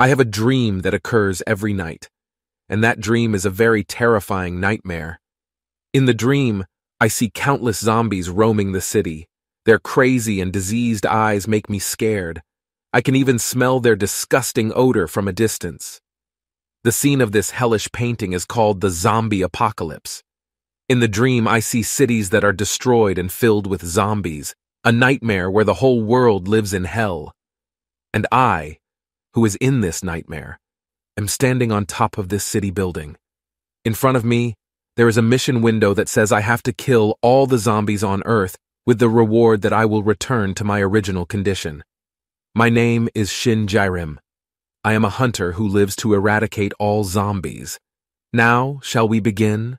I have a dream that occurs every night, and that dream is a very terrifying nightmare. In the dream, I see countless zombies roaming the city. Their crazy and diseased eyes make me scared. I can even smell their disgusting odor from a distance. The scene of this hellish painting is called the zombie apocalypse. In the dream, I see cities that are destroyed and filled with zombies, a nightmare where the whole world lives in hell. And I, who is in this nightmare, am standing on top of this city building. In front of me, there is a mission window that says I have to kill all the zombies on Earth with the reward that I will return to my original condition. My name is Shin Jirim. I am a hunter who lives to eradicate all zombies. Now, shall we begin?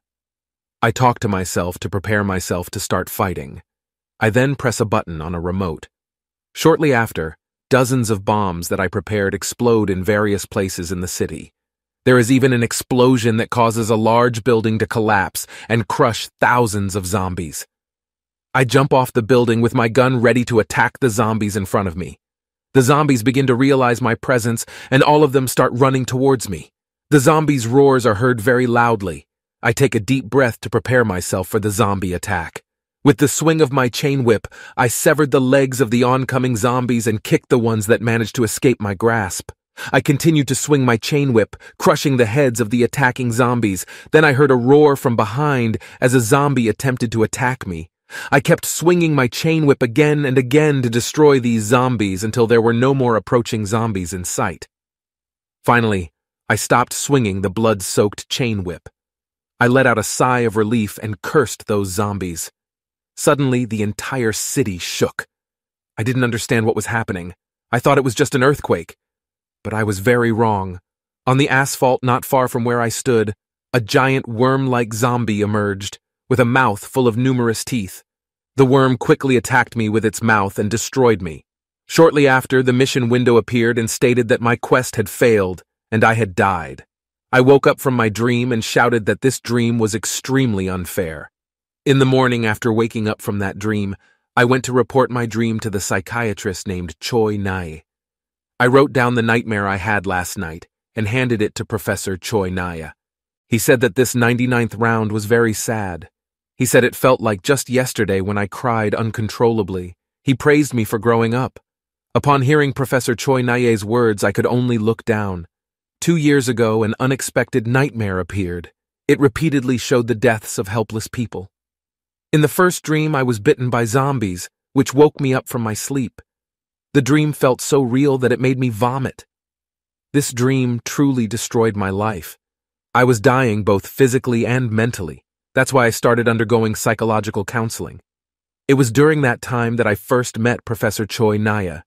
I talk to myself to prepare myself to start fighting. I then press a button on a remote. Shortly after, dozens of bombs that I prepared explode in various places in the city. There is even an explosion that causes a large building to collapse and crush thousands of zombies. I jump off the building with my gun ready to attack the zombies in front of me. The zombies begin to realize my presence and all of them start running towards me. The zombies' roars are heard very loudly. I take a deep breath to prepare myself for the zombie attack. With the swing of my chain whip, I severed the legs of the oncoming zombies and kicked the ones that managed to escape my grasp. I continued to swing my chain whip, crushing the heads of the attacking zombies. Then I heard a roar from behind as a zombie attempted to attack me. I kept swinging my chain whip again and again to destroy these zombies until there were no more approaching zombies in sight. Finally, I stopped swinging the blood-soaked chain whip. I let out a sigh of relief and cursed those zombies. Suddenly, the entire city shook. I didn't understand what was happening. I thought it was just an earthquake. But I was very wrong. On the asphalt not far from where I stood, a giant worm-like zombie emerged, with a mouth full of numerous teeth. The worm quickly attacked me with its mouth and destroyed me. Shortly after, the mission window appeared and stated that my quest had failed, and I had died. I woke up from my dream and shouted that this dream was extremely unfair. In the morning after waking up from that dream, I went to report my dream to the psychiatrist named Choi Nai. I wrote down the nightmare I had last night and handed it to Professor Choi Naya. He said that this 99th round was very sad. He said it felt like just yesterday when I cried uncontrollably. He praised me for growing up. Upon hearing Professor Choi Naye's words, I could only look down. Two years ago, an unexpected nightmare appeared. It repeatedly showed the deaths of helpless people. In the first dream, I was bitten by zombies, which woke me up from my sleep. The dream felt so real that it made me vomit. This dream truly destroyed my life. I was dying both physically and mentally. That's why I started undergoing psychological counseling. It was during that time that I first met Professor Choi Naya.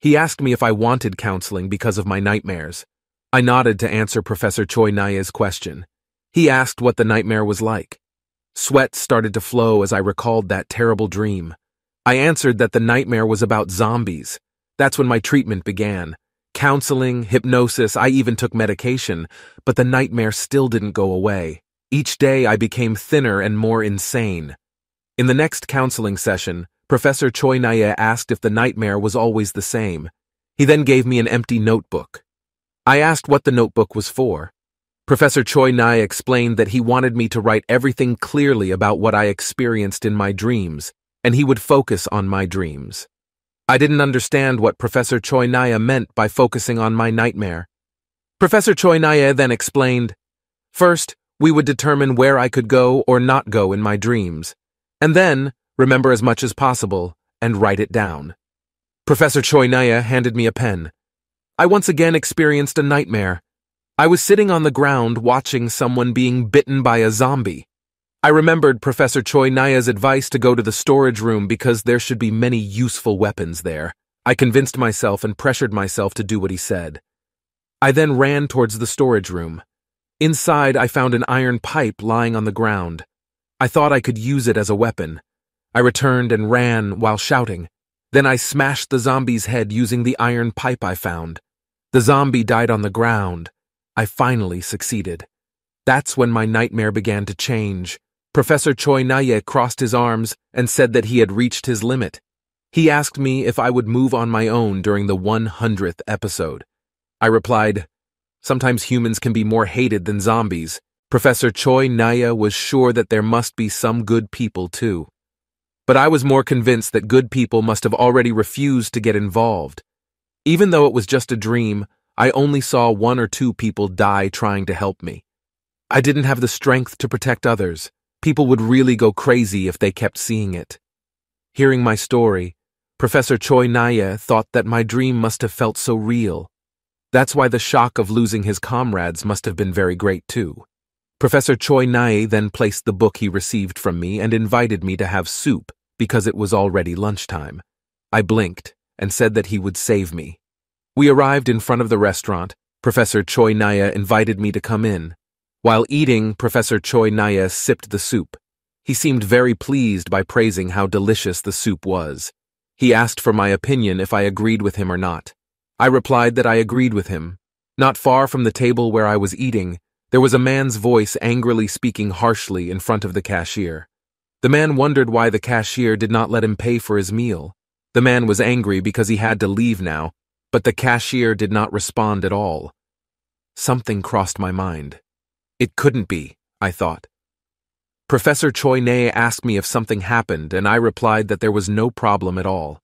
He asked me if I wanted counseling because of my nightmares. I nodded to answer Professor Choi Naya's question. He asked what the nightmare was like. Sweat started to flow as I recalled that terrible dream. I answered that the nightmare was about zombies. That's when my treatment began. Counseling, hypnosis, I even took medication, but the nightmare still didn't go away. Each day I became thinner and more insane. In the next counseling session, Professor Choi Naya asked if the nightmare was always the same. He then gave me an empty notebook. I asked what the notebook was for. Professor Choi Nai explained that he wanted me to write everything clearly about what I experienced in my dreams, and he would focus on my dreams. I didn't understand what Professor Choi Naya meant by focusing on my nightmare. Professor Choi Naya then explained, First, we would determine where I could go or not go in my dreams, and then remember as much as possible and write it down. Professor Choi Naya handed me a pen. I once again experienced a nightmare. I was sitting on the ground watching someone being bitten by a zombie. I remembered Professor Choi Naya's advice to go to the storage room because there should be many useful weapons there. I convinced myself and pressured myself to do what he said. I then ran towards the storage room. Inside, I found an iron pipe lying on the ground. I thought I could use it as a weapon. I returned and ran while shouting. Then I smashed the zombie's head using the iron pipe I found. The zombie died on the ground. I finally succeeded. That's when my nightmare began to change. Professor Choi Naye crossed his arms and said that he had reached his limit. He asked me if I would move on my own during the 100th episode. I replied, Sometimes humans can be more hated than zombies. Professor Choi Naya was sure that there must be some good people too. But I was more convinced that good people must have already refused to get involved. Even though it was just a dream, I only saw one or two people die trying to help me. I didn't have the strength to protect others. People would really go crazy if they kept seeing it. Hearing my story, Professor Choi Naya thought that my dream must have felt so real. That's why the shock of losing his comrades must have been very great too. Professor Choi Naya then placed the book he received from me and invited me to have soup because it was already lunchtime. I blinked and said that he would save me. We arrived in front of the restaurant. Professor Choi Naya invited me to come in. While eating, Professor Choi Naya sipped the soup. He seemed very pleased by praising how delicious the soup was. He asked for my opinion if I agreed with him or not. I replied that I agreed with him. Not far from the table where I was eating, there was a man's voice angrily speaking harshly in front of the cashier. The man wondered why the cashier did not let him pay for his meal. The man was angry because he had to leave now, but the cashier did not respond at all. Something crossed my mind. It couldn't be, I thought. Professor Choi Naya asked me if something happened, and I replied that there was no problem at all.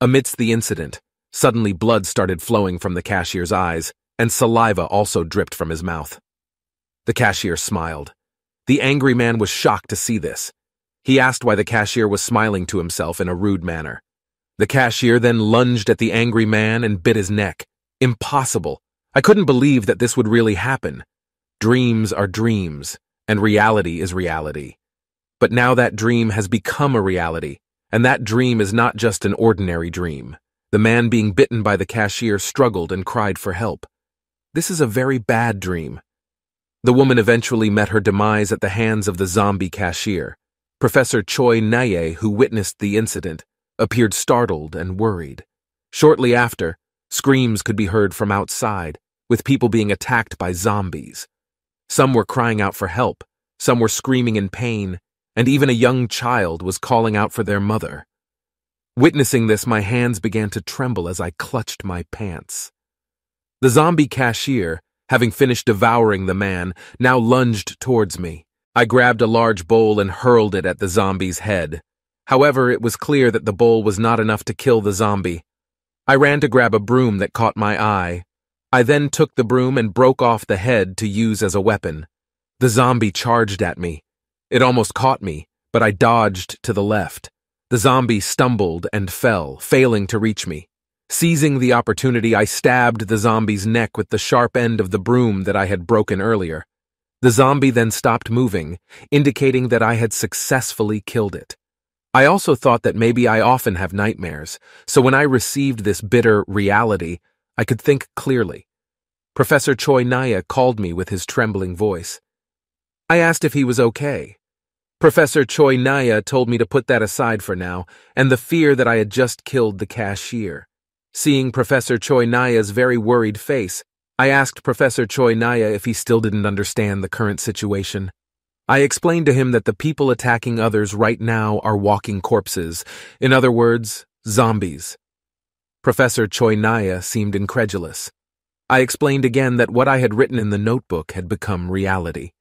Amidst the incident, suddenly blood started flowing from the cashier's eyes, and saliva also dripped from his mouth. The cashier smiled. The angry man was shocked to see this. He asked why the cashier was smiling to himself in a rude manner. The cashier then lunged at the angry man and bit his neck. Impossible. I couldn't believe that this would really happen. Dreams are dreams, and reality is reality. But now that dream has become a reality, and that dream is not just an ordinary dream. The man being bitten by the cashier struggled and cried for help. This is a very bad dream. The woman eventually met her demise at the hands of the zombie cashier. Professor Choi Naye, who witnessed the incident, appeared startled and worried. Shortly after, screams could be heard from outside, with people being attacked by zombies. Some were crying out for help, some were screaming in pain, and even a young child was calling out for their mother. Witnessing this, my hands began to tremble as I clutched my pants. The zombie cashier, having finished devouring the man, now lunged towards me. I grabbed a large bowl and hurled it at the zombie's head. However, it was clear that the bowl was not enough to kill the zombie. I ran to grab a broom that caught my eye, I then took the broom and broke off the head to use as a weapon. The zombie charged at me. It almost caught me, but I dodged to the left. The zombie stumbled and fell, failing to reach me. Seizing the opportunity, I stabbed the zombie's neck with the sharp end of the broom that I had broken earlier. The zombie then stopped moving, indicating that I had successfully killed it. I also thought that maybe I often have nightmares, so when I received this bitter reality, I could think clearly. Professor Choi Naya called me with his trembling voice. I asked if he was okay. Professor Choi Naya told me to put that aside for now, and the fear that I had just killed the cashier. Seeing Professor Choi Naya's very worried face, I asked Professor Choi Naya if he still didn't understand the current situation. I explained to him that the people attacking others right now are walking corpses, in other words, zombies. Professor Choi Naya seemed incredulous. I explained again that what I had written in the notebook had become reality.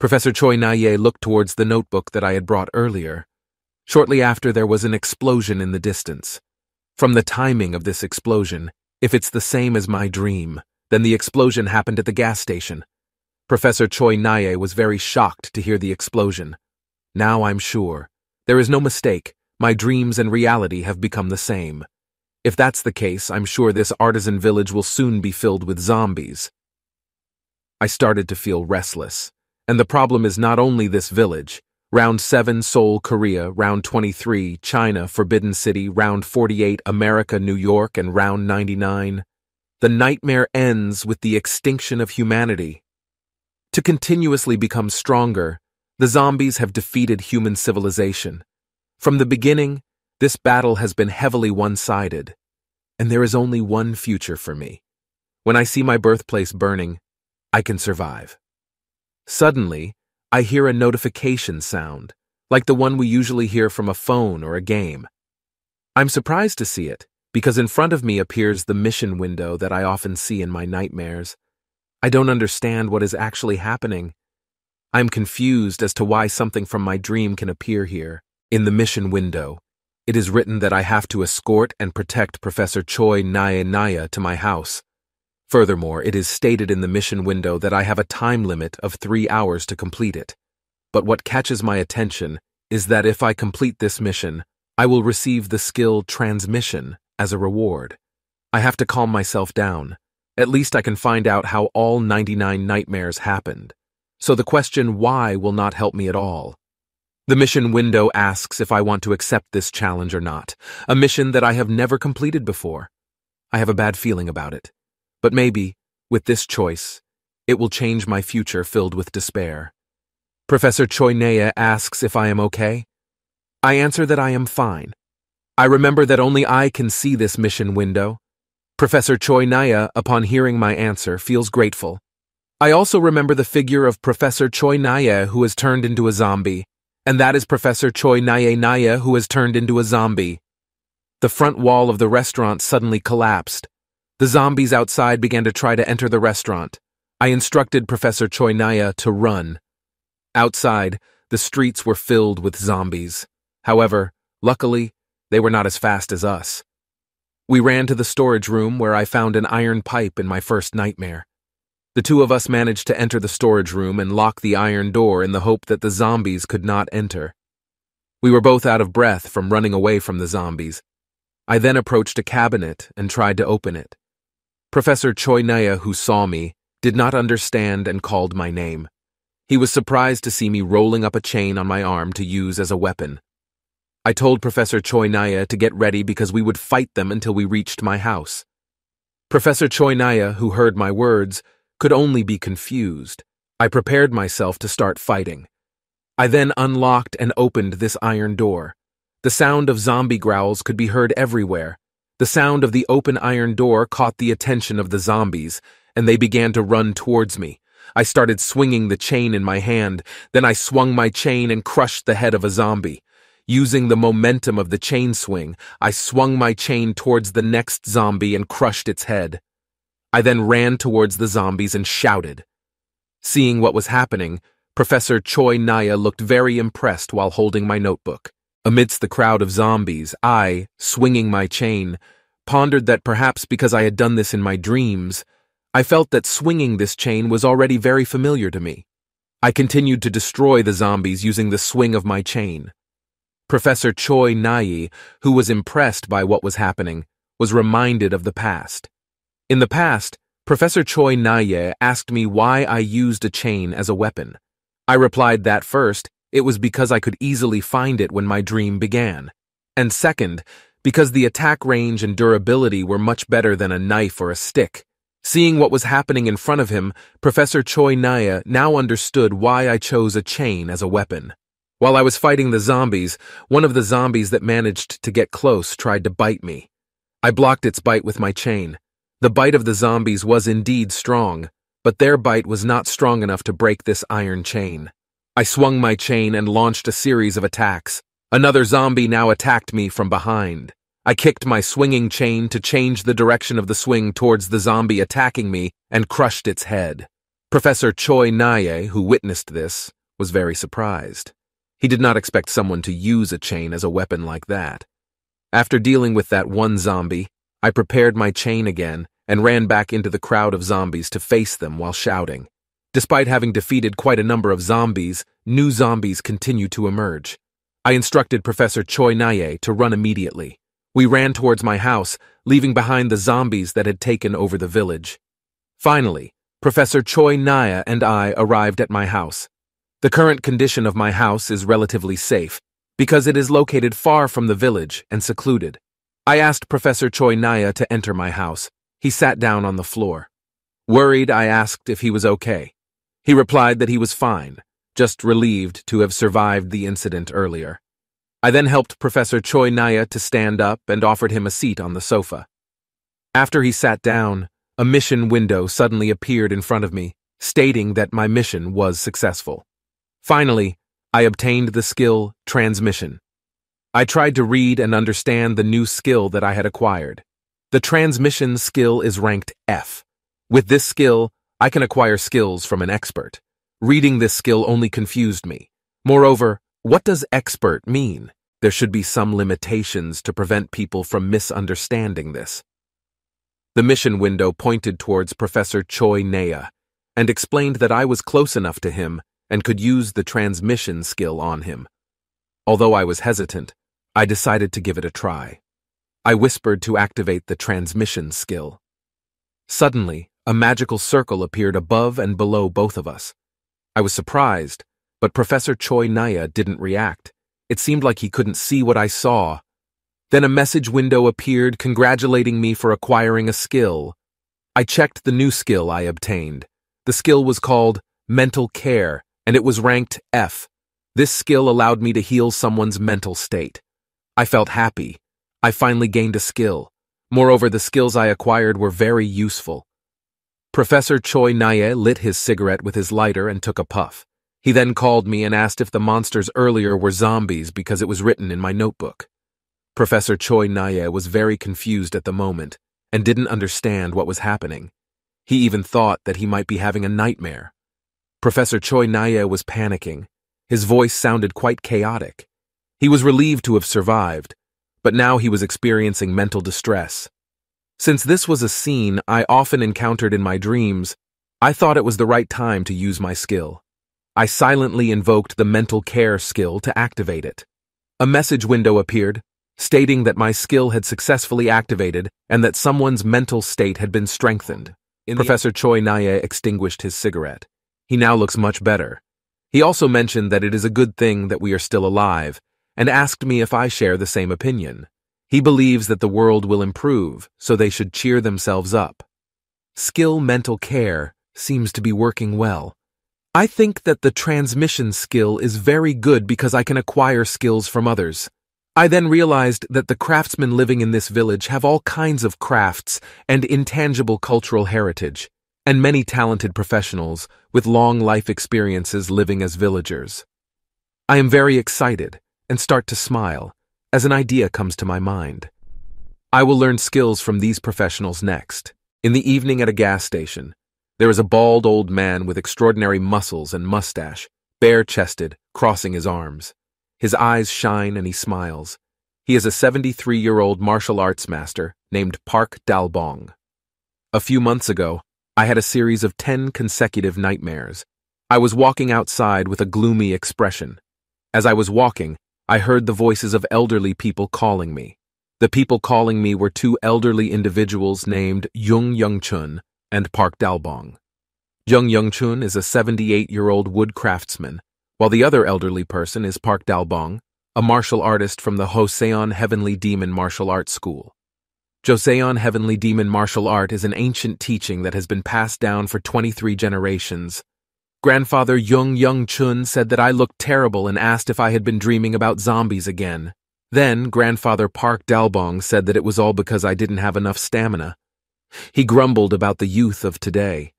Professor Choi Naya looked towards the notebook that I had brought earlier. Shortly after, there was an explosion in the distance. From the timing of this explosion, if it's the same as my dream, then the explosion happened at the gas station. Professor Choi Naya was very shocked to hear the explosion. Now I'm sure. There is no mistake. My dreams and reality have become the same. If that's the case, I'm sure this artisan village will soon be filled with zombies. I started to feel restless, and the problem is not only this village. Round 7, Seoul, Korea, Round 23, China, Forbidden City, Round 48, America, New York, and Round 99. The nightmare ends with the extinction of humanity. To continuously become stronger, the zombies have defeated human civilization. From the beginning, this battle has been heavily one-sided, and there is only one future for me. When I see my birthplace burning, I can survive. Suddenly, I hear a notification sound, like the one we usually hear from a phone or a game. I'm surprised to see it. because in front of me appears the mission window that I often see in my nightmares. I don't understand what is actually happening. I am confused as to why something from my dream can appear here, in the mission window. It is written that I have to escort and protect Professor Choi Nae Naya to my house. Furthermore, it is stated in the mission window that I have a time limit of three hours to complete it. But what catches my attention is that if I complete this mission, I will receive the skill Transmission as a reward. I have to calm myself down. At least I can find out how all 99 nightmares happened. So the question why will not help me at all. The mission window asks if I want to accept this challenge or not, a mission that I have never completed before. I have a bad feeling about it. But maybe, with this choice, it will change my future filled with despair. Professor Choi Nea asks if I am okay. I answer that I am fine. I remember that only I can see this mission window. Professor Choi Naya, upon hearing my answer, feels grateful. I also remember the figure of Professor Choi Naya who has turned into a zombie, and that is Professor Choi Naya Naya who has turned into a zombie. The front wall of the restaurant suddenly collapsed. The zombies outside began to try to enter the restaurant. I instructed Professor Choi Naya to run. Outside, the streets were filled with zombies. However, luckily, they were not as fast as us. We ran to the storage room where I found an iron pipe in my first nightmare. The two of us managed to enter the storage room and lock the iron door in the hope that the zombies could not enter. We were both out of breath from running away from the zombies. I then approached a cabinet and tried to open it. Professor Choi Naya, who saw me, did not understand and called my name. He was surprised to see me rolling up a chain on my arm to use as a weapon. I told Professor Choi Naya to get ready because we would fight them until we reached my house. Professor Choi Naya, who heard my words, could only be confused. I prepared myself to start fighting. I then unlocked and opened this iron door. The sound of zombie growls could be heard everywhere. The sound of the open iron door caught the attention of the zombies, and they began to run towards me. I started swinging the chain in my hand, then I swung my chain and crushed the head of a zombie. Using the momentum of the chain swing, I swung my chain towards the next zombie and crushed its head. I then ran towards the zombies and shouted. Seeing what was happening, Professor Choi Naya looked very impressed while holding my notebook. Amidst the crowd of zombies, I, swinging my chain, pondered that perhaps because I had done this in my dreams, I felt that swinging this chain was already very familiar to me. I continued to destroy the zombies using the swing of my chain. Professor Choi Nai, who was impressed by what was happening, was reminded of the past. In the past, Professor Choi Naye asked me why I used a chain as a weapon. I replied that first, it was because I could easily find it when my dream began. And second, because the attack range and durability were much better than a knife or a stick. Seeing what was happening in front of him, Professor Choi Naya now understood why I chose a chain as a weapon. While I was fighting the zombies, one of the zombies that managed to get close tried to bite me. I blocked its bite with my chain. The bite of the zombies was indeed strong, but their bite was not strong enough to break this iron chain. I swung my chain and launched a series of attacks. Another zombie now attacked me from behind. I kicked my swinging chain to change the direction of the swing towards the zombie attacking me and crushed its head. Professor Choi Naye, who witnessed this, was very surprised. He did not expect someone to use a chain as a weapon like that. After dealing with that one zombie, I prepared my chain again and ran back into the crowd of zombies to face them while shouting. Despite having defeated quite a number of zombies, new zombies continued to emerge. I instructed Professor Choi Naye to run immediately. We ran towards my house, leaving behind the zombies that had taken over the village. Finally, Professor Choi Naya and I arrived at my house. The current condition of my house is relatively safe, because it is located far from the village and secluded. I asked Professor Choi Naya to enter my house. He sat down on the floor. Worried, I asked if he was okay. He replied that he was fine, just relieved to have survived the incident earlier. I then helped Professor Choi Naya to stand up and offered him a seat on the sofa. After he sat down, a mission window suddenly appeared in front of me, stating that my mission was successful. Finally, I obtained the skill Transmission. I tried to read and understand the new skill that I had acquired. The transmission skill is ranked F. With this skill, I can acquire skills from an expert. Reading this skill only confused me. Moreover, what does expert mean? There should be some limitations to prevent people from misunderstanding this. The mission window pointed towards Professor Choi Nea and explained that I was close enough to him and could use the transmission skill on him. Although I was hesitant, I decided to give it a try. I whispered to activate the transmission skill. Suddenly, a magical circle appeared above and below both of us. I was surprised, but Professor Choi Naya didn't react. It seemed like he couldn't see what I saw. Then a message window appeared congratulating me for acquiring a skill. I checked the new skill I obtained. The skill was called Mental Care, and it was ranked F. This skill allowed me to heal someone's mental state. I felt happy. I finally gained a skill. Moreover, the skills I acquired were very useful. Professor Choi Naye lit his cigarette with his lighter and took a puff. He then called me and asked if the monsters earlier were zombies because it was written in my notebook. Professor Choi Naye was very confused at the moment and didn't understand what was happening. He even thought that he might be having a nightmare. Professor Choi Naye was panicking. His voice sounded quite chaotic. He was relieved to have survived, but now he was experiencing mental distress. Since this was a scene I often encountered in my dreams, I thought it was the right time to use my skill. I silently invoked the mental care skill to activate it. A message window appeared, stating that my skill had successfully activated and that someone's mental state had been strengthened. In Professor Choi Naye extinguished his cigarette. He now looks much better. He also mentioned that it is a good thing that we are still alive, and asked me if I share the same opinion. He believes that the world will improve, so they should cheer themselves up. Skill mental care seems to be working well. I think that the transmission skill is very good because I can acquire skills from others. I then realized that the craftsmen living in this village have all kinds of crafts and intangible cultural heritage, and many talented professionals with long life experiences living as villagers. I am very excited and start to smile as an idea comes to my mind. I will learn skills from these professionals next, in the evening at a gas station, there is a bald old man with extraordinary muscles and mustache, bare-chested, crossing his arms. His eyes shine and he smiles. He is a 73-year-old martial arts master named Park Dalbong. A few months ago, I had a series of 10 consecutive nightmares. I was walking outside with a gloomy expression. As I was walking, I heard the voices of elderly people calling me. The people calling me were two elderly individuals named Jung Young Chun and Park Dalbong. Jung Young-chun is a 78-year-old wood craftsman, while the other elderly person is Park Dalbong, a martial artist from the Joseon Heavenly Demon Martial Arts School. Joseon Heavenly Demon Martial Art is an ancient teaching that has been passed down for 23 generations. Grandfather Jung Young-chun said that I looked terrible and asked if I had been dreaming about zombies again. Then, Grandfather Park Dalbong said that it was all because I didn't have enough stamina. He grumbled about the youth of today.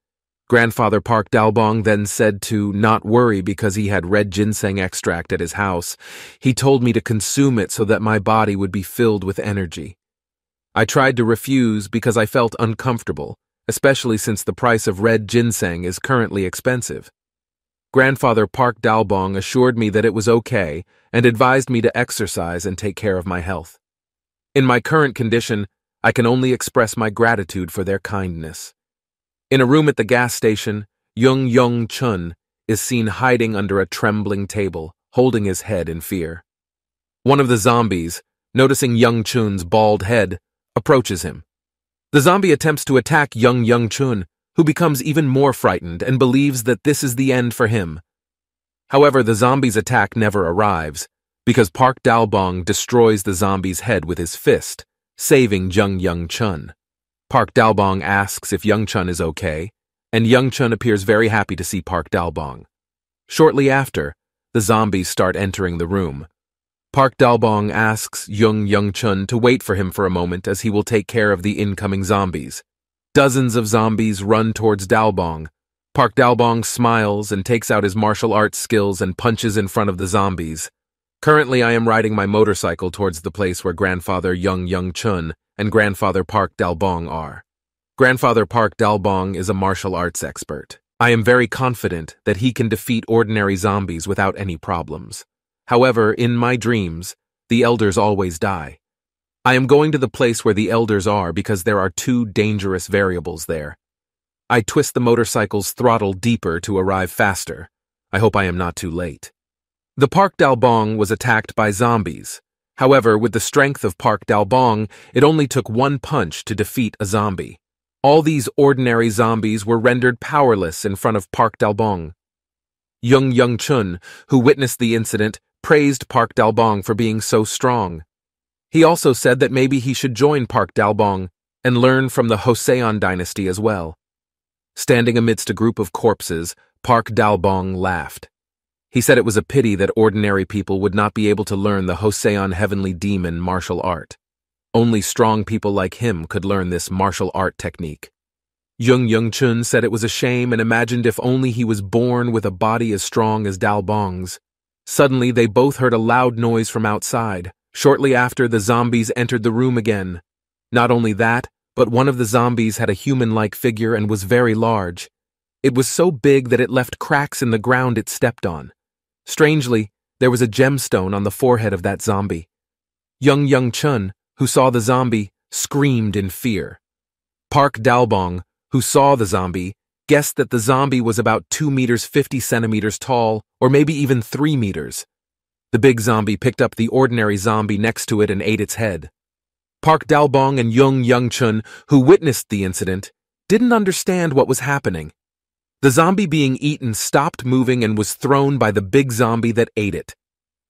Grandfather Park Dalbong then said to not worry because he had red ginseng extract at his house. He told me to consume it so that my body would be filled with energy. I tried to refuse because I felt uncomfortable, especially since the price of red ginseng is currently expensive. Grandfather Park Dalbong assured me that it was okay and advised me to exercise and take care of my health. In my current condition, I can only express my gratitude for their kindness. In a room at the gas station, Jung Young Chun is seen hiding under a trembling table, holding his head in fear. One of the zombies, noticing Young Chun's bald head, approaches him. The zombie attempts to attack Jung Young Chun, who becomes even more frightened and believes that this is the end for him. However, the zombie's attack never arrives, because Park Dalbong destroys the zombie's head with his fist, saving Jung Young Chun. Park Dalbong asks if Young Chun is okay, and Young Chun appears very happy to see Park Dalbong. Shortly after, the zombies start entering the room. Park Dalbong asks Jung Young Chun to wait for him for a moment as he will take care of the incoming zombies. Dozens of zombies run towards Dalbong. Park Dalbong smiles and takes out his martial arts skills and punches in front of the zombies. Currently, I am riding my motorcycle towards the place where grandfather Jung Young Chun and grandfather Park Dalbong are. Grandfather Park Dalbong is a martial arts expert. I am very confident that he can defeat ordinary zombies without any problems. However, in my dreams, the elders always die. I am going to the place where the elders are because there are two dangerous variables there. I twist the motorcycle's throttle deeper to arrive faster. I hope I am not too late. The Park Dalbong was attacked by zombies. However, with the strength of Park Dalbong, it only took one punch to defeat a zombie. All these ordinary zombies were rendered powerless in front of Park Dalbong. Jung Young Chun, who witnessed the incident, praised Park Dalbong for being so strong. He also said that maybe he should join Park Dalbong and learn from the Joseon dynasty as well. Standing amidst a group of corpses, Park Dalbong laughed. He said it was a pity that ordinary people would not be able to learn the Joseon Heavenly Demon martial art. Only strong people like him could learn this martial art technique. Jung Young Chun said it was a shame and imagined if only he was born with a body as strong as Dalbong's. Suddenly, they both heard a loud noise from outside. Shortly after, the zombies entered the room again. Not only that, but one of the zombies had a human-like figure and was very large. It was so big that it left cracks in the ground it stepped on. Strangely, there was a gemstone on the forehead of that zombie. Jung Young Chun, who saw the zombie, screamed in fear. Park Dalbong, who saw the zombie, guessed that the zombie was about 2 meters 50 centimeters tall, or maybe even 3 meters. The big zombie picked up the ordinary zombie next to it and ate its head. Park Dalbong and Jung Youngchun, who witnessed the incident, didn't understand what was happening. The zombie being eaten stopped moving and was thrown by the big zombie that ate it.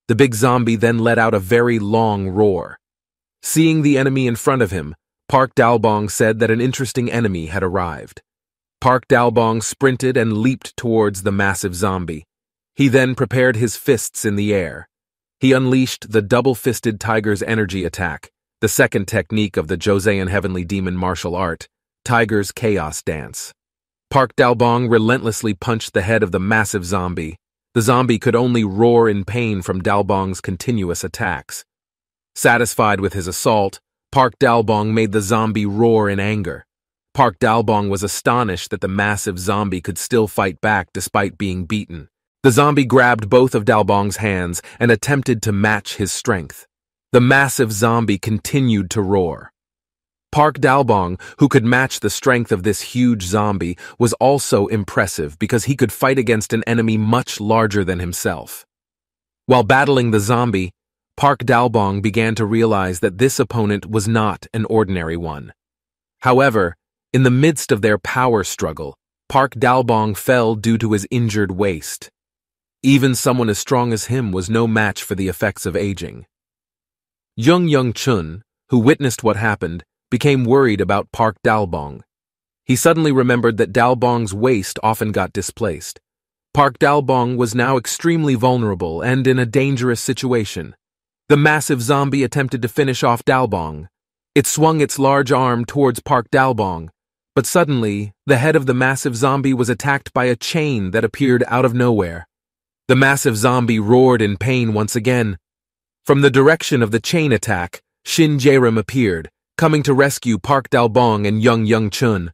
The big zombie then let out a very long roar. Seeing the enemy in front of him, Park Dalbong said that an interesting enemy had arrived. Park Dalbong sprinted and leaped towards the massive zombie. He then prepared his fists in the air. He unleashed the double-fisted tiger's energy attack, the second technique of the Joseon Heavenly Demon martial art, Tiger's Chaos Dance. Park Dalbong relentlessly punched the head of the massive zombie. The zombie could only roar in pain from Dalbong's continuous attacks. Satisfied with his assault, Park Dalbong made the zombie roar in anger. Park Dalbong was astonished that the massive zombie could still fight back despite being beaten. The zombie grabbed both of Dalbong's hands and attempted to match his strength. The massive zombie continued to roar. Park Dalbong, who could match the strength of this huge zombie, was also impressive because he could fight against an enemy much larger than himself. While battling the zombie, Park Dalbong began to realize that this opponent was not an ordinary one. However, in the midst of their power struggle, Park Dalbong fell due to his injured waist. Even someone as strong as him was no match for the effects of aging. Jung Young Chun, who witnessed what happened, became worried about Park Dalbong. He suddenly remembered that Dalbong's waist often got displaced. Park Dalbong was now extremely vulnerable and in a dangerous situation. The massive zombie attempted to finish off Dalbong. It swung its large arm towards Park Dalbong, but suddenly, the head of the massive zombie was attacked by a chain that appeared out of nowhere. The massive zombie roared in pain once again, from the direction of the chain attack, Shin Jae-rim appeared, coming to rescue Park Dalbong and Jung Young Chun.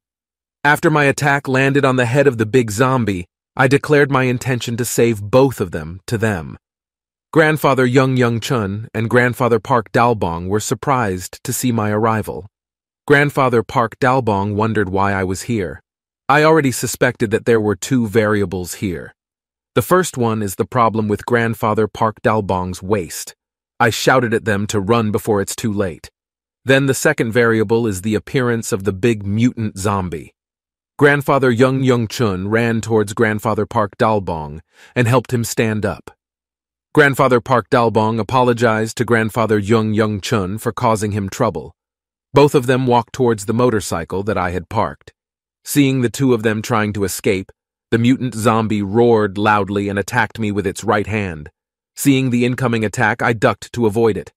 After my attack landed on the head of the big zombie, I declared my intention to save both of them to them. Grandfather Jung Young Chun and Grandfather Park Dalbong were surprised to see my arrival. Grandfather Park Dalbong wondered why I was here. I already suspected that there were two variables here. The first one is the problem with Grandfather Park Dalbong's waist. I shouted at them to run before it's too late. Then the second variable is the appearance of the big mutant zombie. Grandfather Jung Young Chun ran towards Grandfather Park Dalbong and helped him stand up. Grandfather Park Dalbong apologized to Grandfather Jung Young Chun for causing him trouble. Both of them walked towards the motorcycle that I had parked. Seeing the two of them trying to escape, the mutant zombie roared loudly and attacked me with its right hand. Seeing the incoming attack, I ducked to avoid it.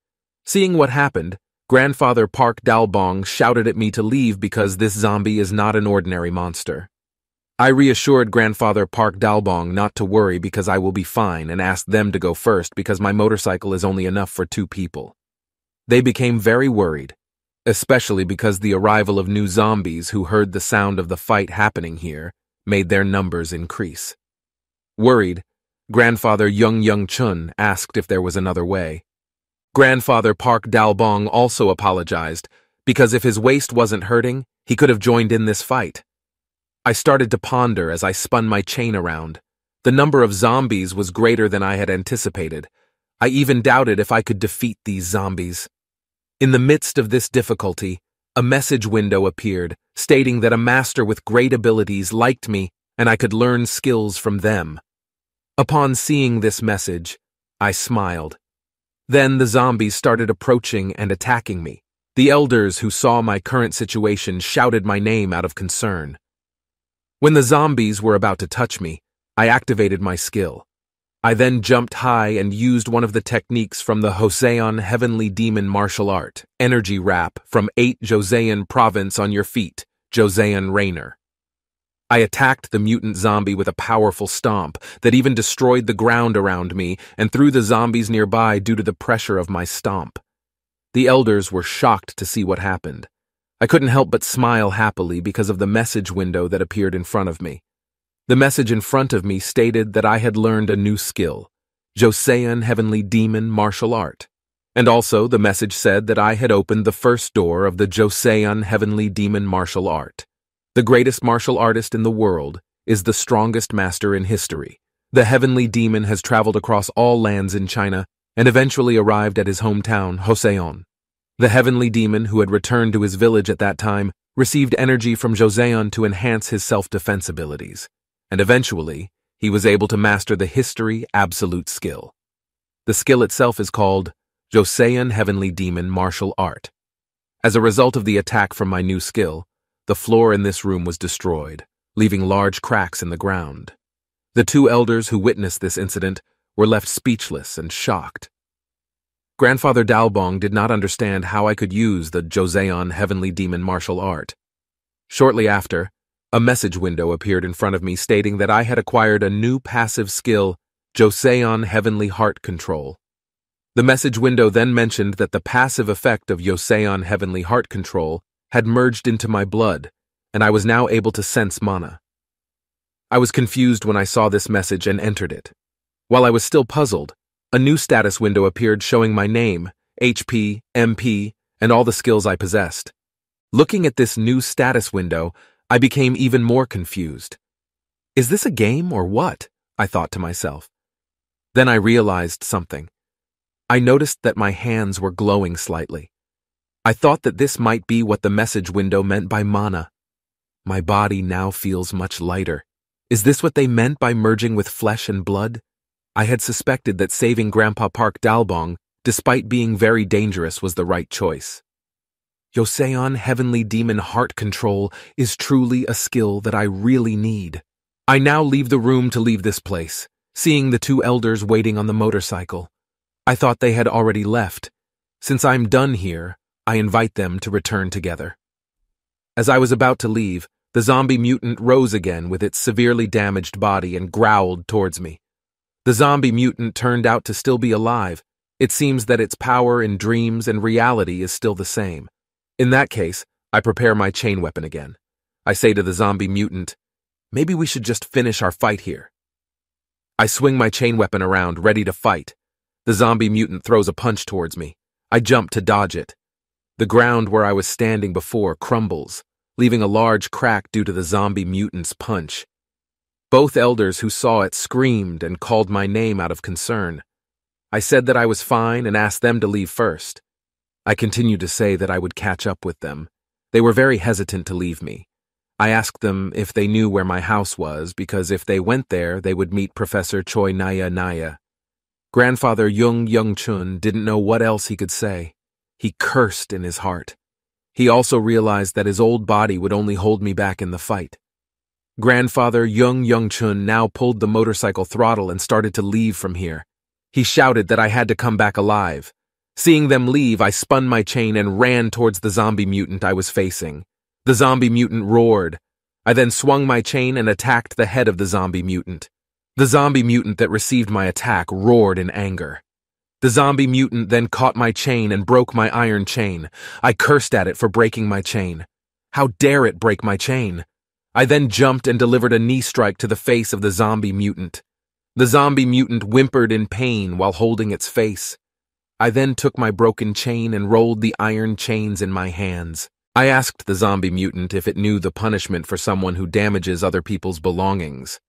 Seeing what happened, Grandfather Park Dalbong shouted at me to leave because this zombie is not an ordinary monster. I reassured Grandfather Park Dalbong not to worry because I will be fine and asked them to go first because my motorcycle is only enough for two people. They became very worried, especially because the arrival of new zombies who heard the sound of the fight happening here made their numbers increase. Worried, Grandfather Jung Young Chun asked if there was another way. Grandfather Park Dalbong also apologized because if his waist wasn't hurting, he could have joined in this fight. I started to ponder as I spun my chain around. The number of zombies was greater than I had anticipated. I even doubted if I could defeat these zombies. In the midst of this difficulty, a message window appeared stating that a master with great abilities liked me and I could learn skills from them. Upon seeing this message, I smiled. Then the zombies started approaching and attacking me. The elders who saw my current situation shouted my name out of concern. When the zombies were about to touch me, I activated my skill. I then jumped high and used one of the techniques from the Joseon Heavenly Demon martial art, Energy Wrap from 8 Joseon Province on your feet, Joseon Rainer. I attacked the mutant zombie with a powerful stomp that even destroyed the ground around me and threw the zombies nearby due to the pressure of my stomp. The elders were shocked to see what happened. I couldn't help but smile happily because of the message window that appeared in front of me. The message in front of me stated that I had learned a new skill, Joseon Heavenly Demon Martial Art. And also, the message said that I had opened the first door of the Joseon Heavenly Demon Martial Art. The greatest martial artist in the world is the strongest master in history. The Heavenly Demon has traveled across all lands in China and eventually arrived at his hometown, Joseon. The heavenly demon who had returned to his village at that time received energy from Joseon to enhance his self-defense abilities, and eventually, he was able to master the history absolute skill. The skill itself is called Joseon Heavenly Demon Martial Art. As a result of the attack from my new skill, the floor in this room was destroyed, leaving large cracks in the ground. The two elders who witnessed this incident were left speechless and shocked. Grandfather Dalbong did not understand how I could use the Joseon Heavenly Demon martial art. Shortly after, a message window appeared in front of me stating that I had acquired a new passive skill, Joseon Heavenly Heart Control. The message window then mentioned that the passive effect of Joseon Heavenly Heart Control had merged into my blood, and I was now able to sense mana. I was confused when I saw this message and entered it. While I was still puzzled, a new status window appeared showing my name, HP, MP, and all the skills I possessed. Looking at this new status window, I became even more confused. Is this a game or what? I thought to myself. Then I realized something. I noticed that my hands were glowing slightly. I thought that this might be what the message window meant by mana. My body now feels much lighter. Is this what they meant by merging with flesh and blood? I had suspected that saving Grandpa Park Dalbong, despite being very dangerous, was the right choice. Joseon Heavenly Demon Heart Control is truly a skill that I really need. I now leave the room to leave this place, seeing the two elders waiting on the motorcycle. I thought they had already left. Since I'm done here, I invite them to return together. As I was about to leave, the zombie mutant rose again with its severely damaged body and growled towards me. The zombie mutant turned out to still be alive. It seems that its power in dreams and reality is still the same. In that case, I prepare my chain weapon again. I say to the zombie mutant, maybe we should just finish our fight here. I swing my chain weapon around, ready to fight. The zombie mutant throws a punch towards me. I jump to dodge it. The ground where I was standing before crumbles, leaving a large crack due to the zombie mutant's punch. Both elders who saw it screamed and called my name out of concern. I said that I was fine and asked them to leave first. I continued to say that I would catch up with them. They were very hesitant to leave me. I asked them if they knew where my house was because if they went there, they would meet Professor Choi Naya Naya. Grandfather Jung Young Chun didn't know what else he could say. He cursed in his heart. He also realized that his old body would only hold me back in the fight. Grandfather Jung Young Chun now pulled the motorcycle throttle and started to leave from here. He shouted that I had to come back alive. Seeing them leave, I spun my chain and ran towards the zombie mutant I was facing. The zombie mutant roared. I then swung my chain and attacked the head of the zombie mutant. The zombie mutant that received my attack roared in anger. The zombie mutant then caught my chain and broke my iron chain. I cursed at it for breaking my chain. How dare it break my chain? I then jumped and delivered a knee strike to the face of the zombie mutant. The zombie mutant whimpered in pain while holding its face. I then took my broken chain and rolled the iron chains in my hands. I asked the zombie mutant if it knew the punishment for someone who damages other people's belongings.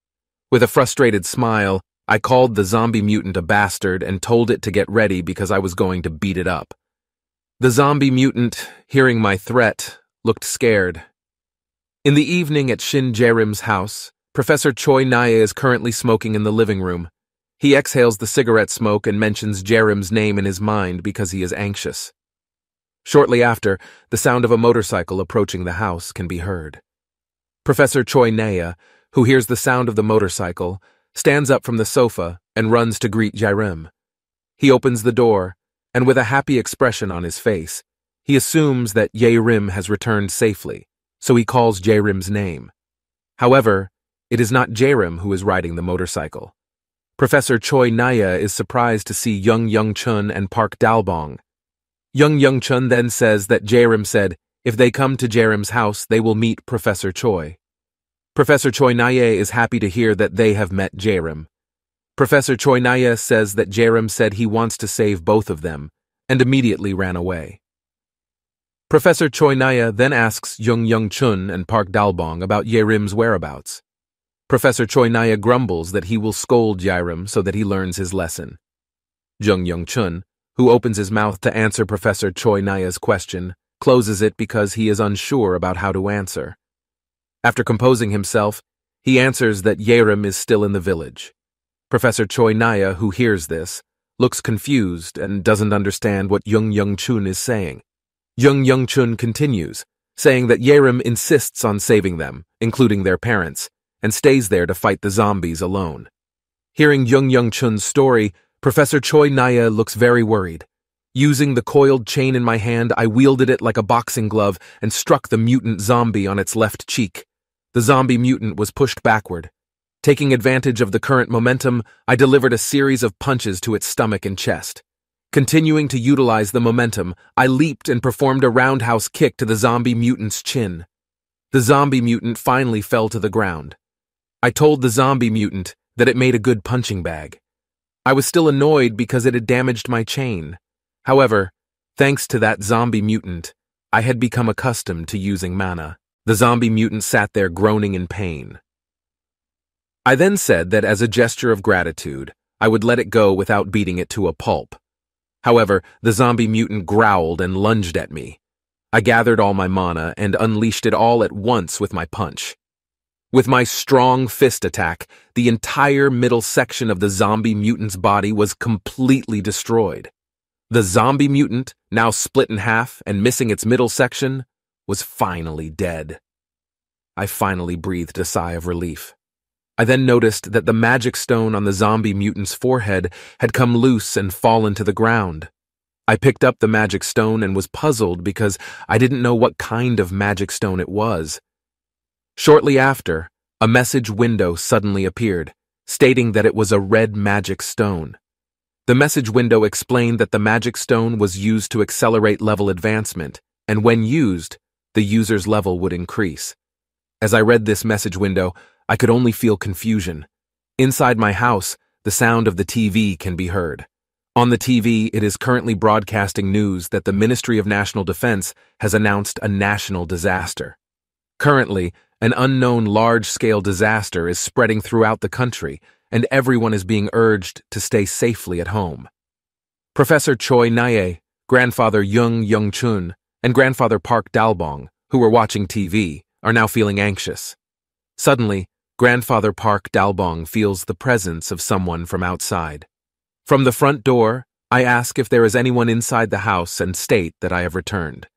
With a frustrated smile, I called the zombie mutant a bastard and told it to get ready because I was going to beat it up. The zombie mutant, hearing my threat, looked scared. In the evening at Shin Jae-rim's house, Professor Choi Nae is currently smoking in the living room. He exhales the cigarette smoke and mentions Jae-rim's name in his mind because he is anxious. Shortly after, the sound of a motorcycle approaching the house can be heard. Professor Choi Nae, who hears the sound of the motorcycle, stands up from the sofa and runs to greet Jae-rim. He opens the door, and with a happy expression on his face, he assumes that Jae-rim has returned safely, so he calls Jae-rim's name. However, it is not Jae-rim who is riding the motorcycle. Professor Choi Naya is surprised to see Jung Young Chun and Park Dalbong, Jung Young Chun then says that Jae-rim said, if they come to Jae-rim's house, they will meet Professor Choi. Professor Choi Naya is happy to hear that they have met Jae-rim. Professor Choi Naya says that Jae-rim said he wants to save both of them, and immediately ran away. Professor Choi Naya then asks Jung Young Chun and Park Dalbong about Jae-rim's whereabouts. Professor Choi Nae grumbles that he will scold Jae-rim so that he learns his lesson. Jung Young Chun, who opens his mouth to answer Professor Choi Nae's question, closes it because he is unsure about how to answer. After composing himself, he answers that Jae-rim is still in the village. Professor Choi Nae, who hears this, looks confused and doesn't understand what Jung Young Chun is saying. Jung Young Chun continues, saying that Jae-rim insists on saving them, including their parents, and stays there to fight the zombies alone. Hearing Jung Young Chun's story, Professor Choi Naya looks very worried. Using the coiled chain in my hand, I wielded it like a boxing glove and struck the mutant zombie on its left cheek. The zombie mutant was pushed backward. Taking advantage of the current momentum, I delivered a series of punches to its stomach and chest. Continuing to utilize the momentum, I leaped and performed a roundhouse kick to the zombie mutant's chin. The zombie mutant finally fell to the ground. I told the zombie mutant that it made a good punching bag. I was still annoyed because it had damaged my chain. However, thanks to that zombie mutant, I had become accustomed to using mana. The zombie mutant sat there groaning in pain. I then said that as a gesture of gratitude, I would let it go without beating it to a pulp. However, the zombie mutant growled and lunged at me. I gathered all my mana and unleashed it all at once with my punch. With my strong fist attack, the entire middle section of the zombie mutant's body was completely destroyed. The zombie mutant, now split in half and missing its middle section, was finally dead. I finally breathed a sigh of relief. I then noticed that the magic stone on the zombie mutant's forehead had come loose and fallen to the ground. I picked up the magic stone and was puzzled because I didn't know what kind of magic stone it was. Shortly after, a message window suddenly appeared, stating that it was a red magic stone. The message window explained that the magic stone was used to accelerate level advancement, and when used, the user's level would increase. As I read this message window, I could only feel confusion. Inside my house, the sound of the TV can be heard. On the TV, it is currently broadcasting news that the Ministry of National Defense has announced a national disaster. Currently, an unknown large-scale disaster is spreading throughout the country, and everyone is being urged to stay safely at home. Professor Choi Nae, grandfather Jung Young Chun, and grandfather Park Dalbong, who were watching TV, are now feeling anxious. Suddenly, grandfather Park Dalbong feels the presence of someone from outside. From the front door, I ask if there is anyone inside the house and state that I have returned.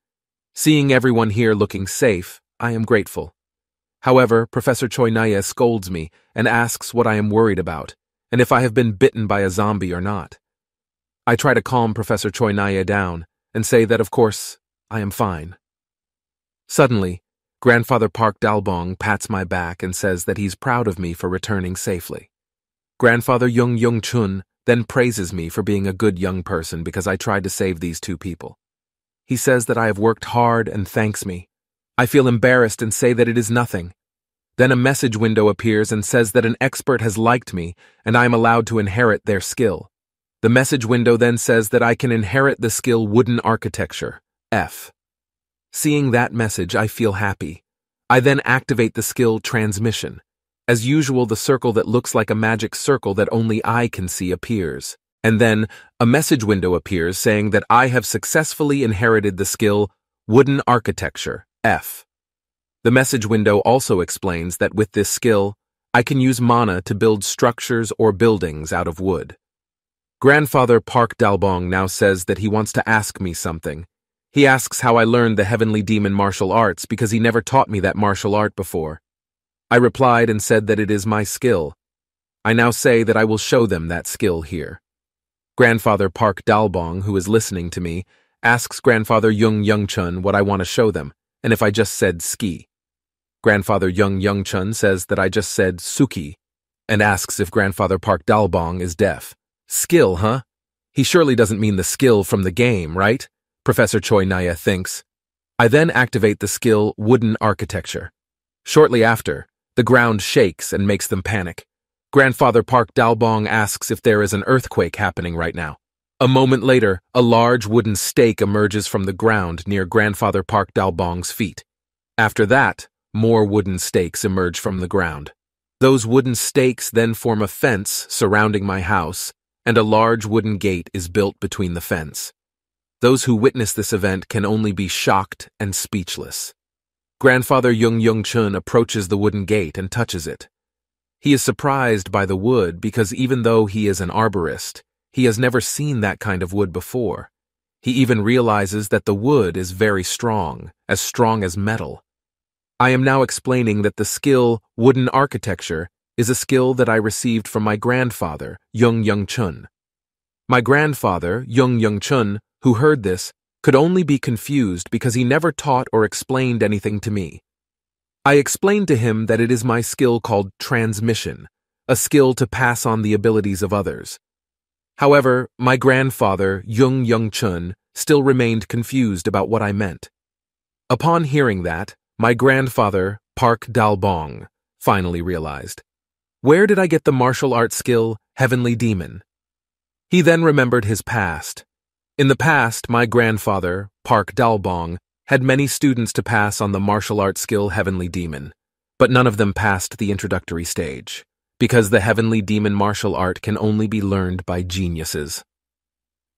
Seeing everyone here looking safe, I am grateful. However, Professor Choi Nae scolds me and asks what I am worried about, and if I have been bitten by a zombie or not. I try to calm Professor Choi Nae down and say that, of course, I am fine. Suddenly, Grandfather Park Dalbong pats my back and says that he's proud of me for returning safely. Grandfather Yung Jung Chun then praises me for being a good young person because I tried to save these two people. He says that I have worked hard and thanks me. I feel embarrassed and say that it is nothing. Then a message window appears and says that an expert has liked me and I am allowed to inherit their skill. The message window then says that I can inherit the skill Wooden Architecture, F. Seeing that message, I feel happy. I then activate the skill Transmission. As usual, the circle that looks like a magic circle that only I can see appears. And then, a message window appears saying that I have successfully inherited the skill Wooden Architecture, F. The message window also explains that with this skill, I can use mana to build structures or buildings out of wood. Grandfather Park Dalbong now says that he wants to ask me something. He asks how I learned the Heavenly Demon martial arts because he never taught me that martial art before. I replied and said that it is my skill. I now say that I will show them that skill here. Grandfather Park Dalbong, who is listening to me, asks Grandfather Jung Youngchun what I want to show them, and if I just said ski. Grandfather Jung Youngchun says that I just said suki, and asks if Grandfather Park Dalbong is deaf. Skill, huh? He surely doesn't mean the skill from the game, right? Professor Choi Naya thinks. I then activate the skill Wooden Architecture. Shortly after, the ground shakes and makes them panic. Grandfather Park Dalbong asks if there is an earthquake happening right now. A moment later, a large wooden stake emerges from the ground near Grandfather Park Dalbong's feet. After that, more wooden stakes emerge from the ground. Those wooden stakes then form a fence surrounding my house and a large wooden gate is built between the fence. Those who witness this event can only be shocked and speechless. Grandfather Yung Jung Chun approaches the wooden gate and touches it. He is surprised by the wood because even though he is an arborist, he has never seen that kind of wood before. He even realizes that the wood is very strong, as strong as metal. I am now explaining that the skill wooden architecture is a skill that I received from my grandfather, Jung Young Chun. My grandfather, Jung Young Chun, who heard this, could only be confused because he never taught or explained anything to me. I explained to him that it is my skill called transmission, a skill to pass on the abilities of others. However, my grandfather, Jung Young Chun, still remained confused about what I meant. Upon hearing that, my grandfather, Park Dalbong, finally realized. Where did I get the martial arts skill, Heavenly Demon? He then remembered his past. In the past, my grandfather, Park Dalbong, had many students to pass on the martial arts skill Heavenly Demon, but none of them passed the introductory stage, because the Heavenly Demon martial art can only be learned by geniuses.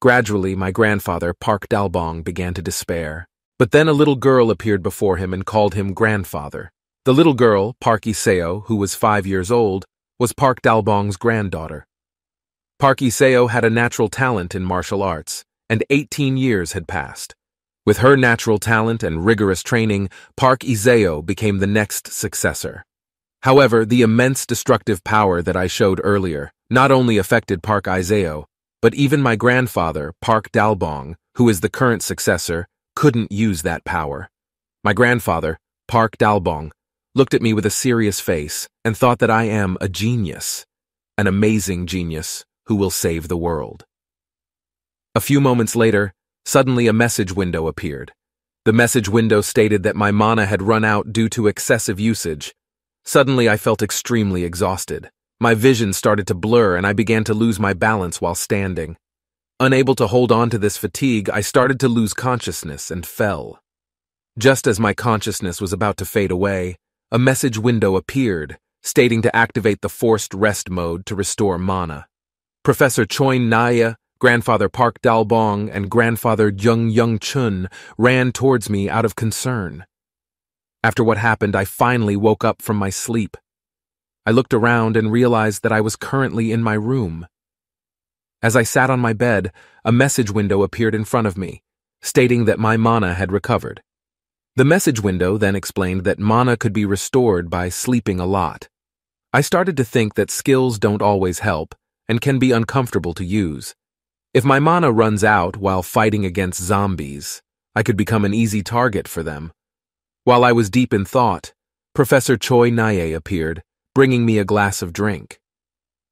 Gradually, my grandfather, Park Dalbong, began to despair, but then a little girl appeared before him and called him grandfather. The little girl, Park Iseo, who was five years old, was Park Dalbong's granddaughter. Park Iseo had a natural talent in martial arts, and 18 years had passed. With her natural talent and rigorous training, Park Iseo became the next successor. However, the immense destructive power that I showed earlier not only affected Park Iseo, but even my grandfather, Park Dalbong, who is the current successor, couldn't use that power. My grandfather, Park Dalbong, looked at me with a serious face and thought that I am a genius, an amazing genius who will save the world. A few moments later, suddenly a message window appeared. The message window stated that my mana had run out due to excessive usage. Suddenly, I felt extremely exhausted. My vision started to blur and I began to lose my balance while standing. Unable to hold on to this fatigue, I started to lose consciousness and fell. Just as my consciousness was about to fade away, a message window appeared, stating to activate the forced rest mode to restore mana. Professor Choi Naya, Grandfather Park Dalbong, and Grandfather Jung Young Chun ran towards me out of concern. After what happened, I finally woke up from my sleep. I looked around and realized that I was currently in my room. As I sat on my bed, a message window appeared in front of me, stating that my mana had recovered. The message window then explained that mana could be restored by sleeping a lot. I started to think that skills don't always help and can be uncomfortable to use. If my mana runs out while fighting against zombies, I could become an easy target for them. While I was deep in thought, Professor Choi Naye appeared, bringing me a glass of drink.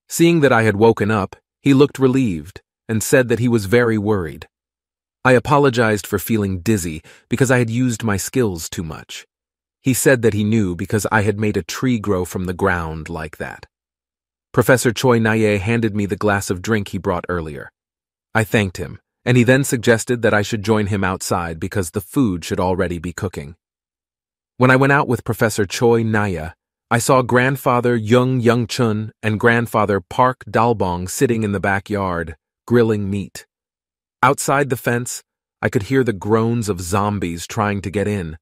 Seeing that I had woken up, he looked relieved and said that he was very worried. I apologized for feeling dizzy because I had used my skills too much. He said that he knew because I had made a tree grow from the ground like that. Professor Choi Naye handed me the glass of drink he brought earlier. I thanked him, and he then suggested that I should join him outside because the food should already be cooking. When I went out with Professor Choi Naya, I saw grandfather Jung Young Chun and grandfather Park Dalbong sitting in the backyard, grilling meat. Outside the fence, I could hear the groans of zombies trying to get in.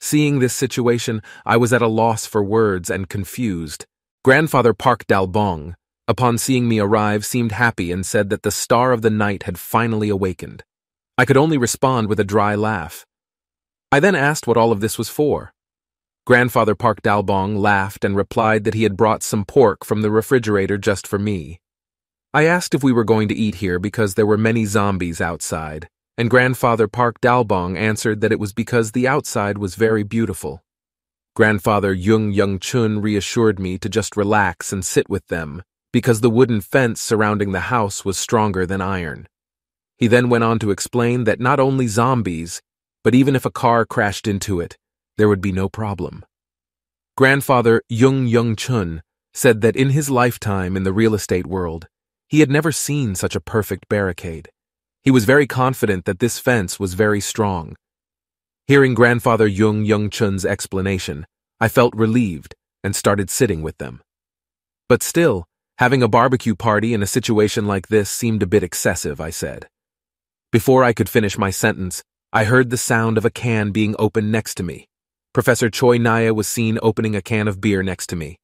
Seeing this situation, I was at a loss for words and confused. Grandfather Park Dalbong, upon seeing me arrive, seemed happy and said that the star of the night had finally awakened. I could only respond with a dry laugh. I then asked what all of this was for. Grandfather Park Dalbong laughed and replied that he had brought some pork from the refrigerator just for me. I asked if we were going to eat here because there were many zombies outside, and Grandfather Park Dalbong answered that it was because the outside was very beautiful. Grandfather Jung Young Chun reassured me to just relax and sit with them because the wooden fence surrounding the house was stronger than iron. He then went on to explain that not only zombies, but even if a car crashed into it, there would be no problem. Grandfather Jung Young Chun said that in his lifetime in the real estate world, he had never seen such a perfect barricade. He was very confident that this fence was very strong. Hearing Grandfather Jung Young Chun's explanation, I felt relieved and started sitting with them. But still, having a barbecue party in a situation like this seemed a bit excessive, I said. Before I could finish my sentence, I heard the sound of a can being opened next to me. Professor Choi Naya was seen opening a can of beer next to me.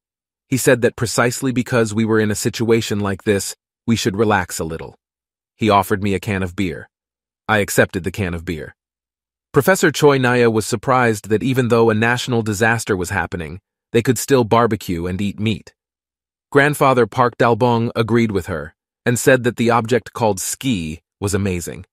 He said that precisely because we were in a situation like this, we should relax a little. He offered me a can of beer. I accepted the can of beer. Professor Choi Naya was surprised that even though a national disaster was happening, they could still barbecue and eat meat. Grandfather Park Dalbong agreed with her and said that the object called ski was amazing.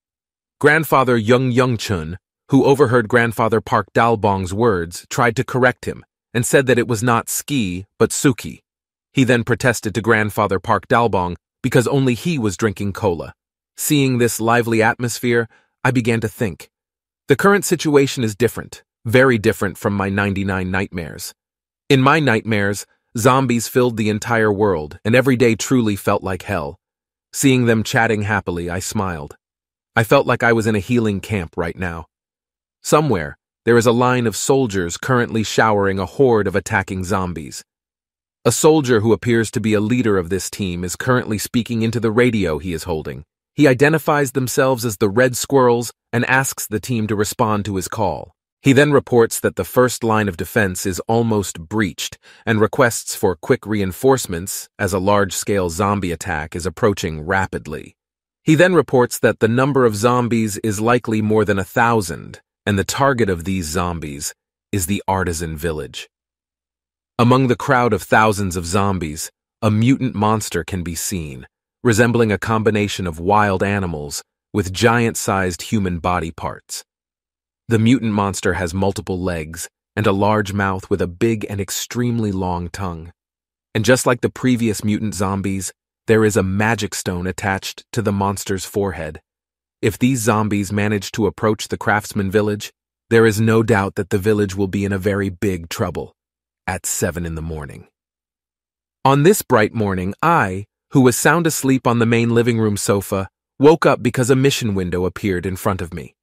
Grandfather Jung Young Chun, who overheard Grandfather Park Dalbong's words, tried to correct him and said that it was not ski, but suki. He then protested to Grandfather Park Dalbong because only he was drinking cola. Seeing this lively atmosphere, I began to think. The current situation is different, very different from my 99 nightmares. In my nightmares, zombies filled the entire world, and every day truly felt like hell. Seeing them chatting happily, I smiled. I felt like I was in a healing camp right now. Somewhere, there is a line of soldiers currently showering a horde of attacking zombies. A soldier who appears to be a leader of this team is currently speaking into the radio he is holding. He identifies themselves as the Red Squirrels and asks the team to respond to his call. He then reports that the first line of defense is almost breached and requests for quick reinforcements as a large-scale zombie attack is approaching rapidly. He then reports that the number of zombies is likely more than a thousand, and the target of these zombies is the artisan village. Among the crowd of thousands of zombies, a mutant monster can be seen, resembling a combination of wild animals with giant-sized human body parts. The mutant monster has multiple legs and a large mouth with a big and extremely long tongue. And just like the previous mutant zombies, there is a magic stone attached to the monster's forehead. If these zombies manage to approach the craftsman village, there is no doubt that the village will be in a very big trouble at 7 in the morning. On this bright morning, I, who was sound asleep on the main living room sofa, woke up because a mission window appeared in front of me.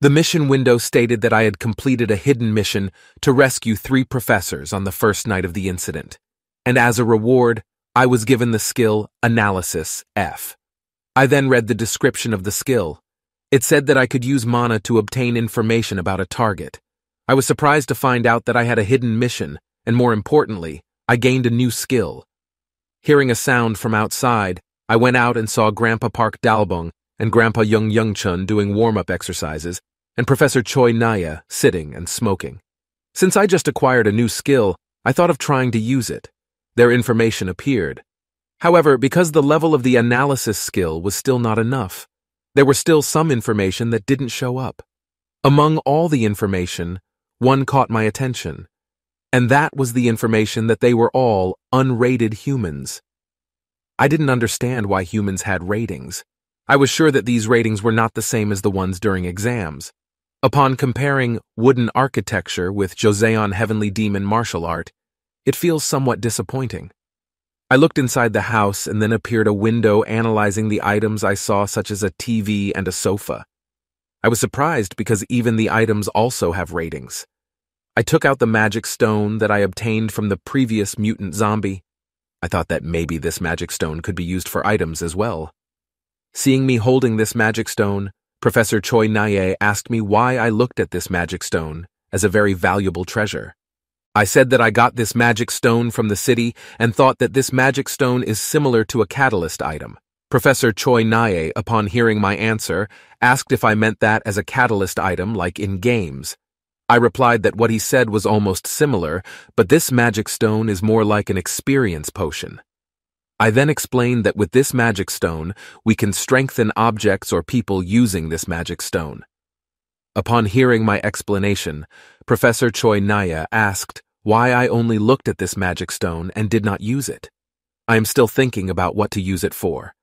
The mission window stated that I had completed a hidden mission to rescue three professors on the first night of the incident, and as a reward, I was given the skill Analysis F. I then read the description of the skill. It said that I could use mana to obtain information about a target. I was surprised to find out that I had a hidden mission, and more importantly, I gained a new skill. Hearing a sound from outside, I went out and saw Grandpa Park Dalbong and Grandpa Jung Youngchun doing warm-up exercises, and Professor Choi Naya sitting and smoking. Since I just acquired a new skill, I thought of trying to use it their information appeared. However, because the level of the analysis skill was still not enough, there was still some information that didn't show up. Among all the information one caught my attention. And that was the information that they were all unrated humans. I didn't understand why humans had ratings. I was sure that these ratings were not the same as the ones during exams. Upon comparing wooden architecture with Joseon Heavenly Demon martial art, it feels somewhat disappointing. I looked inside the house and then appeared a window analyzing the items I saw such as a TV and a sofa. I was surprised because even the items also have ratings. I took out the magic stone that I obtained from the previous mutant zombie. I thought that maybe this magic stone could be used for items as well. Seeing me holding this magic stone, Professor Choi Naye asked me why I looked at this magic stone as a very valuable treasure. I said that I got this magic stone from the city and thought that this magic stone is similar to a catalyst item. Professor Choi Naye, upon hearing my answer, asked if I meant that as a catalyst item like in games. I replied that what he said was almost similar, but this magic stone is more like an experience potion. I then explained that with this magic stone, we can strengthen objects or people using this magic stone. Upon hearing my explanation, Professor Choi Naya asked why I only looked at this magic stone and did not use it. I am still thinking about what to use it for.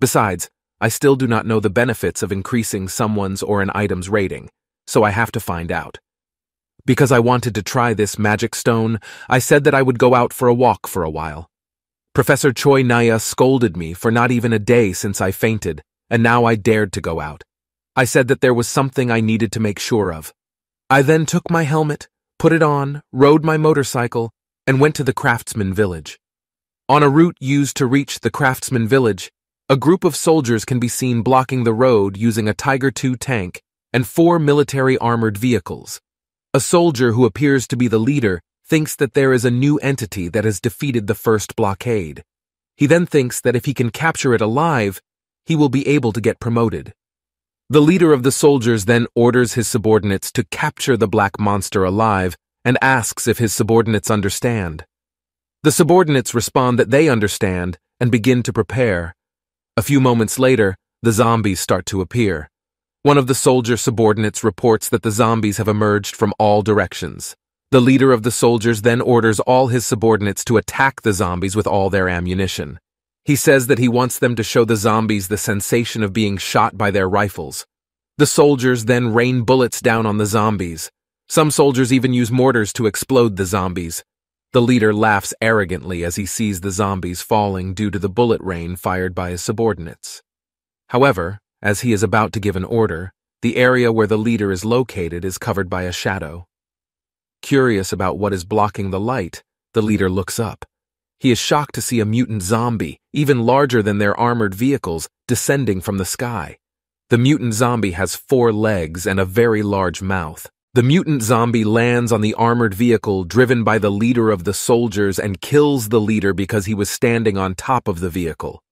Besides, I still do not know the benefits of increasing someone's or an item's rating, so I have to find out. Because I wanted to try this magic stone, I said that I would go out for a walk for a while. Professor Choi Naya scolded me for not even a day since I fainted, and now I dared to go out. I said that there was something I needed to make sure of. I then took my helmet, put it on, rode my motorcycle, and went to the craftsman village. On a route used to reach the craftsman village, a group of soldiers can be seen blocking the road using a Tiger II tank and four military armored vehicles. A soldier who appears to be the leader thinks that there is a new entity that has defeated the first blockade. He then thinks that if he can capture it alive, he will be able to get promoted. The leader of the soldiers then orders his subordinates to capture the black monster alive and asks if his subordinates understand. The subordinates respond that they understand and begin to prepare. A few moments later, the zombies start to appear. One of the soldier subordinates reports that the zombies have emerged from all directions. The leader of the soldiers then orders all his subordinates to attack the zombies with all their ammunition. He says that he wants them to show the zombies the sensation of being shot by their rifles. The soldiers then rain bullets down on the zombies. Some soldiers even use mortars to explode the zombies. The leader laughs arrogantly as he sees the zombies falling due to the bullet rain fired by his subordinates. However, as he is about to give an order, the area where the leader is located is covered by a shadow. Curious about what is blocking the light, the leader looks up. He is shocked to see a mutant zombie, even larger than their armored vehicles, descending from the sky. The mutant zombie has four legs and a very large mouth. The mutant zombie lands on the armored vehicle driven by the leader of the soldiers and kills the leader because he was standing on top of the vehicle.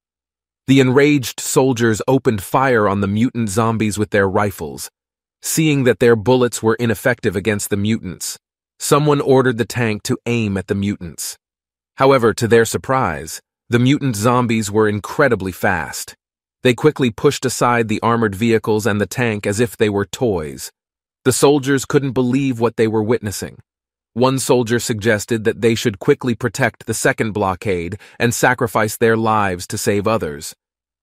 The enraged soldiers opened fire on the mutant zombies with their rifles. Seeing that their bullets were ineffective against the mutants, Someone ordered the tank to aim at the mutants. However, to their surprise, the mutant zombies were incredibly fast. They quickly pushed aside the armored vehicles and the tank as if they were toys. The soldiers couldn't believe what they were witnessing. One soldier suggested that they should quickly protect the second blockade and sacrifice their lives to save others.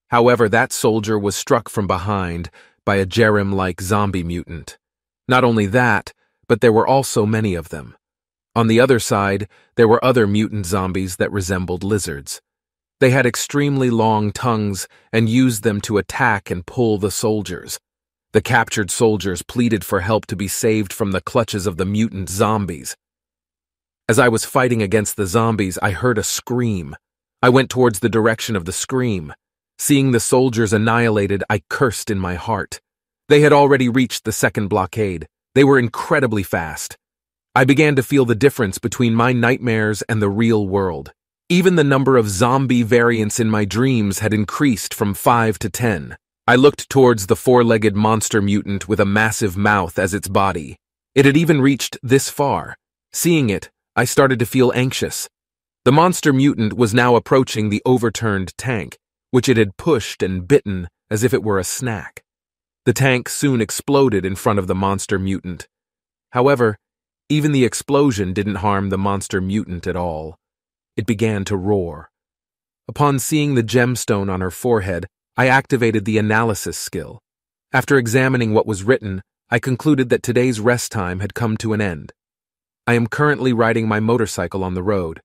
However, that soldier was struck from behind by a Jerem-like zombie mutant. Not only that, but there were also many of them. On the other side, there were other mutant zombies that resembled lizards. They had extremely long tongues and used them to attack and pull the soldiers. The captured soldiers pleaded for help to be saved from the clutches of the mutant zombies. As I was fighting against the zombies, I heard a scream. I went towards the direction of the scream. Seeing the soldiers annihilated, I cursed in my heart. They had already reached the second blockade. They were incredibly fast. I began to feel the difference between my nightmares and the real world. Even the number of zombie variants in my dreams had increased from 5 to 10. I looked towards the four-legged monster mutant with a massive mouth as its body. It had even reached this far. Seeing it, I started to feel anxious. The monster mutant was now approaching the overturned tank, which it had pushed and bitten as if it were a snack. The tank soon exploded in front of the monster mutant. However, Even the explosion didn't harm the monster mutant at all. It began to roar. Upon seeing the gemstone on her forehead, I activated the analysis skill. After examining what was written, I concluded that today's rest time had come to an end. I am currently riding my motorcycle on the road.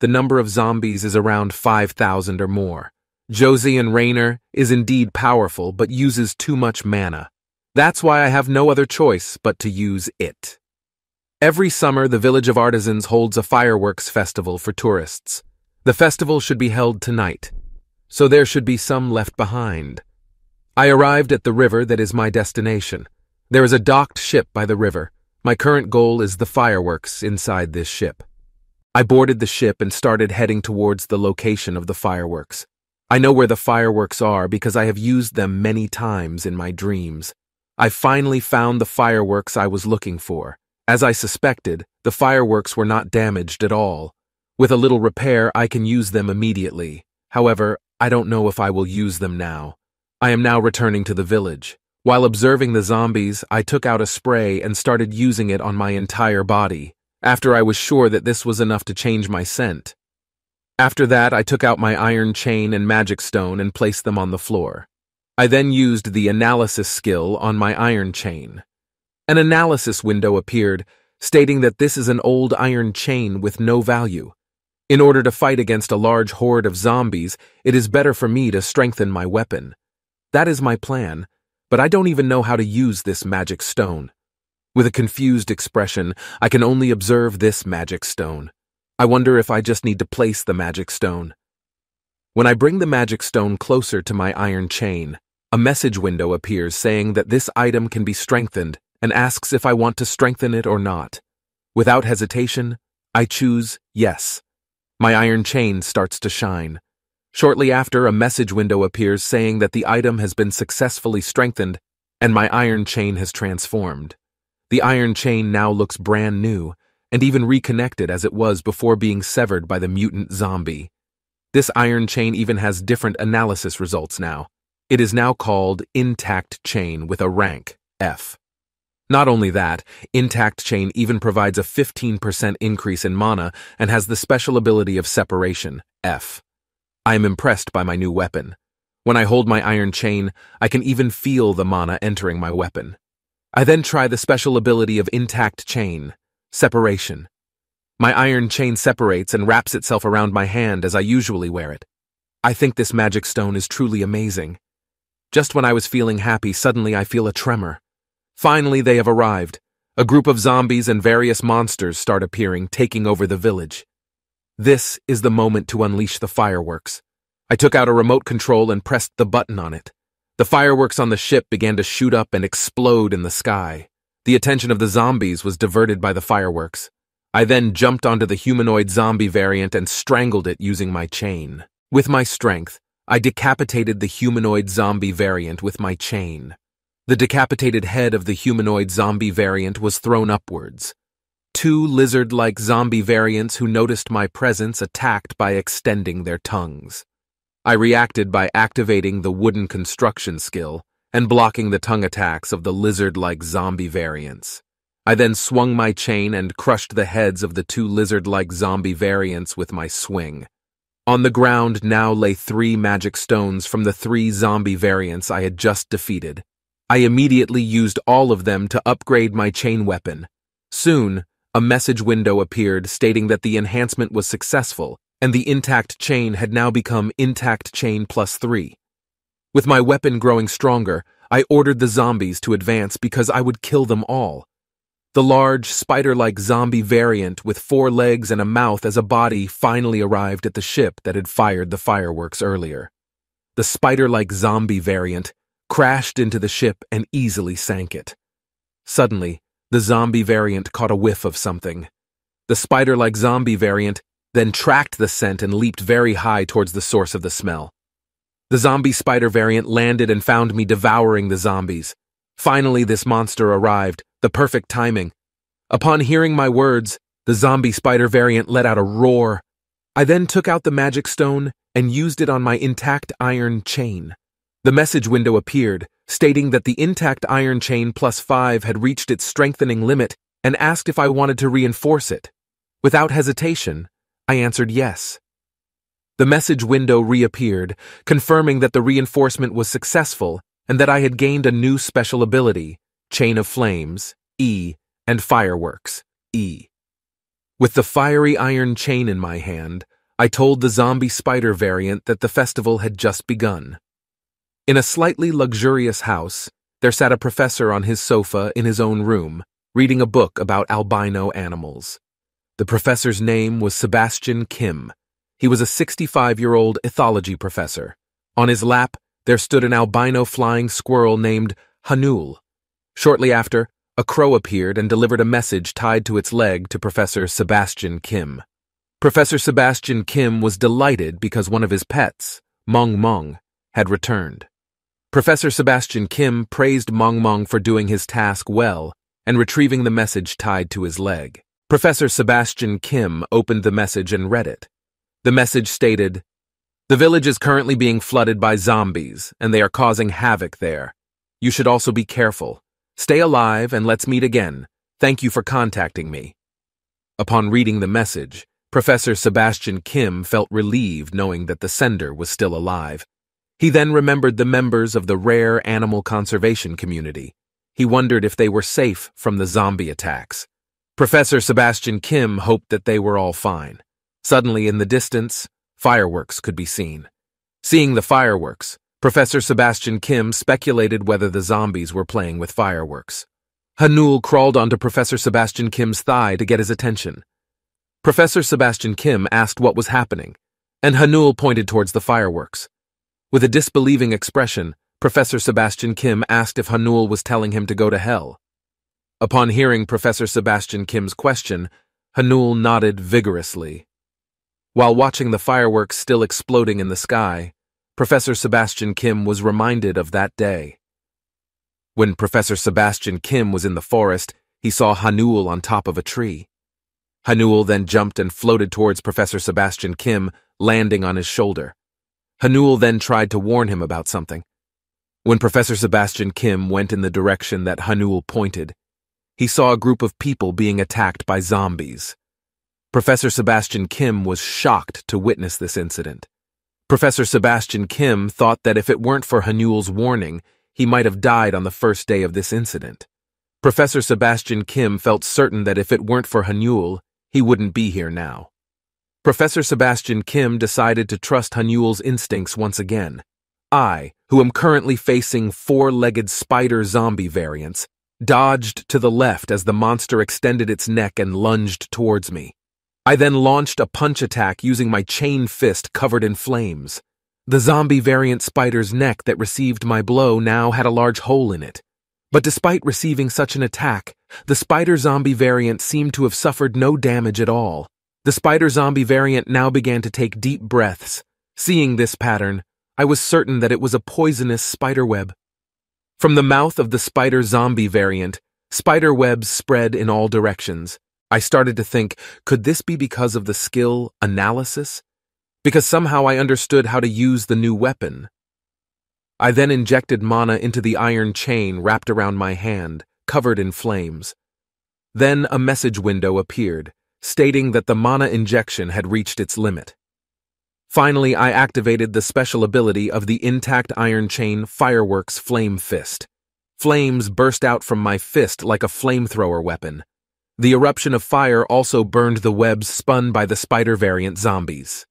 The number of zombies is around 5,000 or more. Josie and Rayner is indeed powerful, but uses too much mana. That's why I have no other choice but to use it. Every summer, the Village of Artisans holds a fireworks festival for tourists. The festival should be held tonight, so there should be some left behind. I arrived at the river that is my destination. There is a docked ship by the river. My current goal is the fireworks inside this ship. I boarded the ship and started heading towards the location of the fireworks. I know where the fireworks are because I have used them many times in my dreams. I finally found the fireworks I was looking for. As I suspected, the fireworks were not damaged at all. With a little repair, I can use them immediately. However, I don't know if I will use them now. I am now returning to the village. While observing the zombies, I took out a spray and started using it on my entire body, after I was sure that this was enough to change my scent. After that, I took out my iron chain and magic stone and placed them on the floor. I then used the analysis skill on my iron chain. An analysis window appeared, stating that this is an old iron chain with no value. In order to fight against a large horde of zombies, it is better for me to strengthen my weapon. That is my plan, but I don't even know how to use this magic stone. With a confused expression, I can only observe this magic stone. I wonder if I just need to place the magic stone. When I bring the magic stone closer to my iron chain, a message window appears saying that this item can be strengthened and asks if I want to strengthen it or not. Without hesitation, I choose yes. My iron chain starts to shine. Shortly after, a message window appears saying that the item has been successfully strengthened and my iron chain has transformed. The iron chain now looks brand new and even reconnected as it was before being severed by the mutant zombie. This iron chain even has different analysis results now. It is now called Intact Chain with a rank, F. Not only that, Intact Chain even provides a 15% increase in mana and has the special ability of Separation, F. I am impressed by my new weapon. When I hold my iron chain, I can even feel the mana entering my weapon. I then try the special ability of Intact Chain, Separation. My iron chain separates and wraps itself around my hand as I usually wear it. I think this magic stone is truly amazing. Just when I was feeling happy, suddenly I feel a tremor. Finally, they have arrived. A group of zombies and various monsters start appearing, taking over the village. This is the moment to unleash the fireworks. I took out a remote control and pressed the button on it. The fireworks on the ship began to shoot up and explode in the sky. The attention of the zombies was diverted by the fireworks. I then jumped onto the humanoid zombie variant and strangled it using my chain. With my strength, I decapitated the humanoid zombie variant with my chain. The decapitated head of the humanoid zombie variant was thrown upwards. Two lizard-like zombie variants who noticed my presence attacked by extending their tongues. I reacted by activating the wooden construction skill and blocking the tongue attacks of the lizard-like zombie variants. I then swung my chain and crushed the heads of the two lizard-like zombie variants with my swing. On the ground now lay three magic stones from the three zombie variants I had just defeated. I immediately used all of them to upgrade my chain weapon. Soon, a message window appeared stating that the enhancement was successful and the intact chain had now become intact chain plus three. With my weapon growing stronger, I ordered the zombies to advance because I would kill them all. The large, spider-like zombie variant with four legs and a mouth as a body finally arrived at the ship that had fired the fireworks earlier. The spider-like zombie variant crashed into the ship and easily sank it. Suddenly, the zombie variant caught a whiff of something. The spider-like zombie variant then tracked the scent and leaped very high towards the source of the smell. The zombie spider variant landed and found me devouring the zombies. Finally, this monster arrived, the perfect timing. Upon hearing my words, the zombie spider variant let out a roar. I then took out the magic stone and used it on my intact iron chain. The message window appeared, stating that the intact iron chain plus 5 had reached its strengthening limit and asked if I wanted to reinforce it. Without hesitation, I answered yes. The message window reappeared, confirming that the reinforcement was successful and that I had gained a new special ability, Chain of Flames, E, and Fireworks, E. With the fiery iron chain in my hand, I told the zombie spider variant that the festival had just begun. In a slightly luxurious house, there sat a professor on his sofa in his own room, reading a book about albino animals. The professor's name was Sebastian Kim. He was a 65 year old ethology professor. On his lap, there stood an albino flying squirrel named Hanul. Shortly after, a crow appeared and delivered a message tied to its leg to Professor Sebastian Kim. Professor Sebastian Kim was delighted because one of his pets, Mong Mong, had returned. Professor Sebastian Kim praised Mong Mong for doing his task well and retrieving the message tied to his leg. Professor Sebastian Kim opened the message and read it. The message stated, The village is currently being flooded by zombies, and they are causing havoc there. You should also be careful. Stay alive and let's meet again. Thank you for contacting me. Upon reading the message, Professor Sebastian Kim felt relieved knowing that the sender was still alive. He then remembered the members of the rare animal conservation community. He wondered if they were safe from the zombie attacks. Professor Sebastian Kim hoped that they were all fine. Suddenly, in the distance, fireworks could be seen. Seeing the fireworks, Professor Sebastian Kim speculated whether the zombies were playing with fireworks. Hanul crawled onto Professor Sebastian Kim's thigh to get his attention. Professor Sebastian Kim asked what was happening, and Hanul pointed towards the fireworks. With a disbelieving expression, Professor Sebastian Kim asked if Hanul was telling him to go to hell. Upon hearing Professor Sebastian Kim's question, Hanul nodded vigorously. While watching the fireworks still exploding in the sky, Professor Sebastian Kim was reminded of that day. When Professor Sebastian Kim was in the forest, he saw Hanul on top of a tree. Hanul then jumped and floated towards Professor Sebastian Kim, landing on his shoulder. Hanul then tried to warn him about something. When Professor Sebastian Kim went in the direction that Hanul pointed, he saw a group of people being attacked by zombies. Professor Sebastian Kim was shocked to witness this incident. Professor Sebastian Kim thought that if it weren't for Hanul's warning, he might have died on the first day of this incident. Professor Sebastian Kim felt certain that if it weren't for Hanul, he wouldn't be here now. Professor Sebastian Kim decided to trust Hanul's instincts once again. I, who am currently facing four-legged spider zombie variants, dodged to the left as the monster extended its neck and lunged towards me. I then launched a punch attack using my chain fist covered in flames. The zombie variant spider's neck that received my blow now had a large hole in it. But despite receiving such an attack, the spider zombie variant seemed to have suffered no damage at all. The spider zombie variant now began to take deep breaths. Seeing this pattern, I was certain that it was a poisonous spider web. From the mouth of the spider zombie variant, spider webs spread in all directions. I started to think, could this be because of the skill analysis? Because somehow I understood how to use the new weapon. I then injected mana into the iron chain wrapped around my hand, covered in flames. Then a message window appeared, stating that the mana injection had reached its limit. Finally, I activated the special ability of the intact iron chain Fireworks Flame Fist. Flames burst out from my fist like a flamethrower weapon. The eruption of fire also burned the webs spun by the spider variant zombies.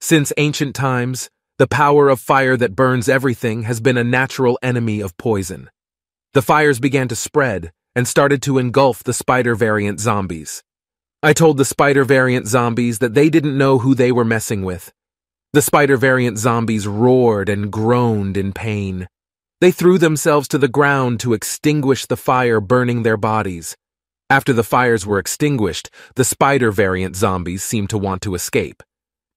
Since ancient times, the power of fire that burns everything has been a natural enemy of poison. The fires began to spread and started to engulf the spider variant zombies. I told the spider variant zombies that they didn't know who they were messing with. The spider variant zombies roared and groaned in pain. They threw themselves to the ground to extinguish the fire burning their bodies. After the fires were extinguished, the spider variant zombies seemed to want to escape.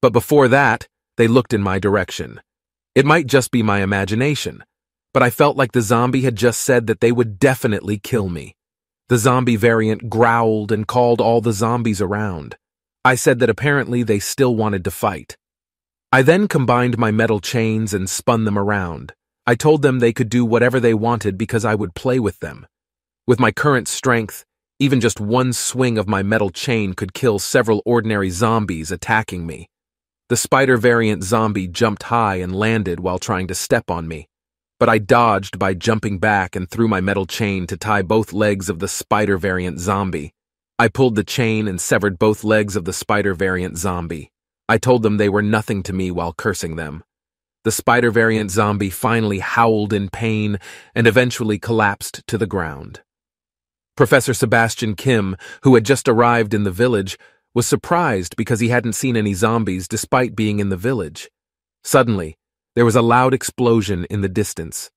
But before that, they looked in my direction. It might just be my imagination, but I felt like the zombie had just said that they would definitely kill me. The zombie variant growled and called all the zombies around. I said that apparently they still wanted to fight. I then combined my metal chains and spun them around. I told them they could do whatever they wanted because I would play with them. With my current strength, Even just one swing of my metal chain could kill several ordinary zombies attacking me. The spider variant zombie jumped high and landed while trying to step on me, but I dodged by jumping back and threw my metal chain to tie both legs of the spider variant zombie. I pulled the chain and severed both legs of the spider variant zombie. I told them they were nothing to me while cursing them. The spider variant zombie finally howled in pain and eventually collapsed to the ground. Professor Sebastian Kim, who had just arrived in the village, was surprised because he hadn't seen any zombies despite being in the village. Suddenly, there was a loud explosion in the distance.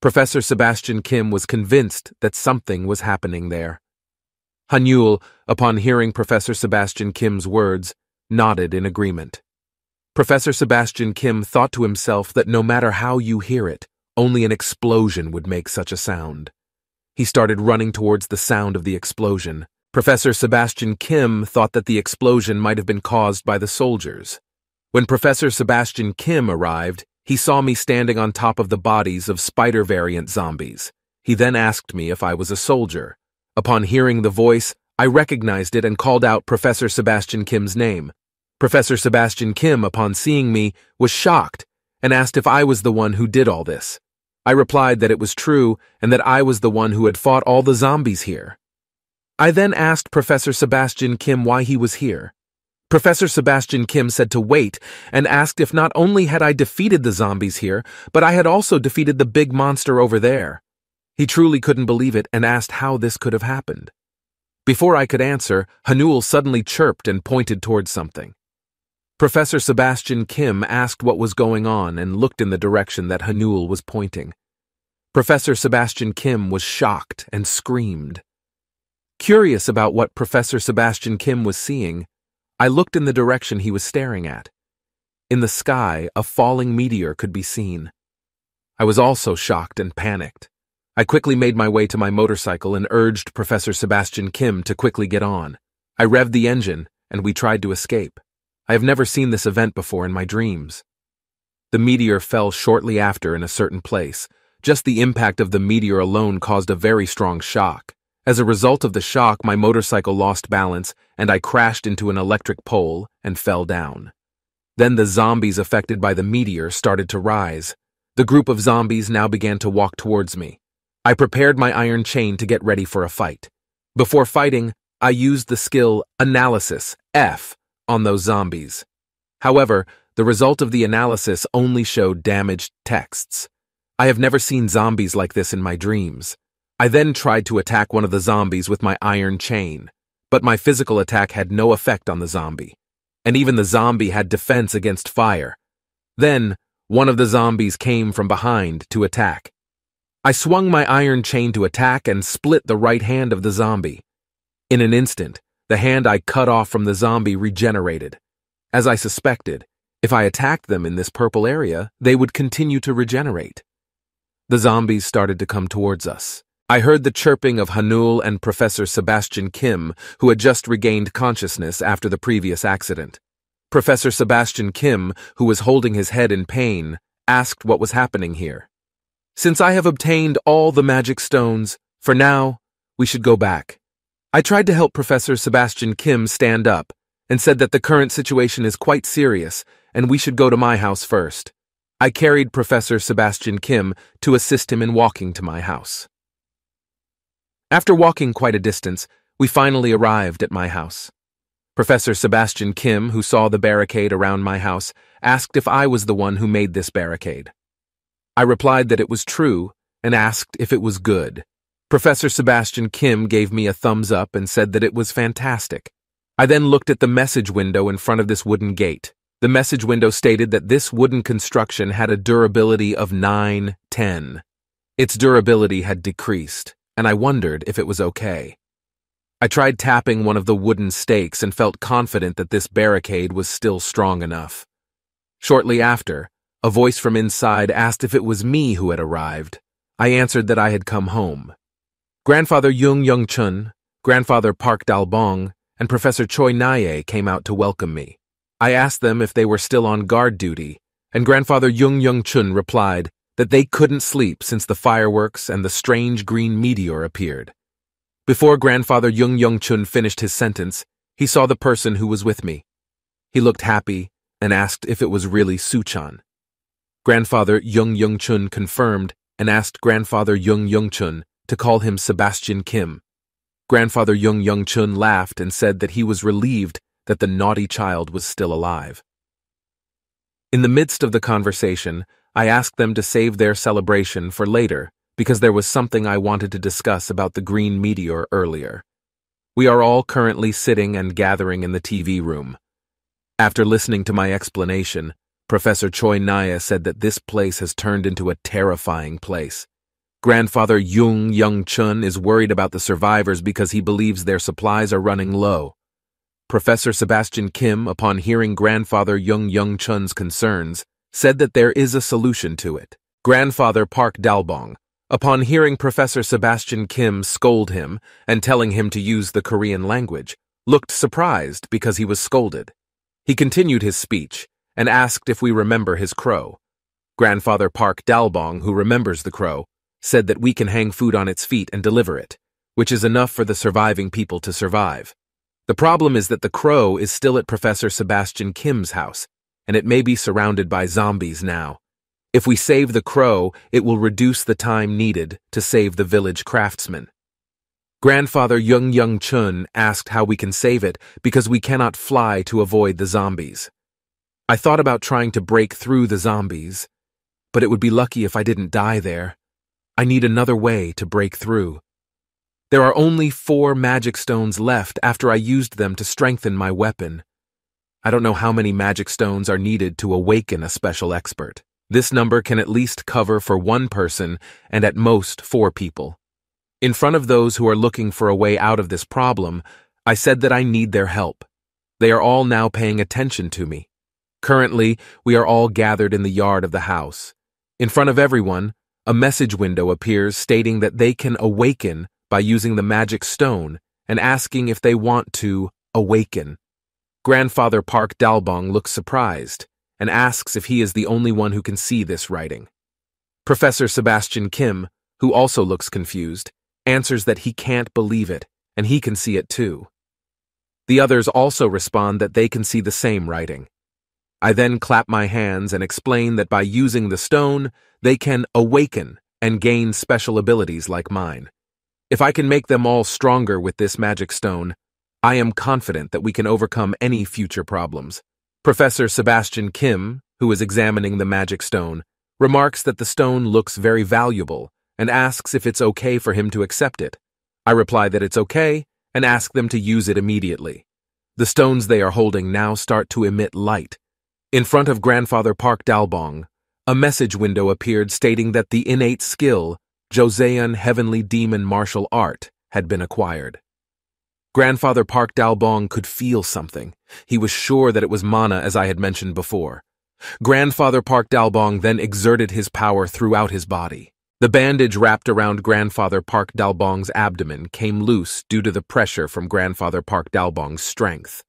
Professor Sebastian Kim was convinced that something was happening there. Hanyul, upon hearing Professor Sebastian Kim's words, nodded in agreement. Professor Sebastian Kim thought to himself that no matter how you hear it, only an explosion would make such a sound. He started running towards the sound of the explosion. Professor Sebastian Kim thought that the explosion might have been caused by the soldiers. When Professor Sebastian Kim arrived, he saw me standing on top of the bodies of spider variant zombies. He then asked me if I was a soldier. Upon hearing the voice, I recognized it and called out Professor Sebastian Kim's name. Professor Sebastian Kim, upon seeing me, was shocked and asked if I was the one who did all this. I replied that it was true and that I was the one who had fought all the zombies here. I then asked Professor Sebastian Kim why he was here. Professor Sebastian Kim said to wait and asked if not only had I defeated the zombies here, but I had also defeated the big monster over there. He truly couldn't believe it and asked how this could have happened. Before I could answer, Hanul suddenly chirped and pointed towards something. Professor Sebastian Kim asked what was going on and looked in the direction that Hanul was pointing. Professor Sebastian Kim was shocked and screamed. Curious about what Professor Sebastian Kim was seeing, I looked in the direction he was staring at. In the sky, a falling meteor could be seen. I was also shocked and panicked. I quickly made my way to my motorcycle and urged Professor Sebastian Kim to quickly get on. I revved the engine, and we tried to escape. I have never seen this event before in my dreams. The meteor fell shortly after in a certain place. Just the impact of the meteor alone caused a very strong shock. As a result of the shock, my motorcycle lost balance and I crashed into an electric pole and fell down. Then the zombies affected by the meteor started to rise. The group of zombies now began to walk towards me. I prepared my iron chain to get ready for a fight. Before fighting, I used the skill Analysis, F, on those zombies. However, the result of the analysis only showed damaged texts. I have never seen zombies like this in my dreams. I then tried to attack one of the zombies with my iron chain, but my physical attack had no effect on the zombie, and even the zombie had defense against fire. Then, one of the zombies came from behind to attack. I swung my iron chain to attack and split the right hand of the zombie. In an instant, the hand I cut off from the zombie regenerated. As I suspected, if I attacked them in this purple area, they would continue to regenerate. The zombies started to come towards us. I heard the chirping of Hanul and Professor Sebastian Kim, who had just regained consciousness after the previous accident. Professor Sebastian Kim, who was holding his head in pain, asked what was happening here. Since I have obtained all the magic stones, for now, we should go back. I tried to help Professor Sebastian Kim stand up and said that the current situation is quite serious and we should go to my house first. I carried Professor Sebastian Kim to assist him in walking to my house. After walking quite a distance, we finally arrived at my house. Professor Sebastian Kim, who saw the barricade around my house, asked if I was the one who made this barricade. I replied that it was true and asked if it was good. Professor Sebastian Kim gave me a thumbs up and said that it was fantastic. I then looked at the message window in front of this wooden gate. The message window stated that this wooden construction had a durability of 9, 10. Its durability had decreased and I wondered if it was okay. I tried tapping one of the wooden stakes and felt confident that this barricade was still strong enough. Shortly after, a voice from inside asked if it was me who had arrived. I answered that I had come home. Grandfather Jung Young Chun, Grandfather Park Dalbong, and Professor Choi Naye came out to welcome me. I asked them if they were still on guard duty, and Grandfather Jung Young Chun replied, that they couldn't sleep since the fireworks and the strange green meteor appeared. Before grandfather Jung Young Chun finished his sentence, he saw the person who was with me. He looked happy and asked if it was really Suchan. Grandfather Jung Young Chun confirmed and asked grandfather Jung Young Chun to call him Sebastian Kim. Grandfather Jung Young Chun laughed and said that he was relieved that the naughty child was still alive. In the midst of the conversation, I asked them to save their celebration for later because there was something I wanted to discuss about the green meteor earlier. We are all currently sitting and gathering in the TV room. After listening to my explanation, Professor Choi Naya said that this place has turned into a terrifying place. Grandfather Jung Young Chun is worried about the survivors because he believes their supplies are running low. Professor Sebastian Kim, upon hearing Grandfather Jung Young Chun's concerns, said that there is a solution to it. Grandfather Park Dalbong, upon hearing Professor Sebastian Kim scold him and telling him to use the Korean language, looked surprised because he was scolded. He continued his speech and asked if we remember his crow. Grandfather Park Dalbong, who remembers the crow, said that we can hang food on its feet and deliver it, which is enough for the surviving people to survive. The problem is that the crow is still at Professor Sebastian Kim's house, and it may be surrounded by zombies now. If we save the crow, it will reduce the time needed to save the village craftsman. Grandfather Jung Young Chun asked how we can save it because we cannot fly to avoid the zombies. I thought about trying to break through the zombies, but it would be lucky if I didn't die there. I need another way to break through. There are only four magic stones left after I used them to strengthen my weapon. I don't know how many magic stones are needed to awaken a special expert. This number can at least cover for one person and at most four people. In front of those who are looking for a way out of this problem, I said that I need their help. They are all now paying attention to me. Currently, we are all gathered in the yard of the house. In front of everyone, a message window appears stating that they can awaken by using the magic stone and asking if they want to awaken. Grandfather Park Dalbong looks surprised and asks if he is the only one who can see this writing. Professor Sebastian Kim, who also looks confused, answers that he can't believe it and he can see it too. The others also respond that they can see the same writing. I then clap my hands and explain that by using the stone, they can awaken and gain special abilities like mine. If I can make them all stronger with this magic stone, I am confident that we can overcome any future problems. Professor Sebastian Kim, who is examining the magic stone, remarks that the stone looks very valuable and asks if it's okay for him to accept it. I reply that it's okay and ask them to use it immediately. The stones they are holding now start to emit light. In front of Grandfather Park Dalbong, a message window appeared stating that the innate skill Joseon Heavenly Demon Martial Art had been acquired. Grandfather Park Dalbong could feel something. He was sure that it was mana as I had mentioned before. Grandfather Park Dalbong then exerted his power throughout his body. The bandage wrapped around Grandfather Park Dalbong's abdomen came loose due to the pressure from Grandfather Park Dalbong's strength.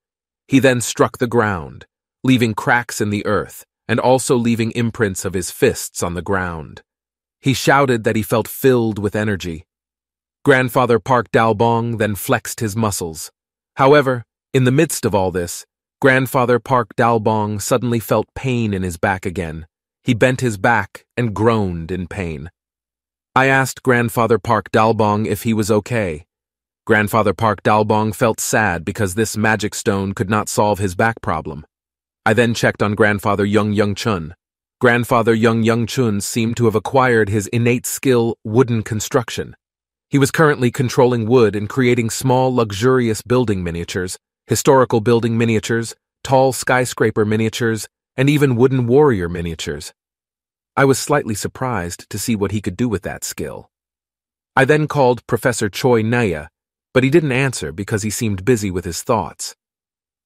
He then struck the ground, leaving cracks in the earth and also leaving imprints of his fists on the ground. He shouted that he felt filled with energy. Grandfather Park Dalbong then flexed his muscles. However, in the midst of all this, Grandfather Park Dalbong suddenly felt pain in his back again. He bent his back and groaned in pain. I asked Grandfather Park Dalbong if he was okay. Grandfather Park Dalbong felt sad because this magic stone could not solve his back problem. I then checked on Grandfather Jung Young Chun. Grandfather Jung Young Chun seemed to have acquired his innate skill wooden construction. He was currently controlling wood and creating small, luxurious building miniatures, historical building miniatures, tall skyscraper miniatures, and even wooden warrior miniatures. I was slightly surprised to see what he could do with that skill. I then called Professor Choi Naya, but he didn't answer because he seemed busy with his thoughts.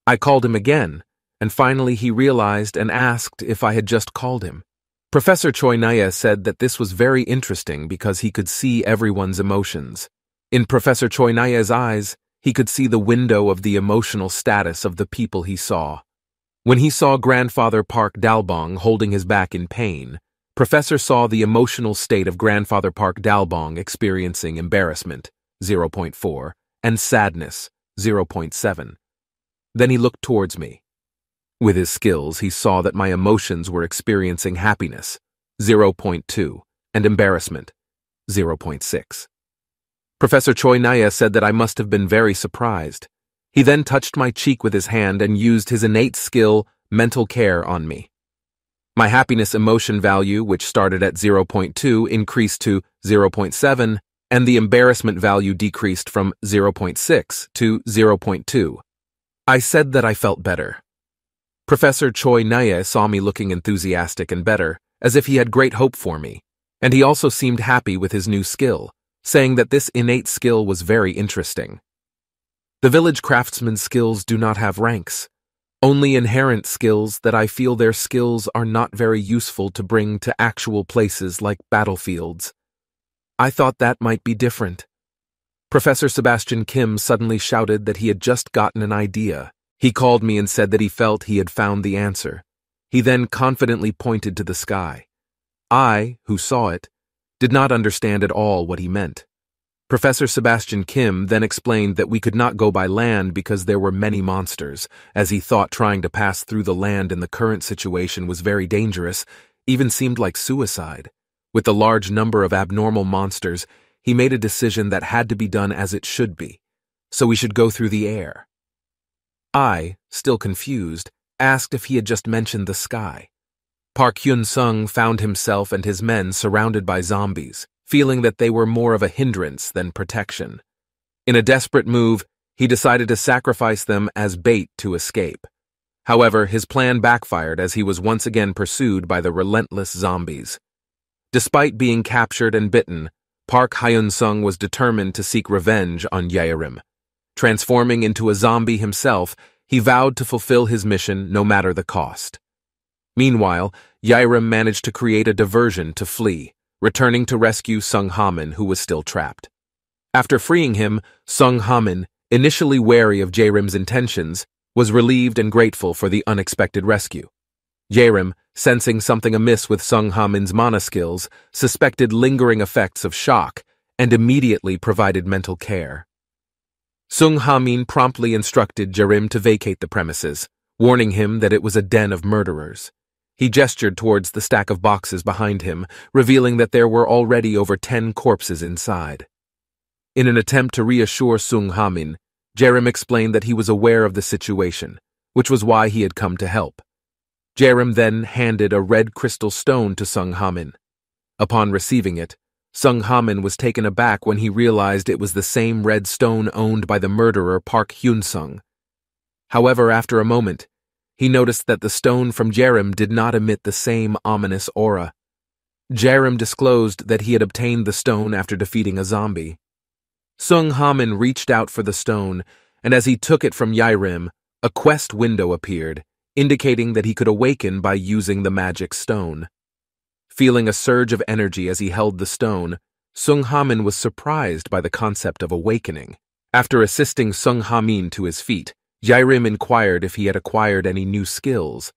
I called him again, and finally he realized and asked if I had just called him. Professor Choi Naya said that this was very interesting because he could see everyone's emotions. In Professor Choi Naya's eyes, he could see the window of the emotional status of the people he saw. When he saw Grandfather Park Dalbong holding his back in pain, Professor saw the emotional state of Grandfather Park Dalbong experiencing embarrassment. 0.4, and sadness, 0.7. Then he looked towards me. With his skills, he saw that my emotions were experiencing happiness, 0.2, and embarrassment, 0.6. Professor Choi Naya said that I must have been very surprised. He then touched my cheek with his hand and used his innate skill, mental care, on me. My happiness emotion value, which started at 0.2, increased to 0.7, and the embarrassment value decreased from 0.6 to 0.2. I said that I felt better. Professor Choi Naya saw me looking enthusiastic and better, as if he had great hope for me, and he also seemed happy with his new skill, saying that this innate skill was very interesting. The village craftsman's skills do not have ranks, only inherent skills that I feel their skills are not very useful to bring to actual places like battlefields. I thought that might be different. Professor Sebastian Kim suddenly shouted that he had just gotten an idea. He called me and said that he felt he had found the answer. He then confidently pointed to the sky. I, who saw it, did not understand at all what he meant. Professor Sebastian Kim then explained that we could not go by land because there were many monsters, as he thought trying to pass through the land in the current situation was very dangerous, even seemed like suicide. With the large number of abnormal monsters, he made a decision that had to be done as it should be, so we should go through the air. I, still confused, asked if he had just mentioned the sky. Park Hyun Sung found himself and his men surrounded by zombies, feeling that they were more of a hindrance than protection. In a desperate move, he decided to sacrifice them as bait to escape. However, his plan backfired as he was once again pursued by the relentless zombies. Despite being captured and bitten, Park Hyun Sung was determined to seek revenge on Yaerim. Transforming into a zombie himself, he vowed to fulfill his mission no matter the cost. Meanwhile, Yaerim managed to create a diversion to flee, returning to rescue Sung Hamin, who was still trapped. After freeing him, Sung Hamin, initially wary of Jaerim's intentions, was relieved and grateful for the unexpected rescue. Jaerim, sensing something amiss with Sung Hamin's mana skills, suspected lingering effects of shock and immediately provided mental care. Sung Hamin promptly instructed Jaerim to vacate the premises, warning him that it was a den of murderers. He gestured towards the stack of boxes behind him, revealing that there were already over ten corpses inside. In an attempt to reassure Sung Hamin, Jaerim explained that he was aware of the situation, which was why he had come to help. Jaerim then handed a red crystal stone to Sung Hamin. Upon receiving it, Sung Hamin was taken aback when he realized it was the same red stone owned by the murderer Park Hyun Sung. However, after a moment, he noticed that the stone from Jaerim did not emit the same ominous aura. Jaerim disclosed that he had obtained the stone after defeating a zombie. Sung Hamin reached out for the stone, and as he took it from Yaerim, a quest window appeared, indicating that he could awaken by using the magic stone. Feeling a surge of energy as he held the stone, Sung Hamin was surprised by the concept of awakening. After assisting Sung Hamin to his feet, Yaerim inquired if he had acquired any new skills.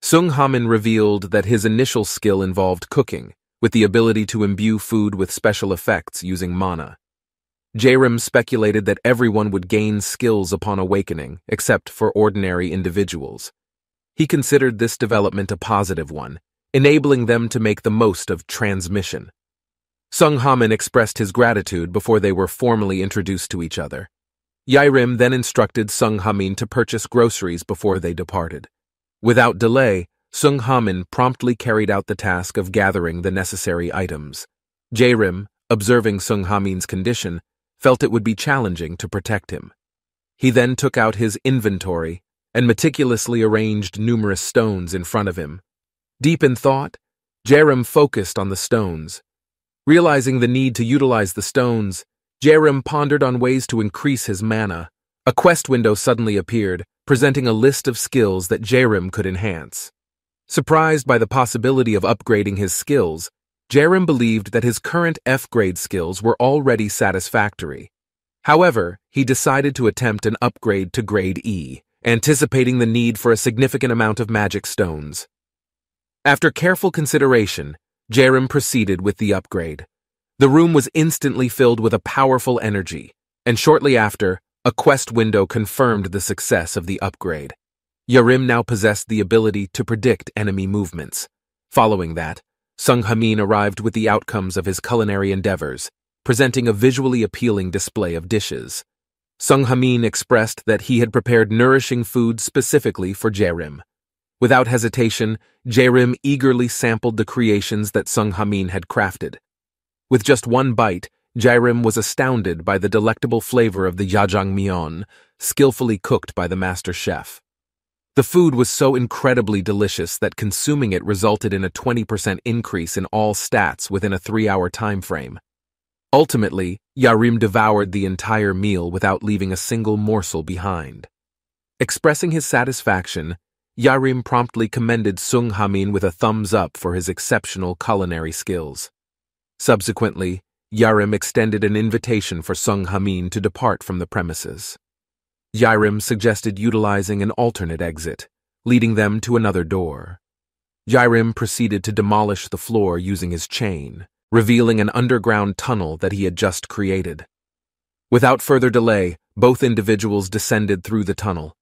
Sung Hamin revealed that his initial skill involved cooking, with the ability to imbue food with special effects using mana. Jaerim speculated that everyone would gain skills upon awakening, except for ordinary individuals. He considered this development a positive one, enabling them to make the most of transmission. Sung Hamin expressed his gratitude before they were formally introduced to each other. Yaerim then instructed Sung Hamin to purchase groceries before they departed. Without delay, Sung Hamin promptly carried out the task of gathering the necessary items. Jaerim, observing Sung Hamin's condition, felt it would be challenging to protect him. He then took out his inventory and meticulously arranged numerous stones in front of him. Deep in thought, Jaerim focused on the stones. Realizing the need to utilize the stones, Jaerim pondered on ways to increase his mana. A quest window suddenly appeared, presenting a list of skills that Jaerim could enhance. Surprised by the possibility of upgrading his skills, Jaerim believed that his current F-grade skills were already satisfactory. However, he decided to attempt an upgrade to grade E, anticipating the need for a significant amount of magic stones. After careful consideration, Jaerim proceeded with the upgrade. The room was instantly filled with a powerful energy, and shortly after, a quest window confirmed the success of the upgrade. Yarim now possessed the ability to predict enemy movements. Following that, Sung Hamin arrived with the outcomes of his culinary endeavors, presenting a visually appealing display of dishes. Sung Hamin expressed that he had prepared nourishing food specifically for Jerim. Without hesitation, Jerim eagerly sampled the creations that Sung Hamin had crafted. With just one bite, Jerim was astounded by the delectable flavor of the jajangmyeon, skillfully cooked by the master chef. The food was so incredibly delicious that consuming it resulted in a 20% increase in all stats within a three-hour time frame. Ultimately, Yarim devoured the entire meal without leaving a single morsel behind. Expressing his satisfaction, Yarim promptly commended Sung Hamin with a thumbs up for his exceptional culinary skills. Subsequently, Yarim extended an invitation for Sung Hamin to depart from the premises. Yarim suggested utilizing an alternate exit, leading them to another door. Yarim proceeded to demolish the floor using his chain, revealing an underground tunnel that he had just created. Without further delay, both individuals descended through the tunnel,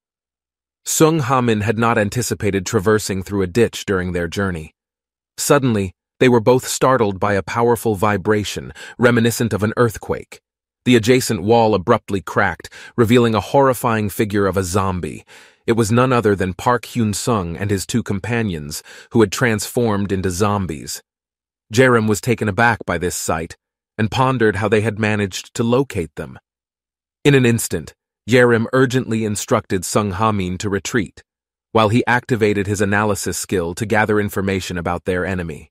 Sung Hamin had not anticipated traversing through a ditch during their journey. Suddenly, they were both startled by a powerful vibration, reminiscent of an earthquake. The adjacent wall abruptly cracked, revealing a horrifying figure of a zombie. It was none other than Park Hyun Sung and his two companions, who had transformed into zombies. Jerem was taken aback by this sight and pondered how they had managed to locate them. In an instant, Yerim urgently instructed Sung Hamin to retreat, while he activated his analysis skill to gather information about their enemy.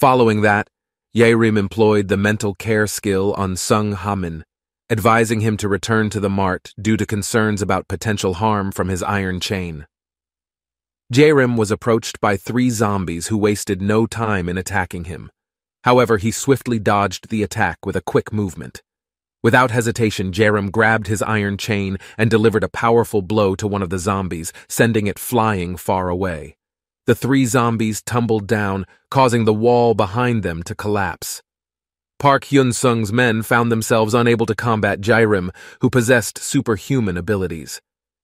Following that, Yerim employed the mental care skill on Sung Hamin, advising him to return to the mart due to concerns about potential harm from his iron chain. Jerim was approached by three zombies who wasted no time in attacking him. However, he swiftly dodged the attack with a quick movement. Without hesitation, Jerem grabbed his iron chain and delivered a powerful blow to one of the zombies, sending it flying far away. The three zombies tumbled down, causing the wall behind them to collapse. Park Hyun Sung's men found themselves unable to combat Jairim, who possessed superhuman abilities.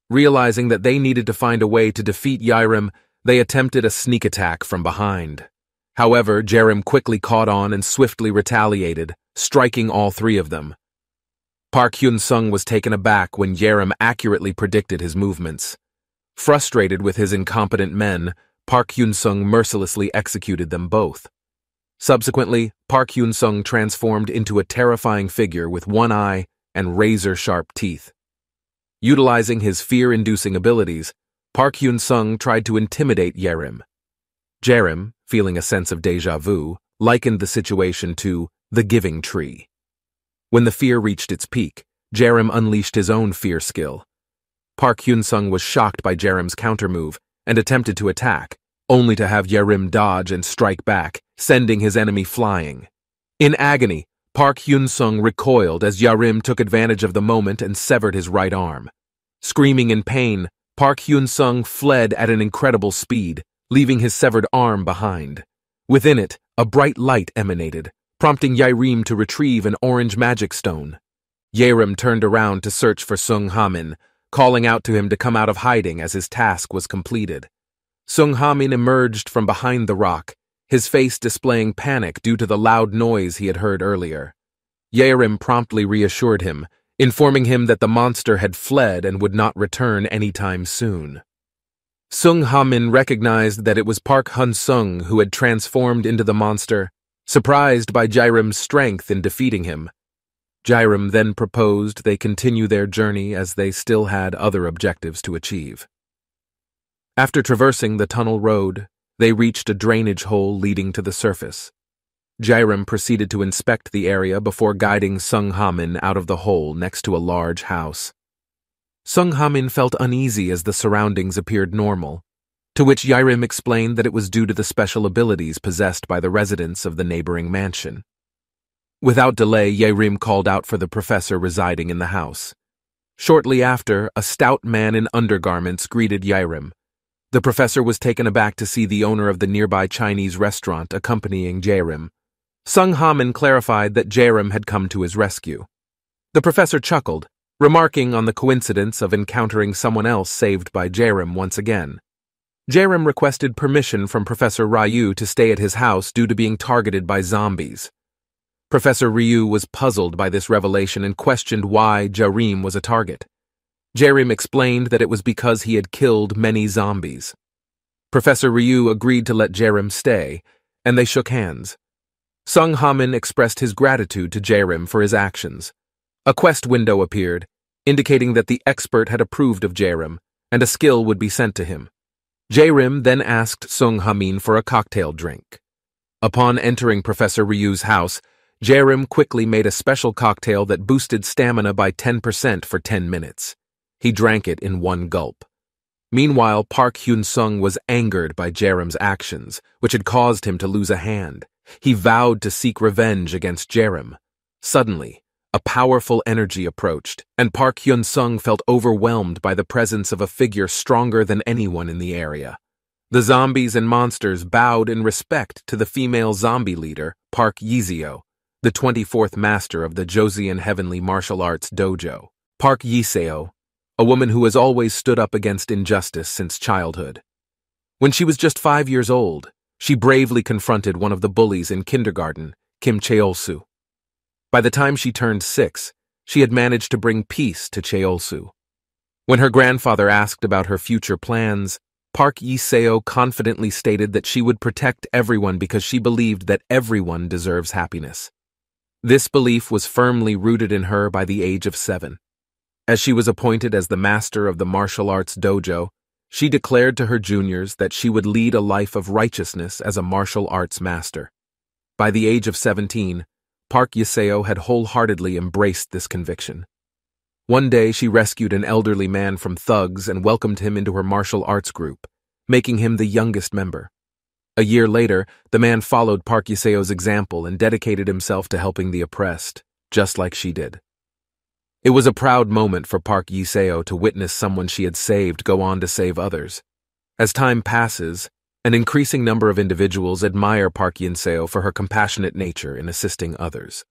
Realizing that they needed to find a way to defeat Yairim, they attempted a sneak attack from behind. However, Jerim quickly caught on and swiftly retaliated, striking all three of them. Park Hyun Sung was taken aback when Yerim accurately predicted his movements. Frustrated with his incompetent men, Park Hyun Sung mercilessly executed them both. Subsequently, Park Hyun Sung transformed into a terrifying figure with one eye and razor sharp teeth. Utilizing his fear inducing abilities, Park Hyun Sung tried to intimidate Yerim. Jerim, feeling a sense of deja vu, likened the situation to the giving tree. When the fear reached its peak, Jerem unleashed his own fear skill. Park Hyun-sung was shocked by Jerem's countermove and attempted to attack, only to have Yerim dodge and strike back, sending his enemy flying. In agony, Park Hyun-sung recoiled as Yarim took advantage of the moment and severed his right arm. Screaming in pain, Park Hyun-sung fled at an incredible speed, leaving his severed arm behind. Within it, a bright light emanated, prompting Yairim to retrieve an orange magic stone. Yerim turned around to search for Sung Hamin, calling out to him to come out of hiding as his task was completed. Sung Hamin emerged from behind the rock, his face displaying panic due to the loud noise he had heard earlier. Yerim promptly reassured him, informing him that the monster had fled and would not return anytime soon. Sung Hamin recognized that it was Park Hyun Sung who had transformed into the monster surprised by Jairim's strength in defeating him. Jairim then proposed they continue their journey as they still had other objectives to achieve. After traversing the tunnel road, they reached a drainage hole leading to the surface. Jairim proceeded to inspect the area before guiding Sung Hamin out of the hole next to a large house. Sung Hamin felt uneasy as the surroundings appeared normal, to which Yairim explained that it was due to the special abilities possessed by the residents of the neighboring mansion. Without delay, Yairim called out for the professor residing in the house. Shortly after, a stout man in undergarments greeted Yairim. The professor was taken aback to see the owner of the nearby Chinese restaurant accompanying Jairim. Sung Hamin clarified that Jerem had come to his rescue. The professor chuckled, remarking on the coincidence of encountering someone else saved by Jerem once again. Jerem requested permission from Professor Ryu to stay at his house due to being targeted by zombies. Professor Ryu was puzzled by this revelation and questioned why Jarim was a target. Jerem explained that it was because he had killed many zombies. Professor Ryu agreed to let Jerem stay, and they shook hands. Sung Hamin expressed his gratitude to Jerem for his actions. A quest window appeared, indicating that the expert had approved of Jerem, and a skill would be sent to him. Jerem then asked Sung Hamin for a cocktail drink. Upon entering Professor Ryu's house, Jerem quickly made a special cocktail that boosted stamina by 10% for 10 minutes. He drank it in one gulp. Meanwhile, Park Hyun Sung was angered by Jerem's actions, which had caused him to lose a hand. He vowed to seek revenge against Jerem. Suddenly, a powerful energy approached, and Park Hyun Sung felt overwhelmed by the presence of a figure stronger than anyone in the area. The zombies and monsters bowed in respect to the female zombie leader, Park Yiseo, the 24th master of the Joseon Heavenly Martial Arts Dojo. Park Yiseo, a woman who has always stood up against injustice since childhood. When she was just five years old, she bravely confronted one of the bullies in kindergarten, Kim Cheolsu. By the time she turned six, she had managed to bring peace to Cheolsu. When her grandfather asked about her future plans, Park Yiseo confidently stated that she would protect everyone because she believed that everyone deserves happiness. This belief was firmly rooted in her by the age of seven. As she was appointed as the master of the martial arts dojo, she declared to her juniors that she would lead a life of righteousness as a martial arts master. By the age of 17, Park Yiseo had wholeheartedly embraced this conviction. One day she rescued an elderly man from thugs and welcomed him into her martial arts group, making him the youngest member. A year later, the man followed Park Yiseo's example and dedicated himself to helping the oppressed, just like she did. It was a proud moment for Park Yiseo to witness someone she had saved go on to save others. As time passes, an increasing number of individuals admire Park Yinseo for her compassionate nature in assisting others.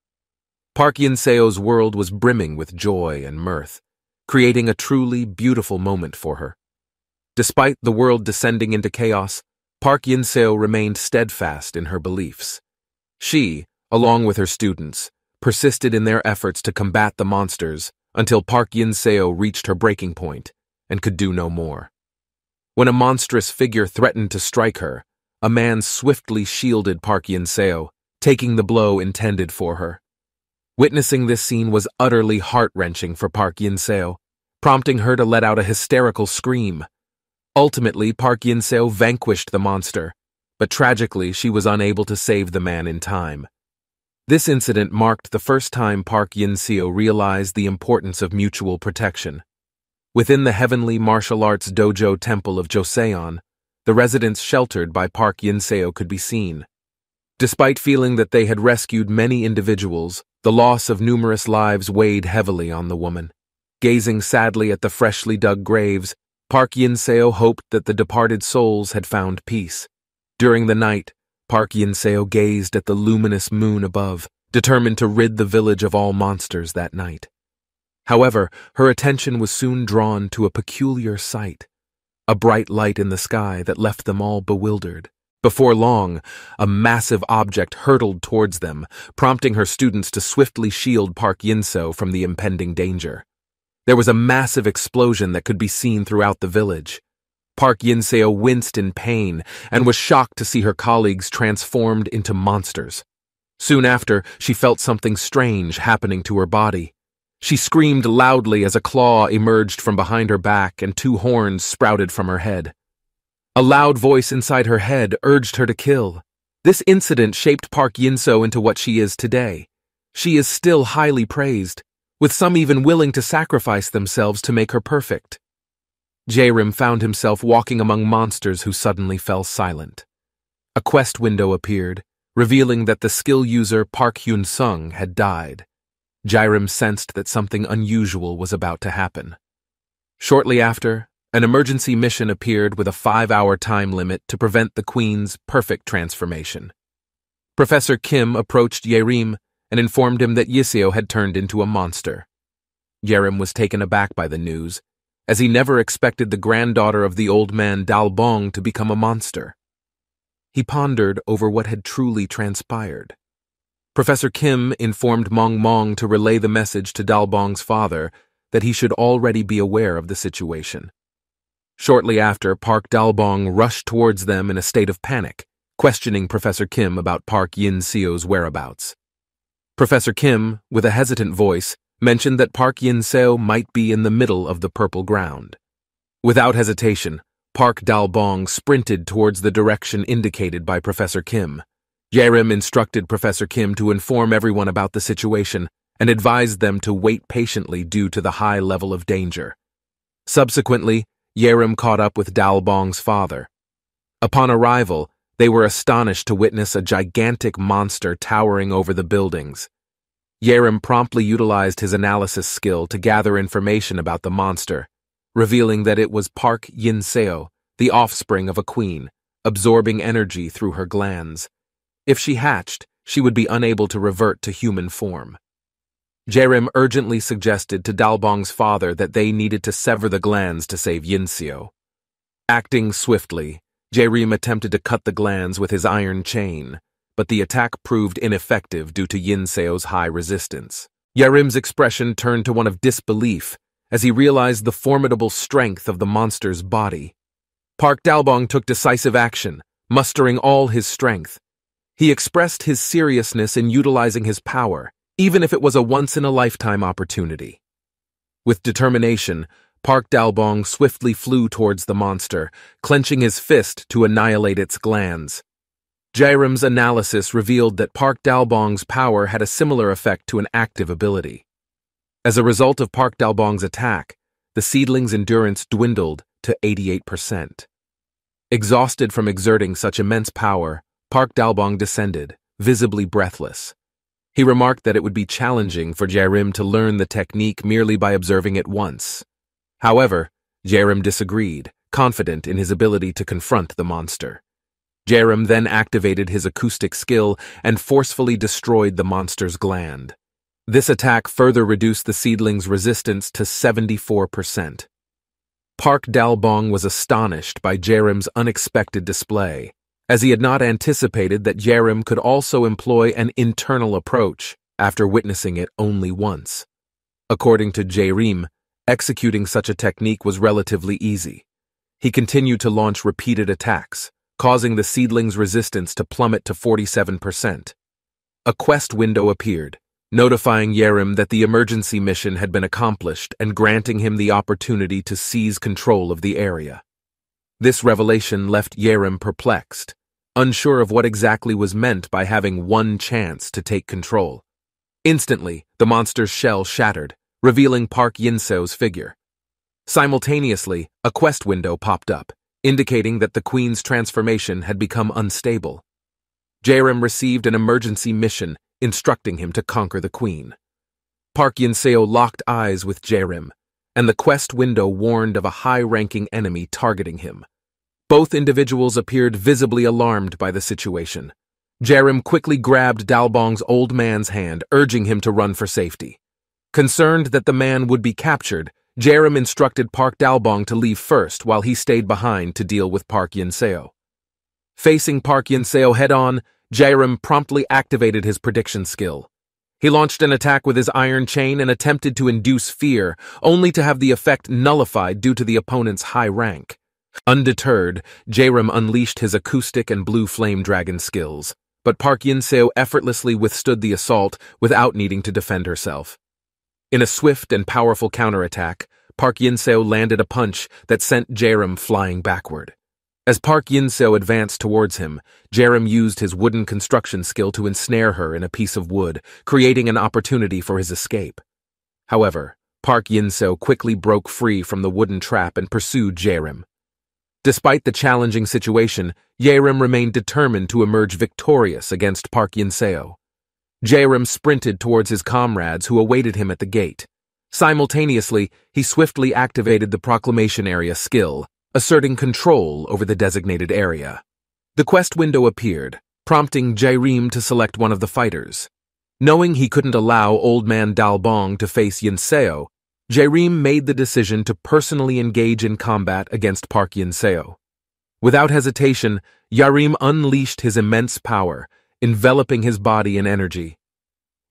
Park Yinseo's world was brimming with joy and mirth, creating a truly beautiful moment for her. Despite the world descending into chaos, Park Yinseo remained steadfast in her beliefs. She, along with her students, persisted in their efforts to combat the monsters until Park Yinseo reached her breaking point and could do no more. When a monstrous figure threatened to strike her, a man swiftly shielded Park Yinseo, taking the blow intended for her. Witnessing this scene was utterly heart-wrenching for Park Yinseo, prompting her to let out a hysterical scream. Ultimately, Park Yinseo vanquished the monster, but tragically she was unable to save the man in time. This incident marked the first time Park Yinseo realized the importance of mutual protection. Within the heavenly martial arts dojo temple of Joseon, the residents sheltered by Park Yinseo could be seen. Despite feeling that they had rescued many individuals, the loss of numerous lives weighed heavily on the woman. Gazing sadly at the freshly dug graves, Park Yinseo hoped that the departed souls had found peace. During the night, Park Yinseo gazed at the luminous moon above, determined to rid the village of all monsters that night. However, her attention was soon drawn to a peculiar sight, a bright light in the sky that left them all bewildered. Before long, a massive object hurtled towards them, prompting her students to swiftly shield Park Yinseo from the impending danger. There was a massive explosion that could be seen throughout the village. Park Yinseo winced in pain and was shocked to see her colleagues transformed into monsters. Soon after, she felt something strange happening to her body. She screamed loudly as a claw emerged from behind her back and two horns sprouted from her head. A loud voice inside her head urged her to kill. This incident shaped Park Yinseo into what she is today. She is still highly praised, with some even willing to sacrifice themselves to make her perfect. Jerem found himself walking among monsters who suddenly fell silent. A quest window appeared, revealing that the skill user Park Hyun Sung had died. Jerem sensed that something unusual was about to happen. Shortly after, an emergency mission appeared with a five-hour time limit to prevent the Queen's perfect transformation. Professor Kim approached Yerim and informed him that Yiseo had turned into a monster. Yerim was taken aback by the news, as he never expected the granddaughter of the old man Dalbong to become a monster. He pondered over what had truly transpired. Professor Kim informed Mong Mong to relay the message to Dalbong's father that he should already be aware of the situation. Shortly after, Park Dalbong rushed towards them in a state of panic, questioning Professor Kim about Park Yin Seo's whereabouts. Professor Kim, with a hesitant voice, mentioned that Park Yin Seo might be in the middle of the purple ground. Without hesitation, Park Dalbong sprinted towards the direction indicated by Professor Kim. Yerim instructed Professor Kim to inform everyone about the situation and advised them to wait patiently due to the high level of danger. Subsequently, Yerim caught up with Dalbong's father. Upon arrival, they were astonished to witness a gigantic monster towering over the buildings. Yerim promptly utilized his analysis skill to gather information about the monster, revealing that it was Park Yinseo, the offspring of a queen, absorbing energy through her glands. If she hatched, she would be unable to revert to human form. Jerim urgently suggested to Dalbong's father that they needed to sever the glands to save Yinseo. Acting swiftly, Jerim attempted to cut the glands with his iron chain, but the attack proved ineffective due to Yinseo's high resistance. Yarim's expression turned to one of disbelief as he realized the formidable strength of the monster's body. Park Dalbong took decisive action, mustering all his strength. He expressed his seriousness in utilizing his power, even if it was a once-in-a-lifetime opportunity. With determination, Park Dalbong swiftly flew towards the monster, clenching his fist to annihilate its glands. Jairam's analysis revealed that Park Dalbong's power had a similar effect to an active ability. As a result of Park Dalbong's attack, the seedling's endurance dwindled to 88%. Exhausted from exerting such immense power, Park Dalbong descended, visibly breathless. He remarked that it would be challenging for Jairim to learn the technique merely by observing it once. However, Jairim disagreed, confident in his ability to confront the monster. Jerem then activated his acoustic skill and forcefully destroyed the monster's gland. This attack further reduced the seedling's resistance to 74%. Park Dalbong was astonished by Jerem's unexpected display, as he had not anticipated that Jerem could also employ an internal approach after witnessing it only once. According to Jerim, executing such a technique was relatively easy. He continued to launch repeated attacks, causing the seedling's resistance to plummet to 47%. A quest window appeared, notifying Yerim that the emergency mission had been accomplished and granting him the opportunity to seize control of the area. This revelation left Yerim perplexed, unsure of what exactly was meant by having one chance to take control. Instantly, the monster's shell shattered, revealing Park Yinseo's figure. Simultaneously, a quest window popped up indicating that the Queen's transformation had become unstable. Jerem received an emergency mission instructing him to conquer the Queen. Park Yinseo locked eyes with Jerem, and the quest window warned of a high-ranking enemy targeting him. Both individuals appeared visibly alarmed by the situation. Jerem quickly grabbed Dalbong's old man's hand, urging him to run for safety. Concerned that the man would be captured, Jerem instructed Park Dalbong to leave first while he stayed behind to deal with Park Yinseo. Facing Park Yinseo head-on, Jerem promptly activated his prediction skill. He launched an attack with his iron chain and attempted to induce fear, only to have the effect nullified due to the opponent's high rank. Undeterred, Jerem unleashed his acoustic and blue flame dragon skills, but Park Yinseo effortlessly withstood the assault without needing to defend herself. In a swift and powerful counterattack, Park Yinseo landed a punch that sent Jerem flying backward. As Park Yinseo advanced towards him, Jerem used his wooden construction skill to ensnare her in a piece of wood, creating an opportunity for his escape. However, Park Yinseo quickly broke free from the wooden trap and pursued Jerem. Despite the challenging situation, Jerem remained determined to emerge victorious against Park Yinseo. Jerem sprinted towards his comrades who awaited him at the gate. Simultaneously, he swiftly activated the Proclamation Area skill, asserting control over the designated area. The quest window appeared, prompting Jairim to select one of the fighters. Knowing he couldn't allow Old Man Dalbong to face Yinseo, Jairim made the decision to personally engage in combat against Park Yinseo. Without hesitation, Yarim unleashed his immense power, enveloping his body in energy.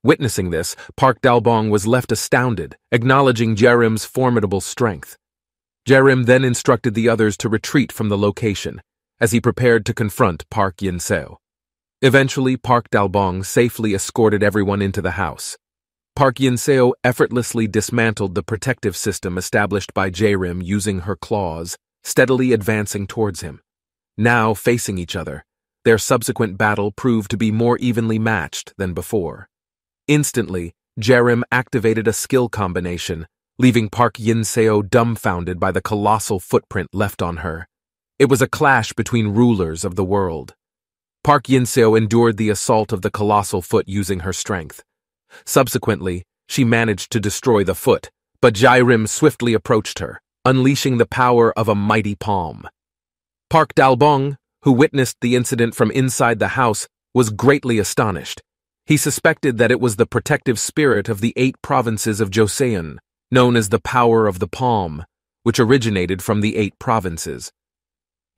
Witnessing this, Park Dalbong was left astounded, acknowledging Jairim's formidable strength. Jairim then instructed the others to retreat from the location, as he prepared to confront Park Yinseo. Eventually, Park Dalbong safely escorted everyone into the house. Park Yiseo effortlessly dismantled the protective system established by Jairim using her claws, steadily advancing towards him. Now facing each other, their subsequent battle proved to be more evenly matched than before. Instantly, Jairim activated a skill combination, leaving Park Yiseo dumbfounded by the colossal footprint left on her. It was a clash between rulers of the world. Park Yiseo endured the assault of the colossal foot using her strength. Subsequently, she managed to destroy the foot, but Jairim swiftly approached her, unleashing the power of a mighty palm. Park Dalbong, who witnessed the incident from inside the house, was greatly astonished. He suspected that it was the protective spirit of the eight provinces of Joseon, known as the power of the palm, which originated from the eight provinces.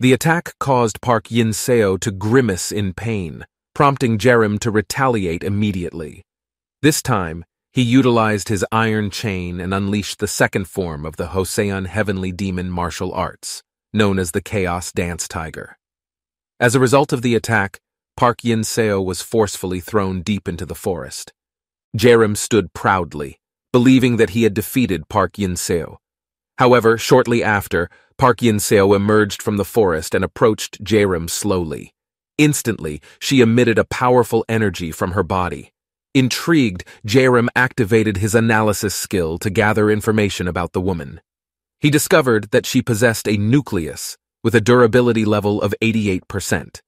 The attack caused Park Yiseo to grimace in pain, prompting Jairim to retaliate immediately. This time, he utilized his iron chain and unleashed the second form of the Joseon Heavenly Demon martial arts, known as the Chaos Dance Tiger. As a result of the attack, Park Yiseo was forcefully thrown deep into the forest. Jairim stood proudly, believing that he had defeated Park Yiseo. However, shortly after, Park Yiseo emerged from the forest and approached Jairim slowly. Instantly, she emitted a powerful energy from her body. Intrigued, Jairim activated his analysis skill to gather information about the woman. He discovered that she possessed a nucleus with a durability level of 88%.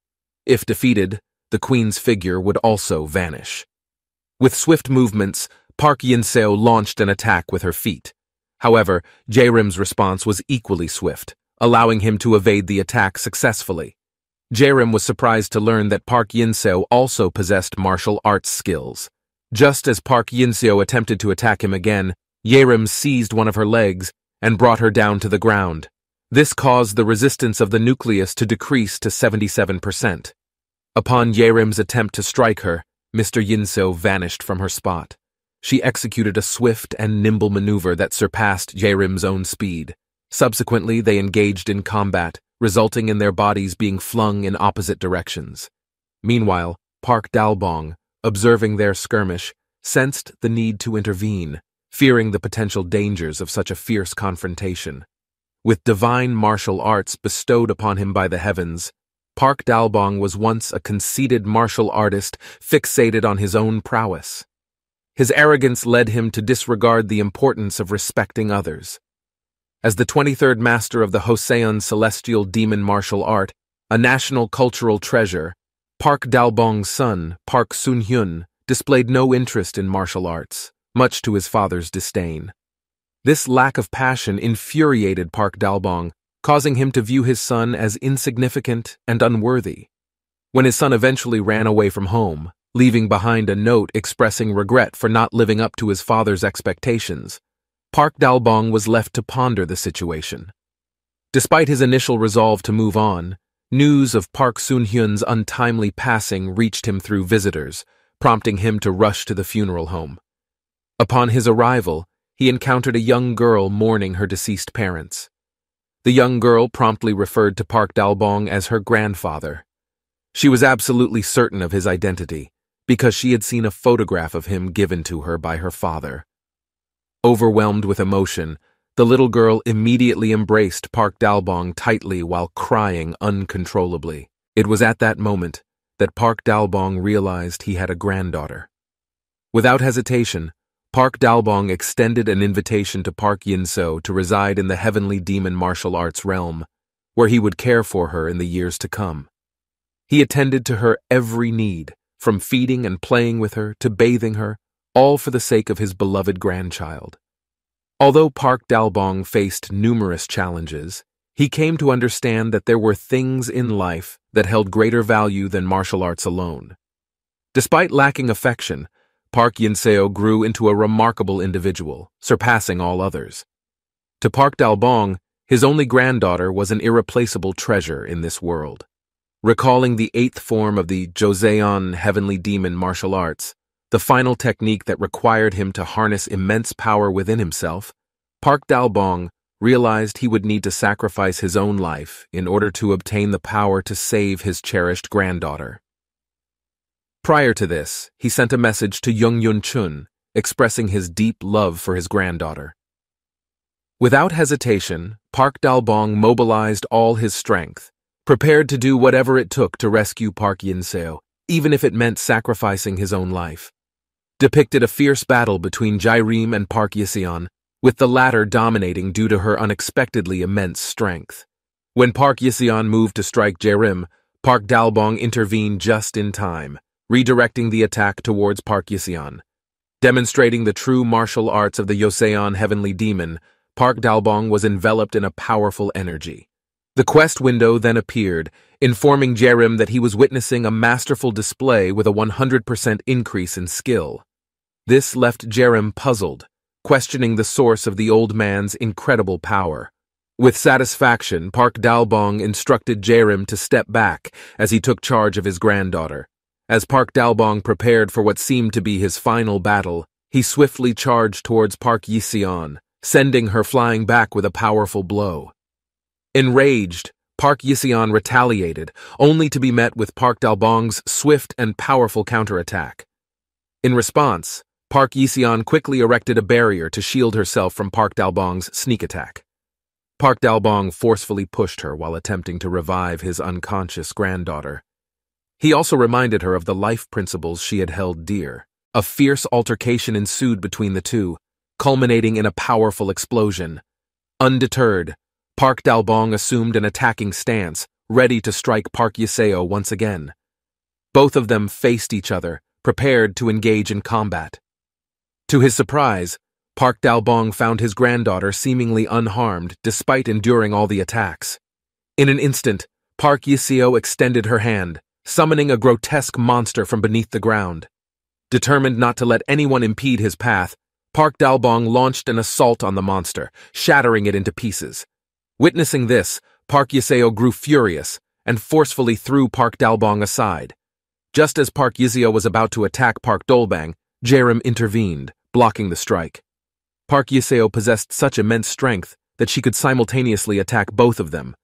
If defeated, the queen's figure would also vanish. With swift movements, Park Yiseo launched an attack with her feet. However, Jairim's response was equally swift, allowing him to evade the attack successfully. Jairim was surprised to learn that Park Yiseo also possessed martial arts skills. Just as Park Yiseo attempted to attack him again, Jairim seized one of her legs and brought her down to the ground. This caused the resistance of the nucleus to decrease to 77%. Upon Jairim's attempt to strike her, Mr. Yiseo vanished from her spot. She executed a swift and nimble maneuver that surpassed Jairim's own speed. Subsequently, they engaged in combat, resulting in their bodies being flung in opposite directions. Meanwhile, Park Dalbong, observing their skirmish, sensed the need to intervene, fearing the potential dangers of such a fierce confrontation. With divine martial arts bestowed upon him by the heavens, Park Dalbong was once a conceited martial artist fixated on his own prowess. His arrogance led him to disregard the importance of respecting others. As the 23rd master of the Joseon celestial demon martial art, a national cultural treasure, Park Dalbong's son, Park Sun-hyun, displayed no interest in martial arts, much to his father's disdain. This lack of passion infuriated Park Dalbong, causing him to view his son as insignificant and unworthy. When his son eventually ran away from home, leaving behind a note expressing regret for not living up to his father's expectations. Park Dalbong was left to ponder the situation. Despite his initial resolve to move on, news of Park Sun-hyun's untimely passing reached him through visitors, prompting him to rush to the funeral home. Upon his arrival, he encountered a young girl mourning her deceased parents. The young girl promptly referred to Park Dalbong as her grandfather. She was absolutely certain of his identity, because she had seen a photograph of him given to her by her father. Overwhelmed with emotion, the little girl immediately embraced Park Dalbong tightly while crying uncontrollably. It was at that moment that Park Dalbong realized he had a granddaughter. Without hesitation, Park Dalbong extended an invitation to Park Yiseo to reside in the heavenly demon martial arts realm, where he would care for her in the years to come. He attended to her every need, from feeding and playing with her to bathing her, all for the sake of his beloved grandchild. Although Park Dalbong faced numerous challenges, he came to understand that there were things in life that held greater value than martial arts alone. Despite lacking affection, Park Yiseo grew into a remarkable individual, surpassing all others. To Park Dalbong, his only granddaughter was an irreplaceable treasure in this world. Recalling the eighth form of the Joseon Heavenly Demon martial arts, the final technique that required him to harness immense power within himself, Park Dalbong realized he would need to sacrifice his own life in order to obtain the power to save his cherished granddaughter. Prior to this, he sent a message to Jung Young Chun, expressing his deep love for his granddaughter. Without hesitation, Park Dalbong mobilized all his strength, prepared to do whatever it took to rescue Park Yiseo, even if it meant sacrificing his own life. Depicted a fierce battle between Jairim and Park Yiseo, with the latter dominating due to her unexpectedly immense strength. When Park Yiseo moved to strike Jerim, Park Dalbong intervened just in time, redirecting the attack towards Park Yiseo. Demonstrating the true martial arts of the Joseon Heavenly Demon, Park Dalbong was enveloped in a powerful energy. The quest window then appeared, informing Jerim that he was witnessing a masterful display with a 100% increase in skill. This left Jerim puzzled, questioning the source of the old man's incredible power. With satisfaction, Park Dalbong instructed Jerim to step back as he took charge of his granddaughter. As Park Dalbong prepared for what seemed to be his final battle, he swiftly charged towards Park Yiseo, sending her flying back with a powerful blow. Enraged, Park Yiseo retaliated, only to be met with Park Dalbong's swift and powerful counterattack. In response, Park Yiseo quickly erected a barrier to shield herself from Park Dalbong's sneak attack. Park Dalbong forcefully pushed her while attempting to revive his unconscious granddaughter. He also reminded her of the life principles she had held dear. A fierce altercation ensued between the two, culminating in a powerful explosion. Undeterred, Park Dalbong assumed an attacking stance, ready to strike Park Yiseo once again. Both of them faced each other, prepared to engage in combat. To his surprise, Park Dalbong found his granddaughter seemingly unharmed despite enduring all the attacks. In an instant, Park Yiseo extended her hand, summoning a grotesque monster from beneath the ground. Determined not to let anyone impede his path, Park Dalbong launched an assault on the monster, shattering it into pieces. Witnessing this, Park Yiseo grew furious and forcefully threw Park Dalbong aside. Just as Park Yiseo was about to attack Park Dalbong, Jerim intervened, blocking the strike. Park Yiseo possessed such immense strength that she could simultaneously attack both of them.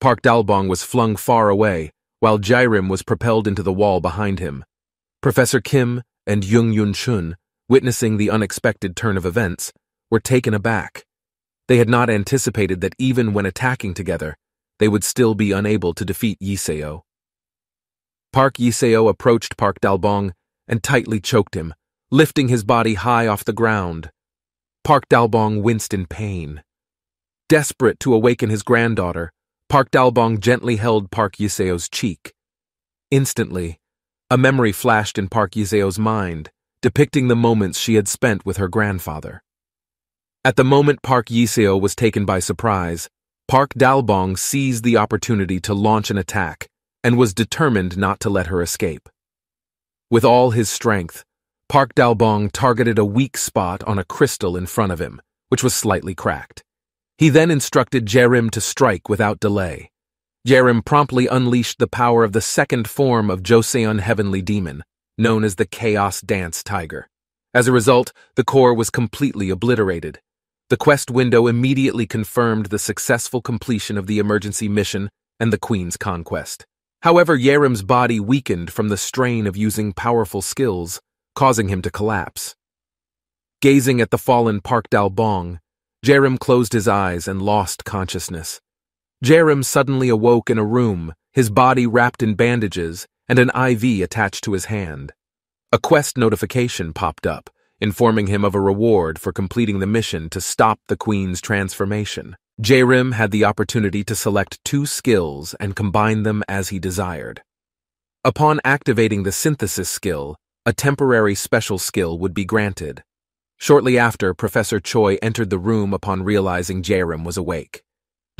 Park Dalbong was flung far away, while Jairim was propelled into the wall behind him. Professor Kim and Jung Young Chun, witnessing the unexpected turn of events, were taken aback. They had not anticipated that even when attacking together, they would still be unable to defeat Yiseo. Park Yiseo approached Park Dalbong and tightly choked him, lifting his body high off the ground. Park Dalbong winced in pain. Desperate to awaken his granddaughter, Park Dalbong gently held Park Yiseo's cheek. Instantly, a memory flashed in Park Yiseo's mind, depicting the moments she had spent with her grandfather. At the moment Park Yiseo was taken by surprise, Park Dalbong seized the opportunity to launch an attack and was determined not to let her escape. With all his strength, Park Dalbong targeted a weak spot on a crystal in front of him, which was slightly cracked. He then instructed Jerim to strike without delay. Jerim promptly unleashed the power of the second form of Joseon Heavenly Demon, known as the Chaos Dance Tiger. As a result, the core was completely obliterated. The quest window immediately confirmed the successful completion of the emergency mission and the Queen's conquest. However, Jerim's body weakened from the strain of using powerful skills, causing him to collapse. Gazing at the fallen Park Dalbong, Jerim closed his eyes and lost consciousness. Jerim suddenly awoke in a room, his body wrapped in bandages and an IV attached to his hand. A quest notification popped up, informing him of a reward for completing the mission to stop the Queen's transformation. Jerim had the opportunity to select two skills and combine them as he desired. Upon activating the synthesis skill, a temporary special skill would be granted. Shortly after, Professor Choi entered the room upon realizing Jerim was awake.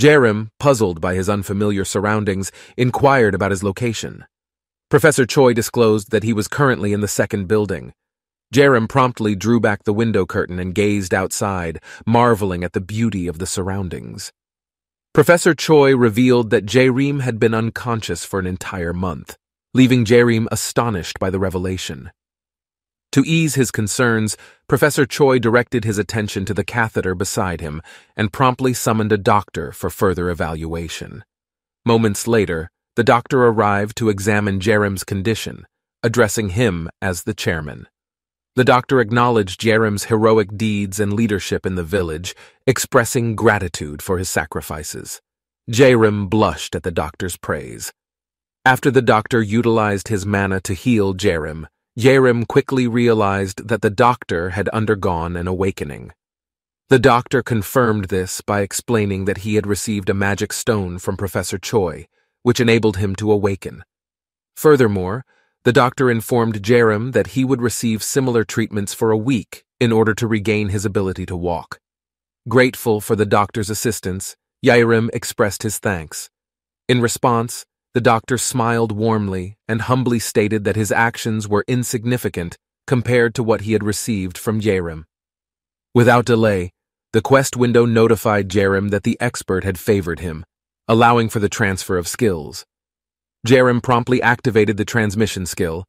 Jarim, puzzled by his unfamiliar surroundings, inquired about his location. Professor Choi disclosed that he was currently in the second building. Jarim promptly drew back the window curtain and gazed outside, marveling at the beauty of the surroundings. Professor Choi revealed that Jarim had been unconscious for an entire month, leaving Jarim astonished by the revelation. To ease his concerns, Professor Choi directed his attention to the catheter beside him and promptly summoned a doctor for further evaluation. Moments later, the doctor arrived to examine Jarim's condition, addressing him as the chairman. The doctor acknowledged Jarim's heroic deeds and leadership in the village, expressing gratitude for his sacrifices. Jarim blushed at the doctor's praise. After the doctor utilized his mana to heal Jarim, Yerim quickly realized that the doctor had undergone an awakening. The doctor confirmed this by explaining that he had received a magic stone from Professor Choi, which enabled him to awaken. Furthermore, the doctor informed Jerem that he would receive similar treatments for a week in order to regain his ability to walk. Grateful for the doctor's assistance, Yairim expressed his thanks. In response, the doctor smiled warmly and humbly stated that his actions were insignificant compared to what he had received from Jerem. Without delay, the quest window notified Jerem that the expert had favored him, allowing for the transfer of skills. Jerem promptly activated the transmission skill,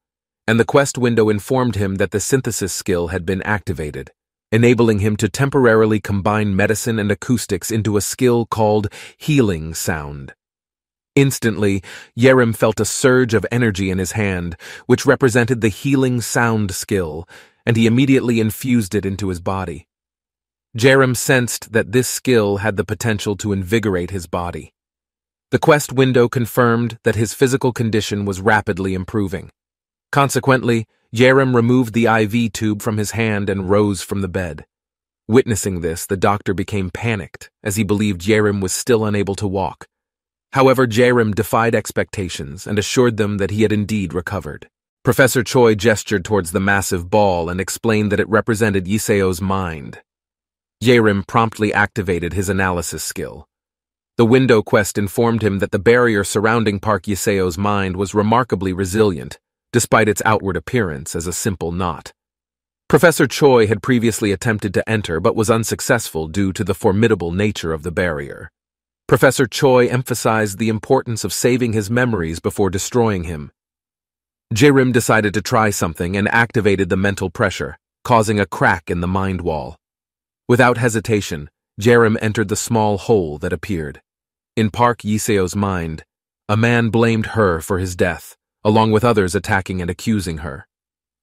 and the quest window informed him that the synthesis skill had been activated, enabling him to temporarily combine medicine and acoustics into a skill called Healing Sound. Instantly, Yerim felt a surge of energy in his hand, which represented the healing sound skill, and he immediately infused it into his body. Jerem sensed that this skill had the potential to invigorate his body. The quest window confirmed that his physical condition was rapidly improving. Consequently, Jerem removed the IV tube from his hand and rose from the bed. Witnessing this, the doctor became panicked, as he believed Jerem was still unable to walk. However, Jerem defied expectations and assured them that he had indeed recovered. Professor Choi gestured towards the massive ball and explained that it represented Yiseo's mind. Jerem promptly activated his analysis skill. The window quest informed him that the barrier surrounding Park Yiseo's mind was remarkably resilient, despite its outward appearance as a simple knot. Professor Choi had previously attempted to enter but was unsuccessful due to the formidable nature of the barrier. Professor Choi emphasized the importance of saving his memories before destroying him. Jirim decided to try something and activated the mental pressure, causing a crack in the mind wall. Without hesitation, Jerem entered the small hole that appeared. In Park Yiseo's mind, a man blamed her for his death, along with others attacking and accusing her.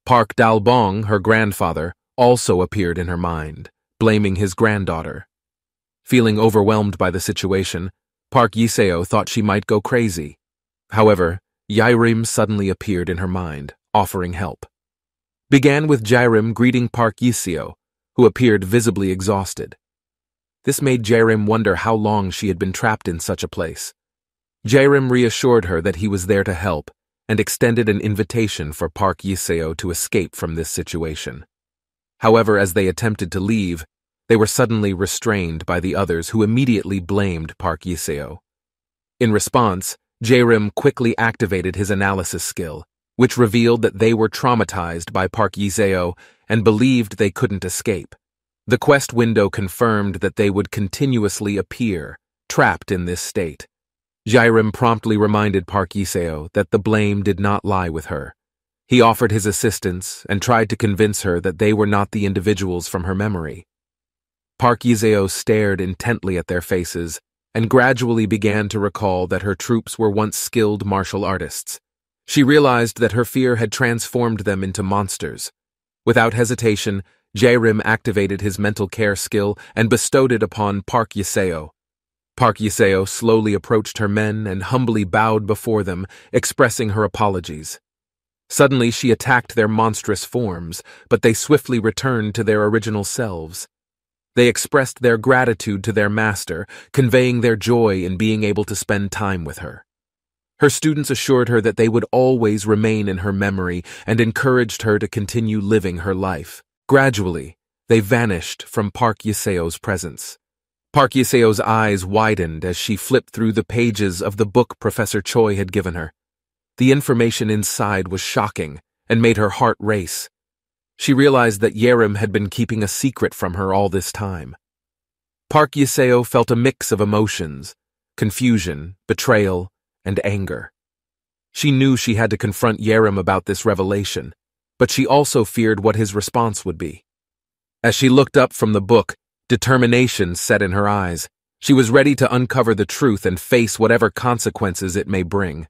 Park Dalbong, her grandfather, also appeared in her mind, blaming his granddaughter. Feeling overwhelmed by the situation, Park Yiseo thought she might go crazy. However, Yairim suddenly appeared in her mind, offering help. Began with Jairim greeting Park Yiseo, who appeared visibly exhausted. This made Jairim wonder how long she had been trapped in such a place. Jairim reassured her that he was there to help and extended an invitation for Park Yiseo to escape from this situation. However, as they attempted to leave, they were suddenly restrained by the others who immediately blamed Park Yiseo. In response, Jarim quickly activated his analysis skill, which revealed that they were traumatized by Park Yiseo and believed they couldn't escape. The quest window confirmed that they would continuously appear, trapped in this state. Jairim promptly reminded Park Yiseo that the blame did not lie with her. He offered his assistance and tried to convince her that they were not the individuals from her memory. Park Yiseo stared intently at their faces and gradually began to recall that her troops were once skilled martial artists. She realized that her fear had transformed them into monsters. Without hesitation, Jairim activated his mental care skill and bestowed it upon Park Yiseo. Park Yiseo slowly approached her men and humbly bowed before them, expressing her apologies. Suddenly she attacked their monstrous forms, but they swiftly returned to their original selves. They expressed their gratitude to their master, conveying their joy in being able to spend time with her. Her students assured her that they would always remain in her memory and encouraged her to continue living her life. Gradually, they vanished from Park Yiseo's presence. Park Yiseo's eyes widened as she flipped through the pages of the book Professor Choi had given her. The information inside was shocking and made her heart race. She realized that Yerim had been keeping a secret from her all this time. Park Yiseo felt a mix of emotions confusion, betrayal, and anger. She knew she had to confront Yerim about this revelation, but she also feared what his response would be. As she looked up from the book, determination set in her eyes. She was ready to uncover the truth and face whatever consequences it may bring.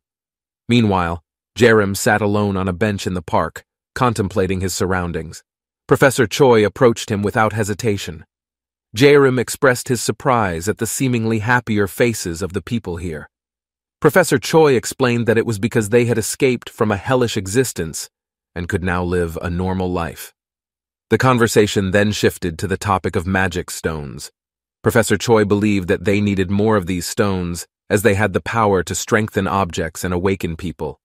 Meanwhile, Jerim sat alone on a bench in the park, contemplating his surroundings. Professor Choi approached him without hesitation. Jerim expressed his surprise at the seemingly happier faces of the people here. Professor Choi explained that it was because they had escaped from a hellish existence and could now live a normal life. The conversation then shifted to the topic of magic stones. Professor Choi believed that they needed more of these stones as they had the power to strengthen objects and awaken people.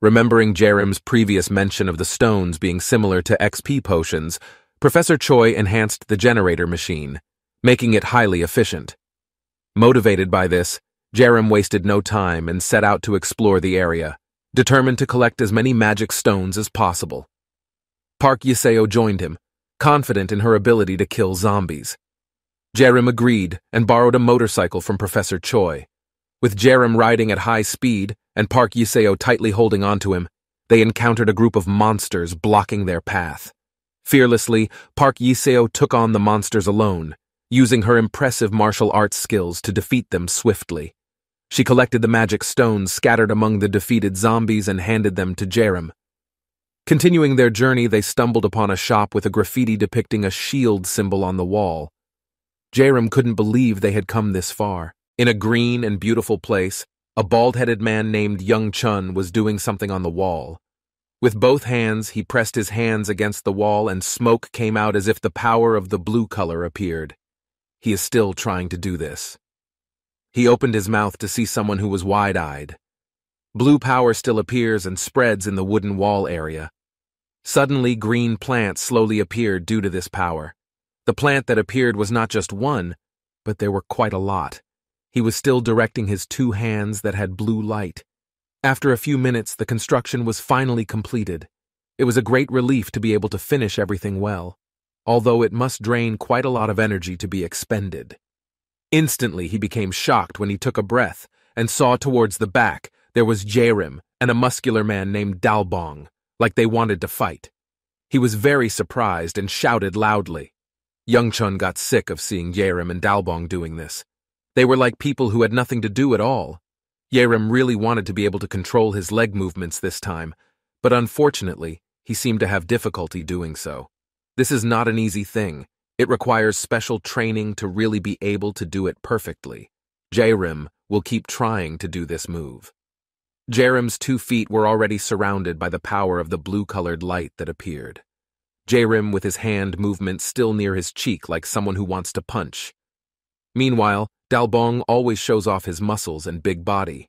Remembering Jerem's previous mention of the stones being similar to XP potions, Professor Choi enhanced the generator machine, making it highly efficient. Motivated by this, Jerem wasted no time and set out to explore the area, determined to collect as many magic stones as possible. Park Yiseo joined him, confident in her ability to kill zombies. Jerem agreed and borrowed a motorcycle from Professor Choi. With Jerem riding at high speed and Park Yiseo tightly holding onto him, they encountered a group of monsters blocking their path. Fearlessly, Park Yiseo took on the monsters alone, using her impressive martial arts skills to defeat them swiftly. She collected the magic stones scattered among the defeated zombies and handed them to Jerim. Continuing their journey, they stumbled upon a shop with a graffiti depicting a shield symbol on the wall. Jerim couldn't believe they had come this far. In a green and beautiful place, a bald-headed man named Young Chun was doing something on the wall. With both hands, he pressed his hands against the wall and smoke came out as if the power of the blue color appeared. He is still trying to do this. He opened his mouth to see someone who was wide-eyed. Blue power still appears and spreads in the wooden wall area. Suddenly, green plants slowly appeared due to this power. The plant that appeared was not just one, but there were quite a lot. He was still directing his two hands that had blue light. After a few minutes, the construction was finally completed. It was a great relief to be able to finish everything well, although it must drain quite a lot of energy to be expended. Instantly, he became shocked when he took a breath and saw towards the back there was Jerim and a muscular man named Dalbong, like they wanted to fight. He was very surprised and shouted loudly. Young Chun got sick of seeing Jerim and Dalbong doing this. They were like people who had nothing to do at all. Yerim really wanted to be able to control his leg movements this time, but unfortunately, he seemed to have difficulty doing so. This is not an easy thing, it requires special training to really be able to do it perfectly. Jerim will keep trying to do this move. Jerim's two feet were already surrounded by the power of the blue-colored light that appeared. Jerim with his hand movement still near his cheek like someone who wants to punch. Meanwhile, Dalbong always shows off his muscles and big body.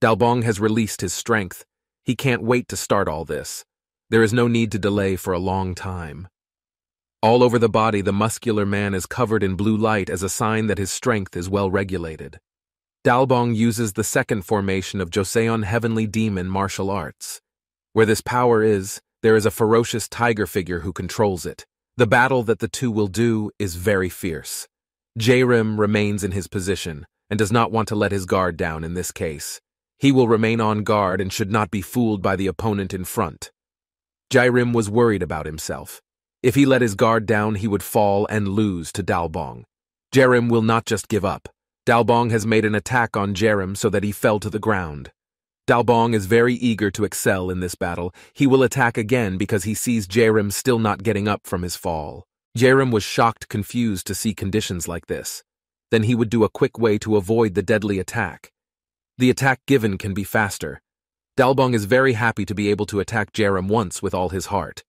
Dalbong has released his strength. He can't wait to start all this. There is no need to delay for a long time. All over the body, the muscular man is covered in blue light as a sign that his strength is well regulated. Dalbong uses the second formation of Joseon Heavenly Demon martial arts. Where this power is, there is a ferocious tiger figure who controls it. The battle that the two will do is very fierce. Jerim remains in his position and does not want to let his guard down in this case. He will remain on guard and should not be fooled by the opponent in front. Jerim was worried about himself. If he let his guard down, he would fall and lose to Dalbong. Jerim will not just give up. Dalbong has made an attack on Jerim so that he fell to the ground. Dalbong is very eager to excel in this battle. He will attack again because he sees Jerim still not getting up from his fall. Jerim was shocked confused to see conditions like this. Then he would do a quick way to avoid the deadly attack. The attack given can be faster. Dalbong is very happy to be able to attack Jerem once with all his heart.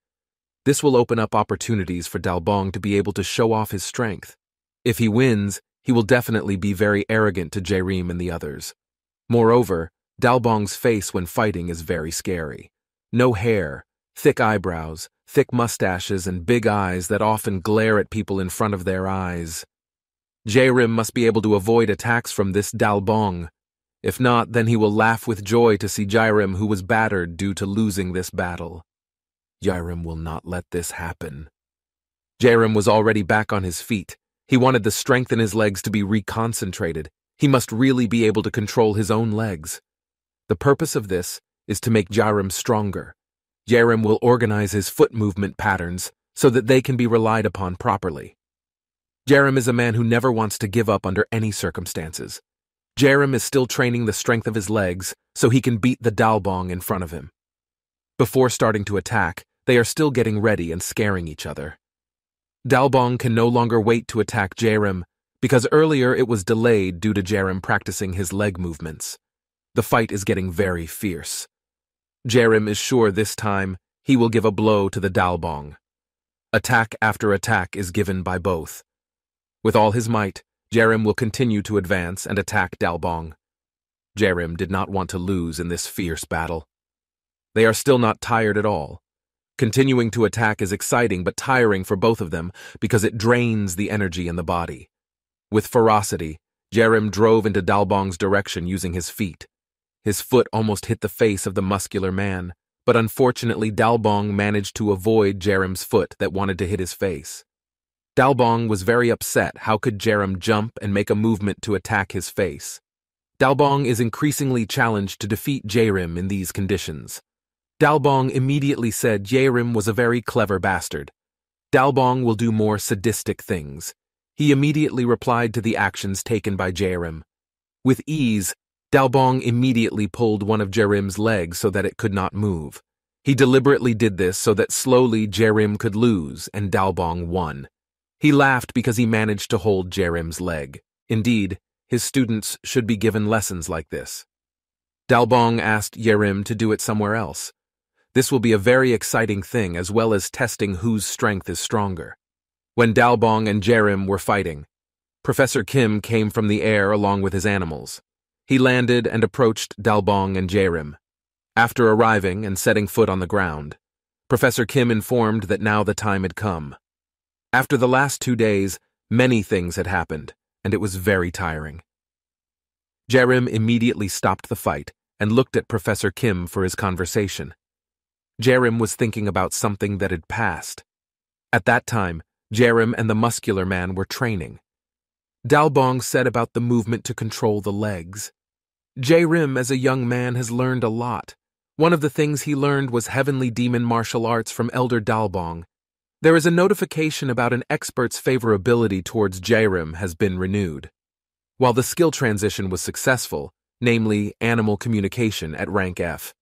This will open up opportunities for Dalbong to be able to show off his strength. If he wins, he will definitely be very arrogant to Jerem and the others. Moreover, Dalbong's face when fighting is very scary. No hair, thick eyebrows, thick mustaches, and big eyes that often glare at people in front of their eyes. Jaerim must be able to avoid attacks from this Dalbong. If not, then he will laugh with joy to see Jaerim who was battered due to losing this battle. Jaerim will not let this happen. Jaerim was already back on his feet. He wanted the strength in his legs to be reconcentrated. He must really be able to control his own legs. The purpose of this is to make Jaerim stronger. Jaerim will organize his foot movement patterns so that they can be relied upon properly. Jerem is a man who never wants to give up under any circumstances. Jerem is still training the strength of his legs so he can beat the Dalbong in front of him. Before starting to attack, they are still getting ready and scaring each other. Dalbong can no longer wait to attack Jerem because earlier it was delayed due to Jerem practicing his leg movements. The fight is getting very fierce. Jaerim is sure this time he will give a blow to the Dalbong. Attack after attack is given by both. With all his might, Jaerim will continue to advance and attack Dalbong. Jaerim did not want to lose in this fierce battle. They are still not tired at all. Continuing to attack is exciting but tiring for both of them because it drains the energy in the body. With ferocity, Jaerim drove into Dalbong's direction using his feet. His foot almost hit the face of the muscular man, but unfortunately Dalbong managed to avoid Jaerim's foot that wanted to hit his face. Dalbong was very upset how could Jaerim jump and make a movement to attack his face. Dalbong is increasingly challenged to defeat Jaerim in these conditions. Dalbong immediately said Jaerim was a very clever bastard. Dalbong will do more sadistic things. He immediately replied to the actions taken by Jaerim. With ease, Dalbong immediately pulled one of Jaerim's legs so that it could not move. He deliberately did this so that slowly Jaerim could lose and Dalbong won. He laughed because he managed to hold Jaerim's leg. Indeed, his students should be given lessons like this. Dalbong asked Jaerim to do it somewhere else. This will be a very exciting thing as well as testing whose strength is stronger. When Dalbong and Jaerim were fighting, Professor Kim came from the air along with his animals. He landed and approached Dalbong and Jaerim. After arriving and setting foot on the ground, Professor Kim informed that now the time had come. After the last two days, many things had happened, and it was very tiring. Jaerim immediately stopped the fight and looked at Professor Kim for his conversation. Jaerim was thinking about something that had passed. At that time, Jaerim and the muscular man were training. Dalbong said about the movement to control the legs. Jaerim, as a young man, has learned a lot. One of the things he learned was heavenly demon martial arts from Elder Dalbong, there is a notification about an expert's favorability towards Jaerim has been renewed. While the skill transition was successful, namely animal communication at rank F.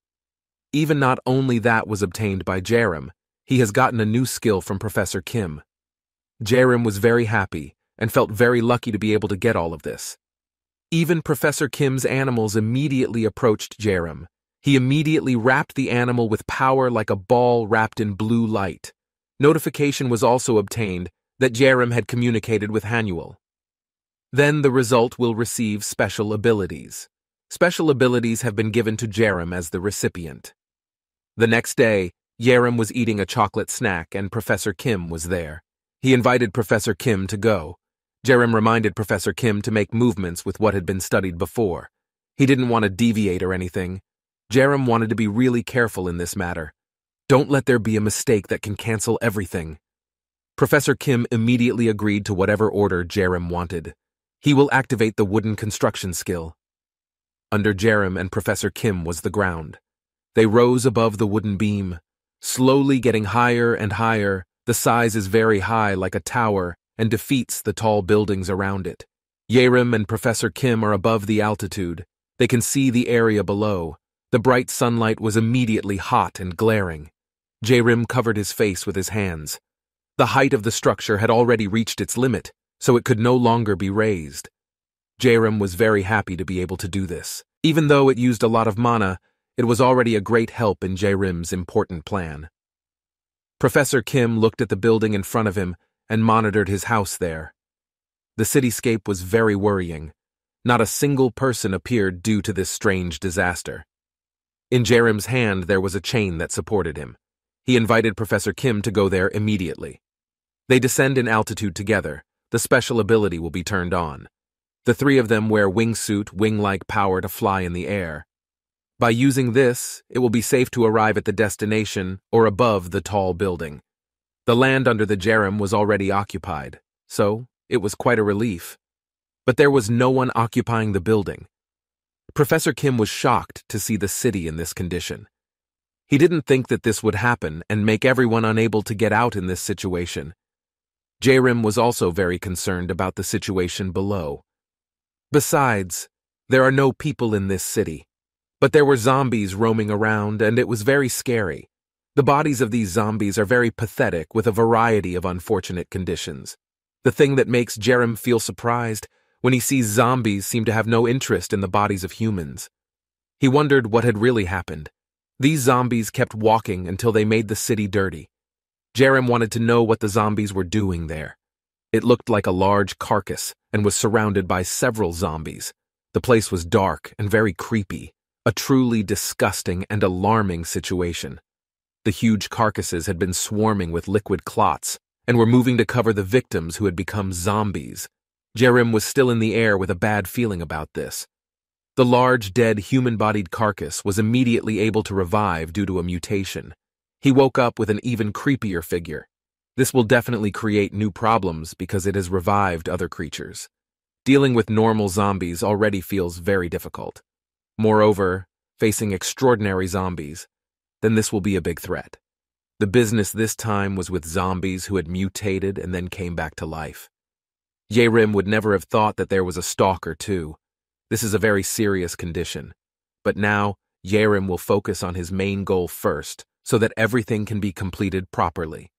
Even not only that was obtained by Jaerim, he has gotten a new skill from Professor Kim. Jaerim was very happy and felt very lucky to be able to get all of this. Even Professor Kim's animals immediately approached Jaerim. He immediately wrapped the animal with power like a ball wrapped in blue light. Notification was also obtained that Jaerim had communicated with Haneul. Then the result will receive special abilities. Special abilities have been given to Jaerim as the recipient. The next day, Jaerim was eating a chocolate snack and Professor Kim was there. He invited Professor Kim to go. Jaerim reminded Professor Kim to make movements with what had been studied before. He didn't want to deviate or anything. Jerem wanted to be really careful in this matter. Don't let there be a mistake that can cancel everything. Professor Kim immediately agreed to whatever order Jerem wanted. He will activate the wooden construction skill. Under Jerem and Professor Kim was the ground. They rose above the wooden beam, slowly getting higher and higher. The size is very high, like a tower, and defeats the tall buildings around it. Jaerim and Professor Kim are above the altitude. They can see the area below. The bright sunlight was immediately hot and glaring. Jaerim covered his face with his hands. The height of the structure had already reached its limit, so it could no longer be raised. Jaerim was very happy to be able to do this. Even though it used a lot of mana, it was already a great help in Jaerim's important plan. Professor Kim looked at the building in front of him and monitored his house there. The cityscape was very worrying. Not a single person appeared due to this strange disaster. In Jaerim's hand there was a chain that supported him. He invited Professor Kim to go there immediately. They descend in altitude together, the special ability will be turned on. The three of them wear wingsuit, wing-like power to fly in the air. By using this, it will be safe to arrive at the destination or above the tall building. The land under the Jerem was already occupied, so it was quite a relief. But there was no one occupying the building. Professor Kim was shocked to see the city in this condition. He didn't think that this would happen and make everyone unable to get out in this situation. Jerem was also very concerned about the situation below. Besides, there are no people in this city. But there were zombies roaming around, and it was very scary. The bodies of these zombies are very pathetic with a variety of unfortunate conditions. The thing that makes Jerem feel surprised when he sees zombies seem to have no interest in the bodies of humans. He wondered what had really happened. These zombies kept walking until they made the city dirty. Jerem wanted to know what the zombies were doing there. It looked like a large carcass and was surrounded by several zombies. The place was dark and very creepy, a truly disgusting and alarming situation. The huge carcasses had been swarming with liquid clots and were moving to cover the victims who had become zombies. Jerem was still in the air with a bad feeling about this. The large, dead, human-bodied carcass was immediately able to revive due to a mutation. He woke up with an even creepier figure. This will definitely create new problems because it has revived other creatures. Dealing with normal zombies already feels very difficult. Moreover, facing extraordinary zombies, then this will be a big threat. The business this time was with zombies who had mutated and then came back to life. Yerim would never have thought that there was a stalker too, this is a very serious condition. But now, Yerim will focus on his main goal first, so that everything can be completed properly.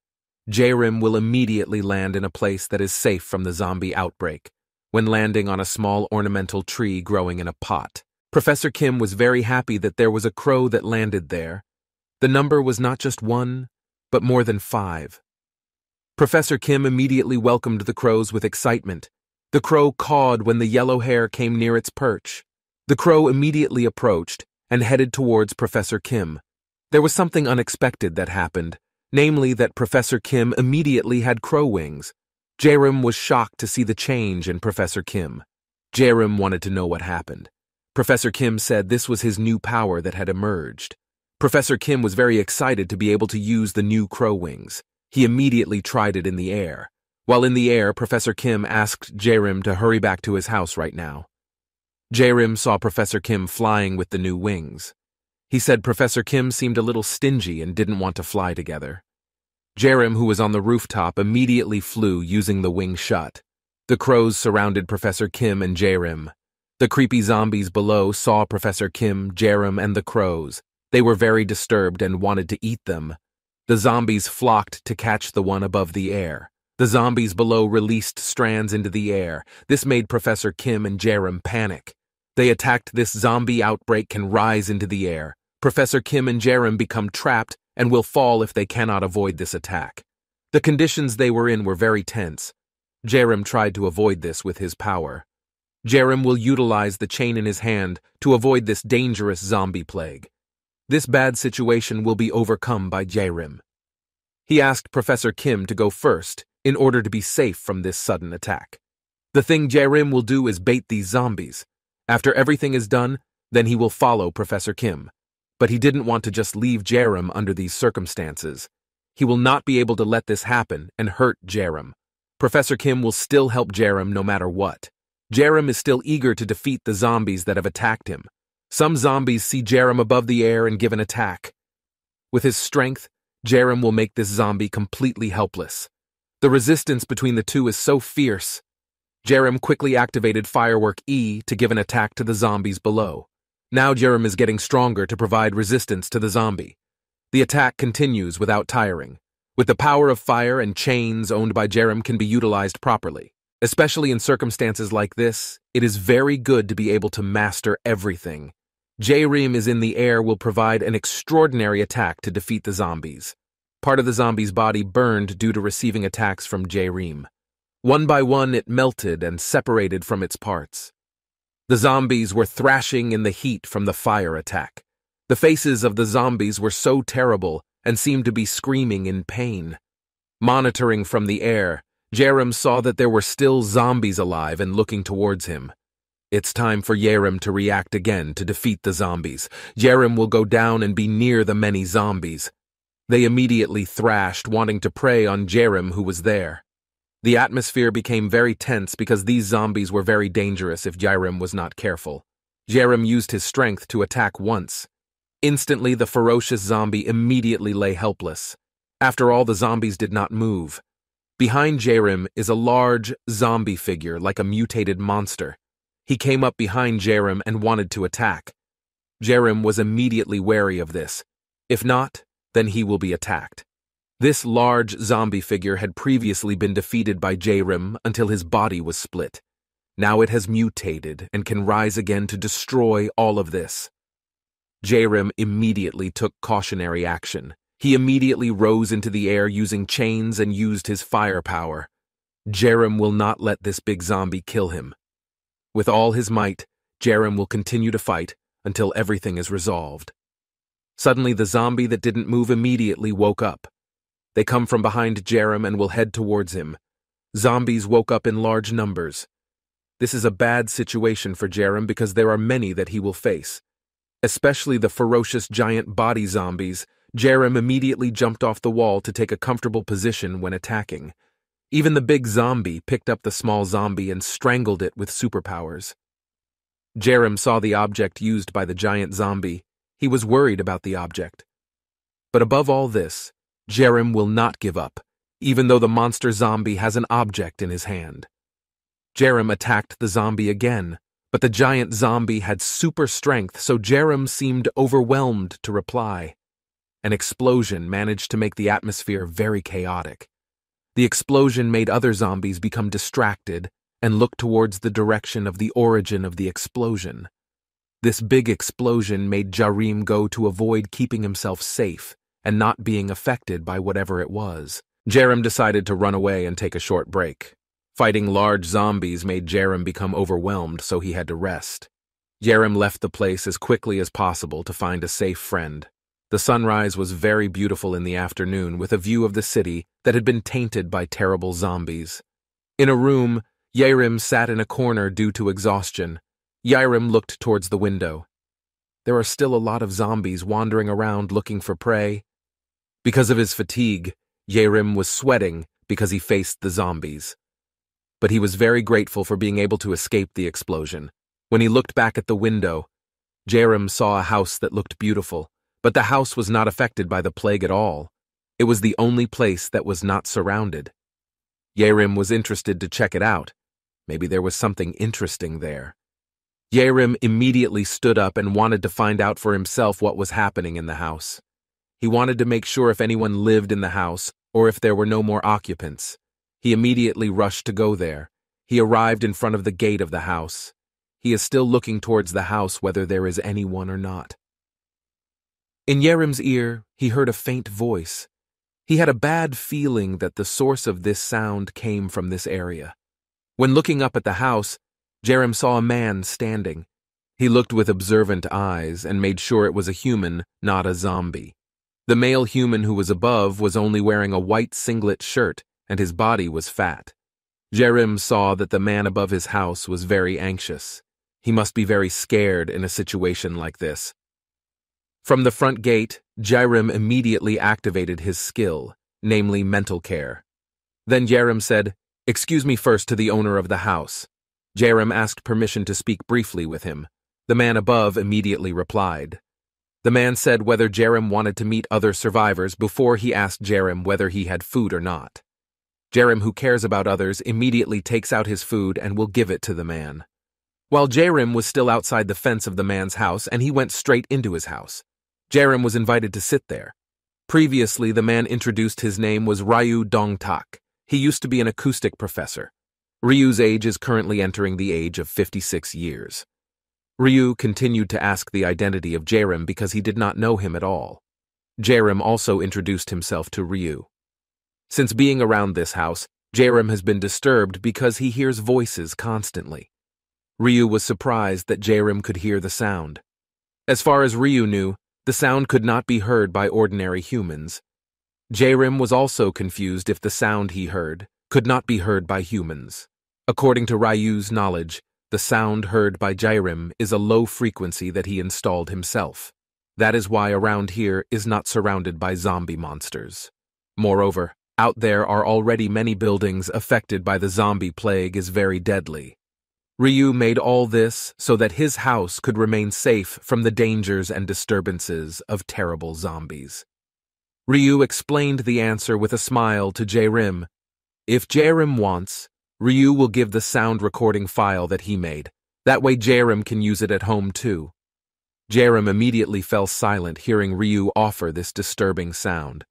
Jerim will immediately land in a place that is safe from the zombie outbreak, when landing on a small ornamental tree growing in a pot. Professor Kim was very happy that there was a crow that landed there. The number was not just one, but more than five. Professor Kim immediately welcomed the crows with excitement the crow cawed when the yellow hare came near its perch. The crow immediately approached and headed towards Professor Kim. There was something unexpected that happened, namely that Professor Kim immediately had crow wings. Jerem was shocked to see the change in Professor Kim. Jerem wanted to know what happened. Professor Kim said this was his new power that had emerged. Professor Kim was very excited to be able to use the new crow wings. He immediately tried it in the air. While in the air, Professor Kim asked Jerim to hurry back to his house right now. Jerim saw Professor Kim flying with the new wings. He said Professor Kim seemed a little stingy and didn't want to fly together. Jerim, who was on the rooftop, immediately flew using the wingsuit. The crows surrounded Professor Kim and Jerim. The creepy zombies below saw Professor Kim, Jerim, and the crows. They were very disturbed and wanted to eat them. The zombies flocked to catch the one above the air. The zombies below released strands into the air. This made Professor Kim and Jerem panic. They attacked this zombie outbreak can rise into the air. Professor Kim and Jerem become trapped and will fall if they cannot avoid this attack. The conditions they were in were very tense. Jerem tried to avoid this with his power. Jerem will utilize the chain in his hand to avoid this dangerous zombie plague. This bad situation will be overcome by Jerem. He asked Professor Kim to go first in order to be safe from this sudden attack. The thing Jerim will do is bait these zombies. After everything is done, then he will follow Professor Kim. But he didn't want to just leave Jerim under these circumstances. He will not be able to let this happen and hurt Jerim. Professor Kim will still help Jerim no matter what. Jerim is still eager to defeat the zombies that have attacked him. Some zombies see Jerim above the air and give an attack. With his strength, Jerim will make this zombie completely helpless. The resistance between the two is so fierce. Jerem quickly activated Firework E to give an attack to the zombies below. Now Jerem is getting stronger to provide resistance to the zombie. The attack continues without tiring. With the power of fire and chains owned by Jerem can be utilized properly. Especially in circumstances like this, it is very good to be able to master everything. J-Ream is in the air will provide an extraordinary attack to defeat the zombies. Part of the zombie's body burned due to receiving attacks from J-Ream. One by one, it melted and separated from its parts. The zombies were thrashing in the heat from the fire attack. The faces of the zombies were so terrible and seemed to be screaming in pain. Monitoring from the air, Jerem saw that there were still zombies alive and looking towards him. It's time for Jerem to react again to defeat the zombies. Jerem will go down and be near the many zombies. They immediately thrashed, wanting to prey on Jerem, who was there. The atmosphere became very tense because these zombies were very dangerous if Jerem was not careful. Jerem used his strength to attack once. Instantly, the ferocious zombie immediately lay helpless. After all, the zombies did not move. Behind Jerem is a large zombie figure like a mutated monster. He came up behind Jerem and wanted to attack. Jerem was immediately wary of this. If not, then he will be attacked. This large zombie figure had previously been defeated by Jerem until his body was split. Now it has mutated and can rise again to destroy all of this. Jerem immediately took cautionary action. He immediately rose into the air using chains and used his firepower. Jerem will not let this big zombie kill him. With all his might, Jerem will continue to fight until everything is resolved. Suddenly, the zombie that didn't move immediately woke up. They come from behind Jerem and will head towards him. Zombies woke up in large numbers. This is a bad situation for Jerem because there are many that he will face. Especially the ferocious giant body zombies, Jerem immediately jumped off the wall to take a comfortable position when attacking. Even the big zombie picked up the small zombie and strangled it with superpowers. Jerem saw the object used by the giant zombie he was worried about the object. But above all this, Jerem will not give up, even though the monster zombie has an object in his hand. Jerem attacked the zombie again, but the giant zombie had super strength, so Jerem seemed overwhelmed to reply. An explosion managed to make the atmosphere very chaotic. The explosion made other zombies become distracted and look towards the direction of the origin of the explosion. This big explosion made Jerem go to avoid keeping himself safe and not being affected by whatever it was. Jerem decided to run away and take a short break. Fighting large zombies made Jerem become overwhelmed, so he had to rest. Jerem left the place as quickly as possible to find a safe friend. The sunrise was very beautiful in the afternoon with a view of the city that had been tainted by terrible zombies. In a room, Jerem sat in a corner due to exhaustion. Jerem looked towards the window. There are still a lot of zombies wandering around looking for prey. Because of his fatigue, Jerem was sweating because he faced the zombies. But he was very grateful for being able to escape the explosion. When he looked back at the window, Jerem saw a house that looked beautiful, but the house was not affected by the plague at all. It was the only place that was not surrounded. Jerem was interested to check it out. Maybe there was something interesting there. Jerem immediately stood up and wanted to find out for himself what was happening in the house. He wanted to make sure if anyone lived in the house or if there were no more occupants. He immediately rushed to go there. He arrived in front of the gate of the house. He is still looking towards the house whether there is anyone or not. In Jerem's ear, he heard a faint voice. He had a bad feeling that the source of this sound came from this area. When looking up at the house, Jerem saw a man standing. He looked with observant eyes and made sure it was a human, not a zombie. The male human who was above was only wearing a white singlet shirt, and his body was fat. Jerem saw that the man above his house was very anxious. He must be very scared in a situation like this. From the front gate, Jerem immediately activated his skill, namely mental care. Then Jerem said, Excuse me first to the owner of the house. Jerem asked permission to speak briefly with him. The man above immediately replied. The man said whether Jerem wanted to meet other survivors before he asked Jerem whether he had food or not. Jerem, who cares about others, immediately takes out his food and will give it to the man. While Jerem was still outside the fence of the man's house and he went straight into his house. Jerem was invited to sit there. Previously, the man introduced his name was Ryu Dongtak. He used to be an acoustic professor. Ryu's age is currently entering the age of 56 years. Ryu continued to ask the identity of Jerem because he did not know him at all. Jerem also introduced himself to Ryu. Since being around this house, Jerem has been disturbed because he hears voices constantly. Ryu was surprised that Jerem could hear the sound. As far as Ryu knew, the sound could not be heard by ordinary humans. Jerem was also confused if the sound he heard could not be heard by humans. According to Ryu's knowledge, the sound heard by Jairim is a low frequency that he installed himself. That is why around here is not surrounded by zombie monsters. Moreover, out there are already many buildings affected by the zombie plague is very deadly. Ryu made all this so that his house could remain safe from the dangers and disturbances of terrible zombies. Ryu explained the answer with a smile to J-Rim. If J-Rim wants, Ryu will give the sound recording file that he made. That way J-Rim can use it at home too. J-Rim immediately fell silent hearing Ryu offer this disturbing sound.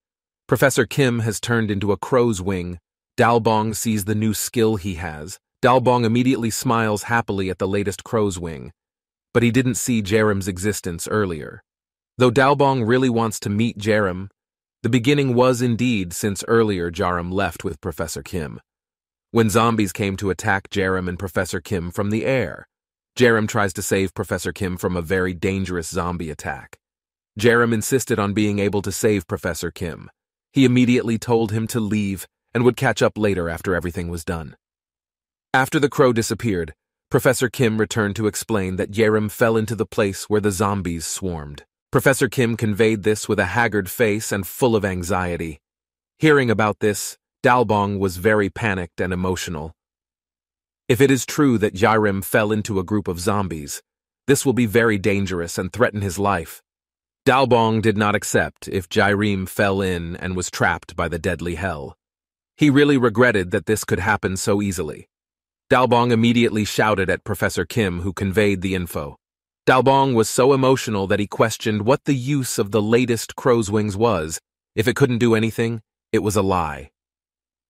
Professor Kim has turned into a crow's wing. Dalbong sees the new skill he has. Dalbong immediately smiles happily at the latest crow's wing, but he didn't see Jerem's existence earlier. Though Dalbong really wants to meet Jerem, the beginning was indeed since earlier Jaram left with Professor Kim. When zombies came to attack Jerem and Professor Kim from the air, Jerem tries to save Professor Kim from a very dangerous zombie attack. Jerem insisted on being able to save Professor Kim. He immediately told him to leave and would catch up later after everything was done. After the crow disappeared, Professor Kim returned to explain that Jerem fell into the place where the zombies swarmed. Professor Kim conveyed this with a haggard face and full of anxiety. Hearing about this, Dalbong was very panicked and emotional. If it is true that Jerem fell into a group of zombies, this will be very dangerous and threaten his life. Dalbong did not accept if Jairim fell in and was trapped by the deadly hell. He really regretted that this could happen so easily. Dalbong immediately shouted at Professor Kim, who conveyed the info. Dalbong was so emotional that he questioned what the use of the latest crow's wings was. If it couldn't do anything, it was a lie.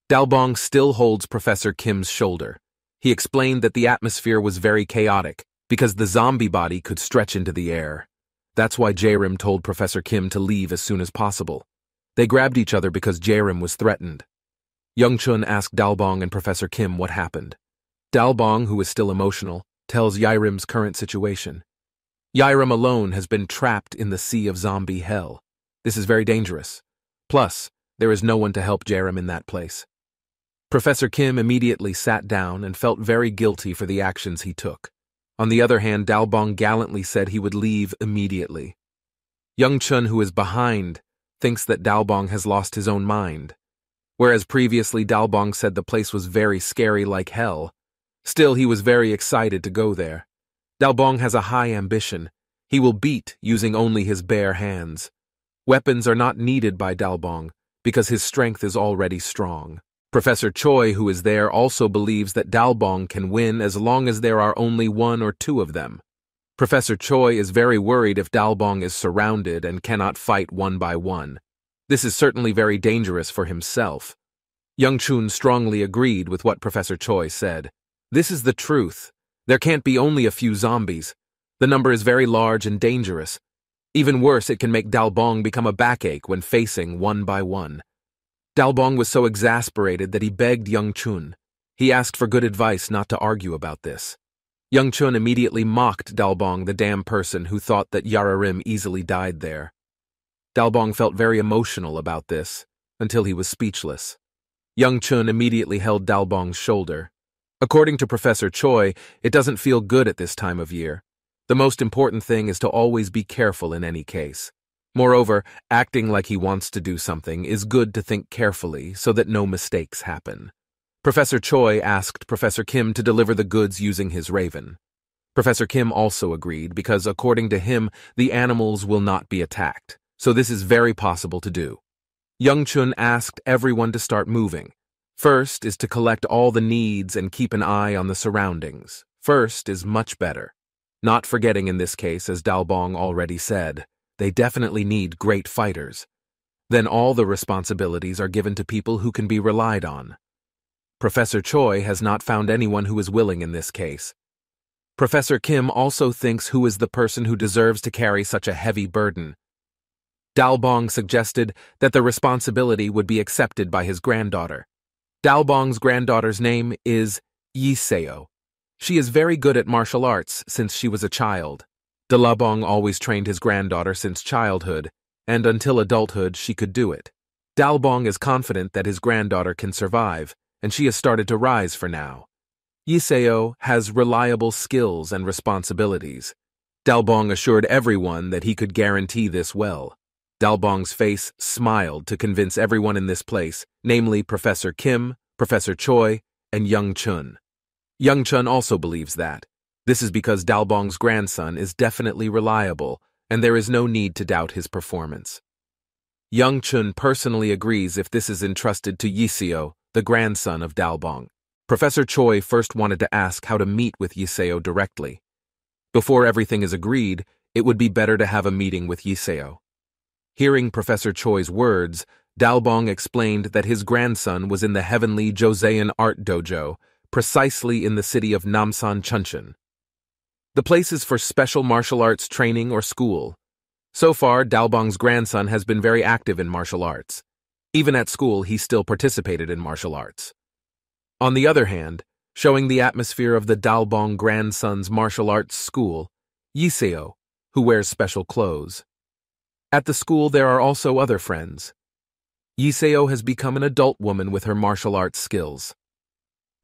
Dalbong still holds Professor Kim's shoulder. He explained that the atmosphere was very chaotic because the zombie body could stretch into the air. That's why Jarim told Professor Kim to leave as soon as possible. They grabbed each other because Jarim was threatened. Young Chun asked Dalbong and Professor Kim what happened. Dalbong, who is still emotional, tells Yairim's current situation. Yairim alone has been trapped in the sea of zombie hell. This is very dangerous. Plus, there is no one to help Jerem in that place. Professor Kim immediately sat down and felt very guilty for the actions he took. On the other hand, Dalbong gallantly said he would leave immediately. Young Chun, who is behind, thinks that Dalbong has lost his own mind. Whereas previously Dalbong said the place was very scary like hell, Still, he was very excited to go there. Dalbong has a high ambition. He will beat using only his bare hands. Weapons are not needed by Dalbong because his strength is already strong. Professor Choi, who is there, also believes that Dalbong can win as long as there are only one or two of them. Professor Choi is very worried if Dalbong is surrounded and cannot fight one by one. This is certainly very dangerous for himself. Young Chun strongly agreed with what Professor Choi said. This is the truth. There can't be only a few zombies. The number is very large and dangerous. Even worse, it can make Dalbong become a backache when facing one by one. Dalbong was so exasperated that he begged Young Chun. He asked for good advice not to argue about this. Young Chun immediately mocked Dalbong, the damn person who thought that Yararim easily died there. Dalbong felt very emotional about this, until he was speechless. Young Chun immediately held Dalbong's shoulder. According to Professor Choi, it doesn't feel good at this time of year. The most important thing is to always be careful in any case. Moreover, acting like he wants to do something is good to think carefully so that no mistakes happen. Professor Choi asked Professor Kim to deliver the goods using his raven. Professor Kim also agreed because, according to him, the animals will not be attacked, so this is very possible to do. Young Chun asked everyone to start moving, First is to collect all the needs and keep an eye on the surroundings. First is much better. Not forgetting in this case, as Dalbong already said, they definitely need great fighters. Then all the responsibilities are given to people who can be relied on. Professor Choi has not found anyone who is willing in this case. Professor Kim also thinks who is the person who deserves to carry such a heavy burden. Dalbong suggested that the responsibility would be accepted by his granddaughter. Dalbong's granddaughter's name is Yiseo. She is very good at martial arts since she was a child. Dalbong always trained his granddaughter since childhood, and until adulthood she could do it. Dalbong is confident that his granddaughter can survive, and she has started to rise for now. Yiseo has reliable skills and responsibilities. Dalbong assured everyone that he could guarantee this well. Dalbong's face smiled to convince everyone in this place, namely Professor Kim, Professor Choi, and Young Chun. Young Chun also believes that. This is because Dalbong's grandson is definitely reliable, and there is no need to doubt his performance. Young Chun personally agrees if this is entrusted to Yiseo, the grandson of Dalbong. Professor Choi first wanted to ask how to meet with Yiseo directly. Before everything is agreed, it would be better to have a meeting with Yiseo. Hearing Professor Choi's words, Dalbong explained that his grandson was in the heavenly Joseon art dojo, precisely in the city of Namsan Chuncheon. The place is for special martial arts training or school. So far, Dalbong's grandson has been very active in martial arts. Even at school, he still participated in martial arts. On the other hand, showing the atmosphere of the Dalbong grandson's martial arts school, Yiseo, who wears special clothes. At the school, there are also other friends. Yiseo has become an adult woman with her martial arts skills.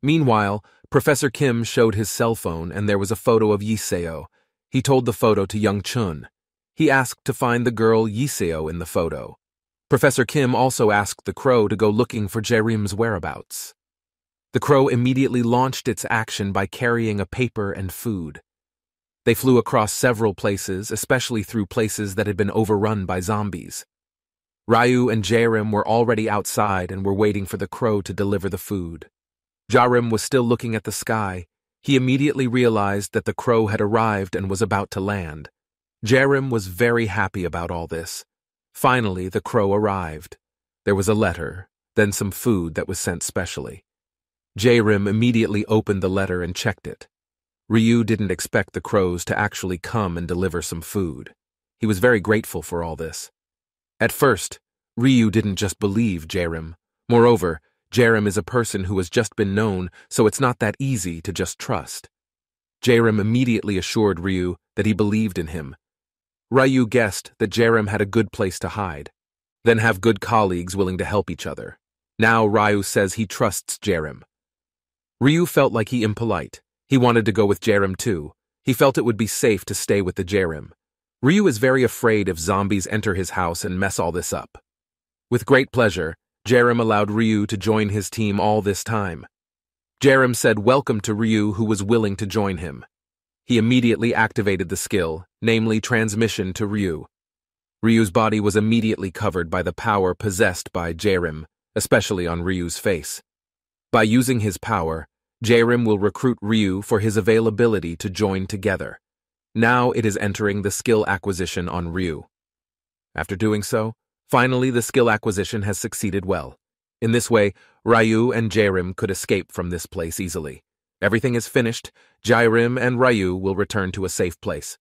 Meanwhile, Professor Kim showed his cell phone and there was a photo of Yiseo. He told the photo to Young Chun. He asked to find the girl Yiseo in the photo. Professor Kim also asked the crow to go looking for Jerim's whereabouts. The crow immediately launched its action by carrying a paper and food. They flew across several places, especially through places that had been overrun by zombies. Ryu and Jerim were already outside and were waiting for the crow to deliver the food. Jarim was still looking at the sky. He immediately realized that the crow had arrived and was about to land. Jerim was very happy about all this. Finally, the crow arrived. There was a letter, then some food that was sent specially. Jerim immediately opened the letter and checked it. Ryu didn't expect the crows to actually come and deliver some food. He was very grateful for all this. At first, Ryu didn't just believe Jerim. Moreover, Jerim is a person who has just been known, so it's not that easy to just trust. Jerim immediately assured Ryu that he believed in him. Ryu guessed that Jerim had a good place to hide, then have good colleagues willing to help each other. Now Ryu says he trusts Jerim. Ryu felt like he impolite. He wanted to go with Jerim too. He felt it would be safe to stay with the Jerim. Ryu is very afraid if zombies enter his house and mess all this up. With great pleasure, Jerim allowed Ryu to join his team all this time. Jerim said welcome to Ryu who was willing to join him. He immediately activated the skill, namely transmission to Ryu. Ryu's body was immediately covered by the power possessed by Jerim, especially on Ryu's face. By using his power, Jerim will recruit Ryu for his availability to join together. Now it is entering the skill acquisition on Ryu. After doing so, Finally, the skill acquisition has succeeded well. In this way, Ryu and Jerim could escape from this place easily. Everything is finished, Jerim and Ryu will return to a safe place.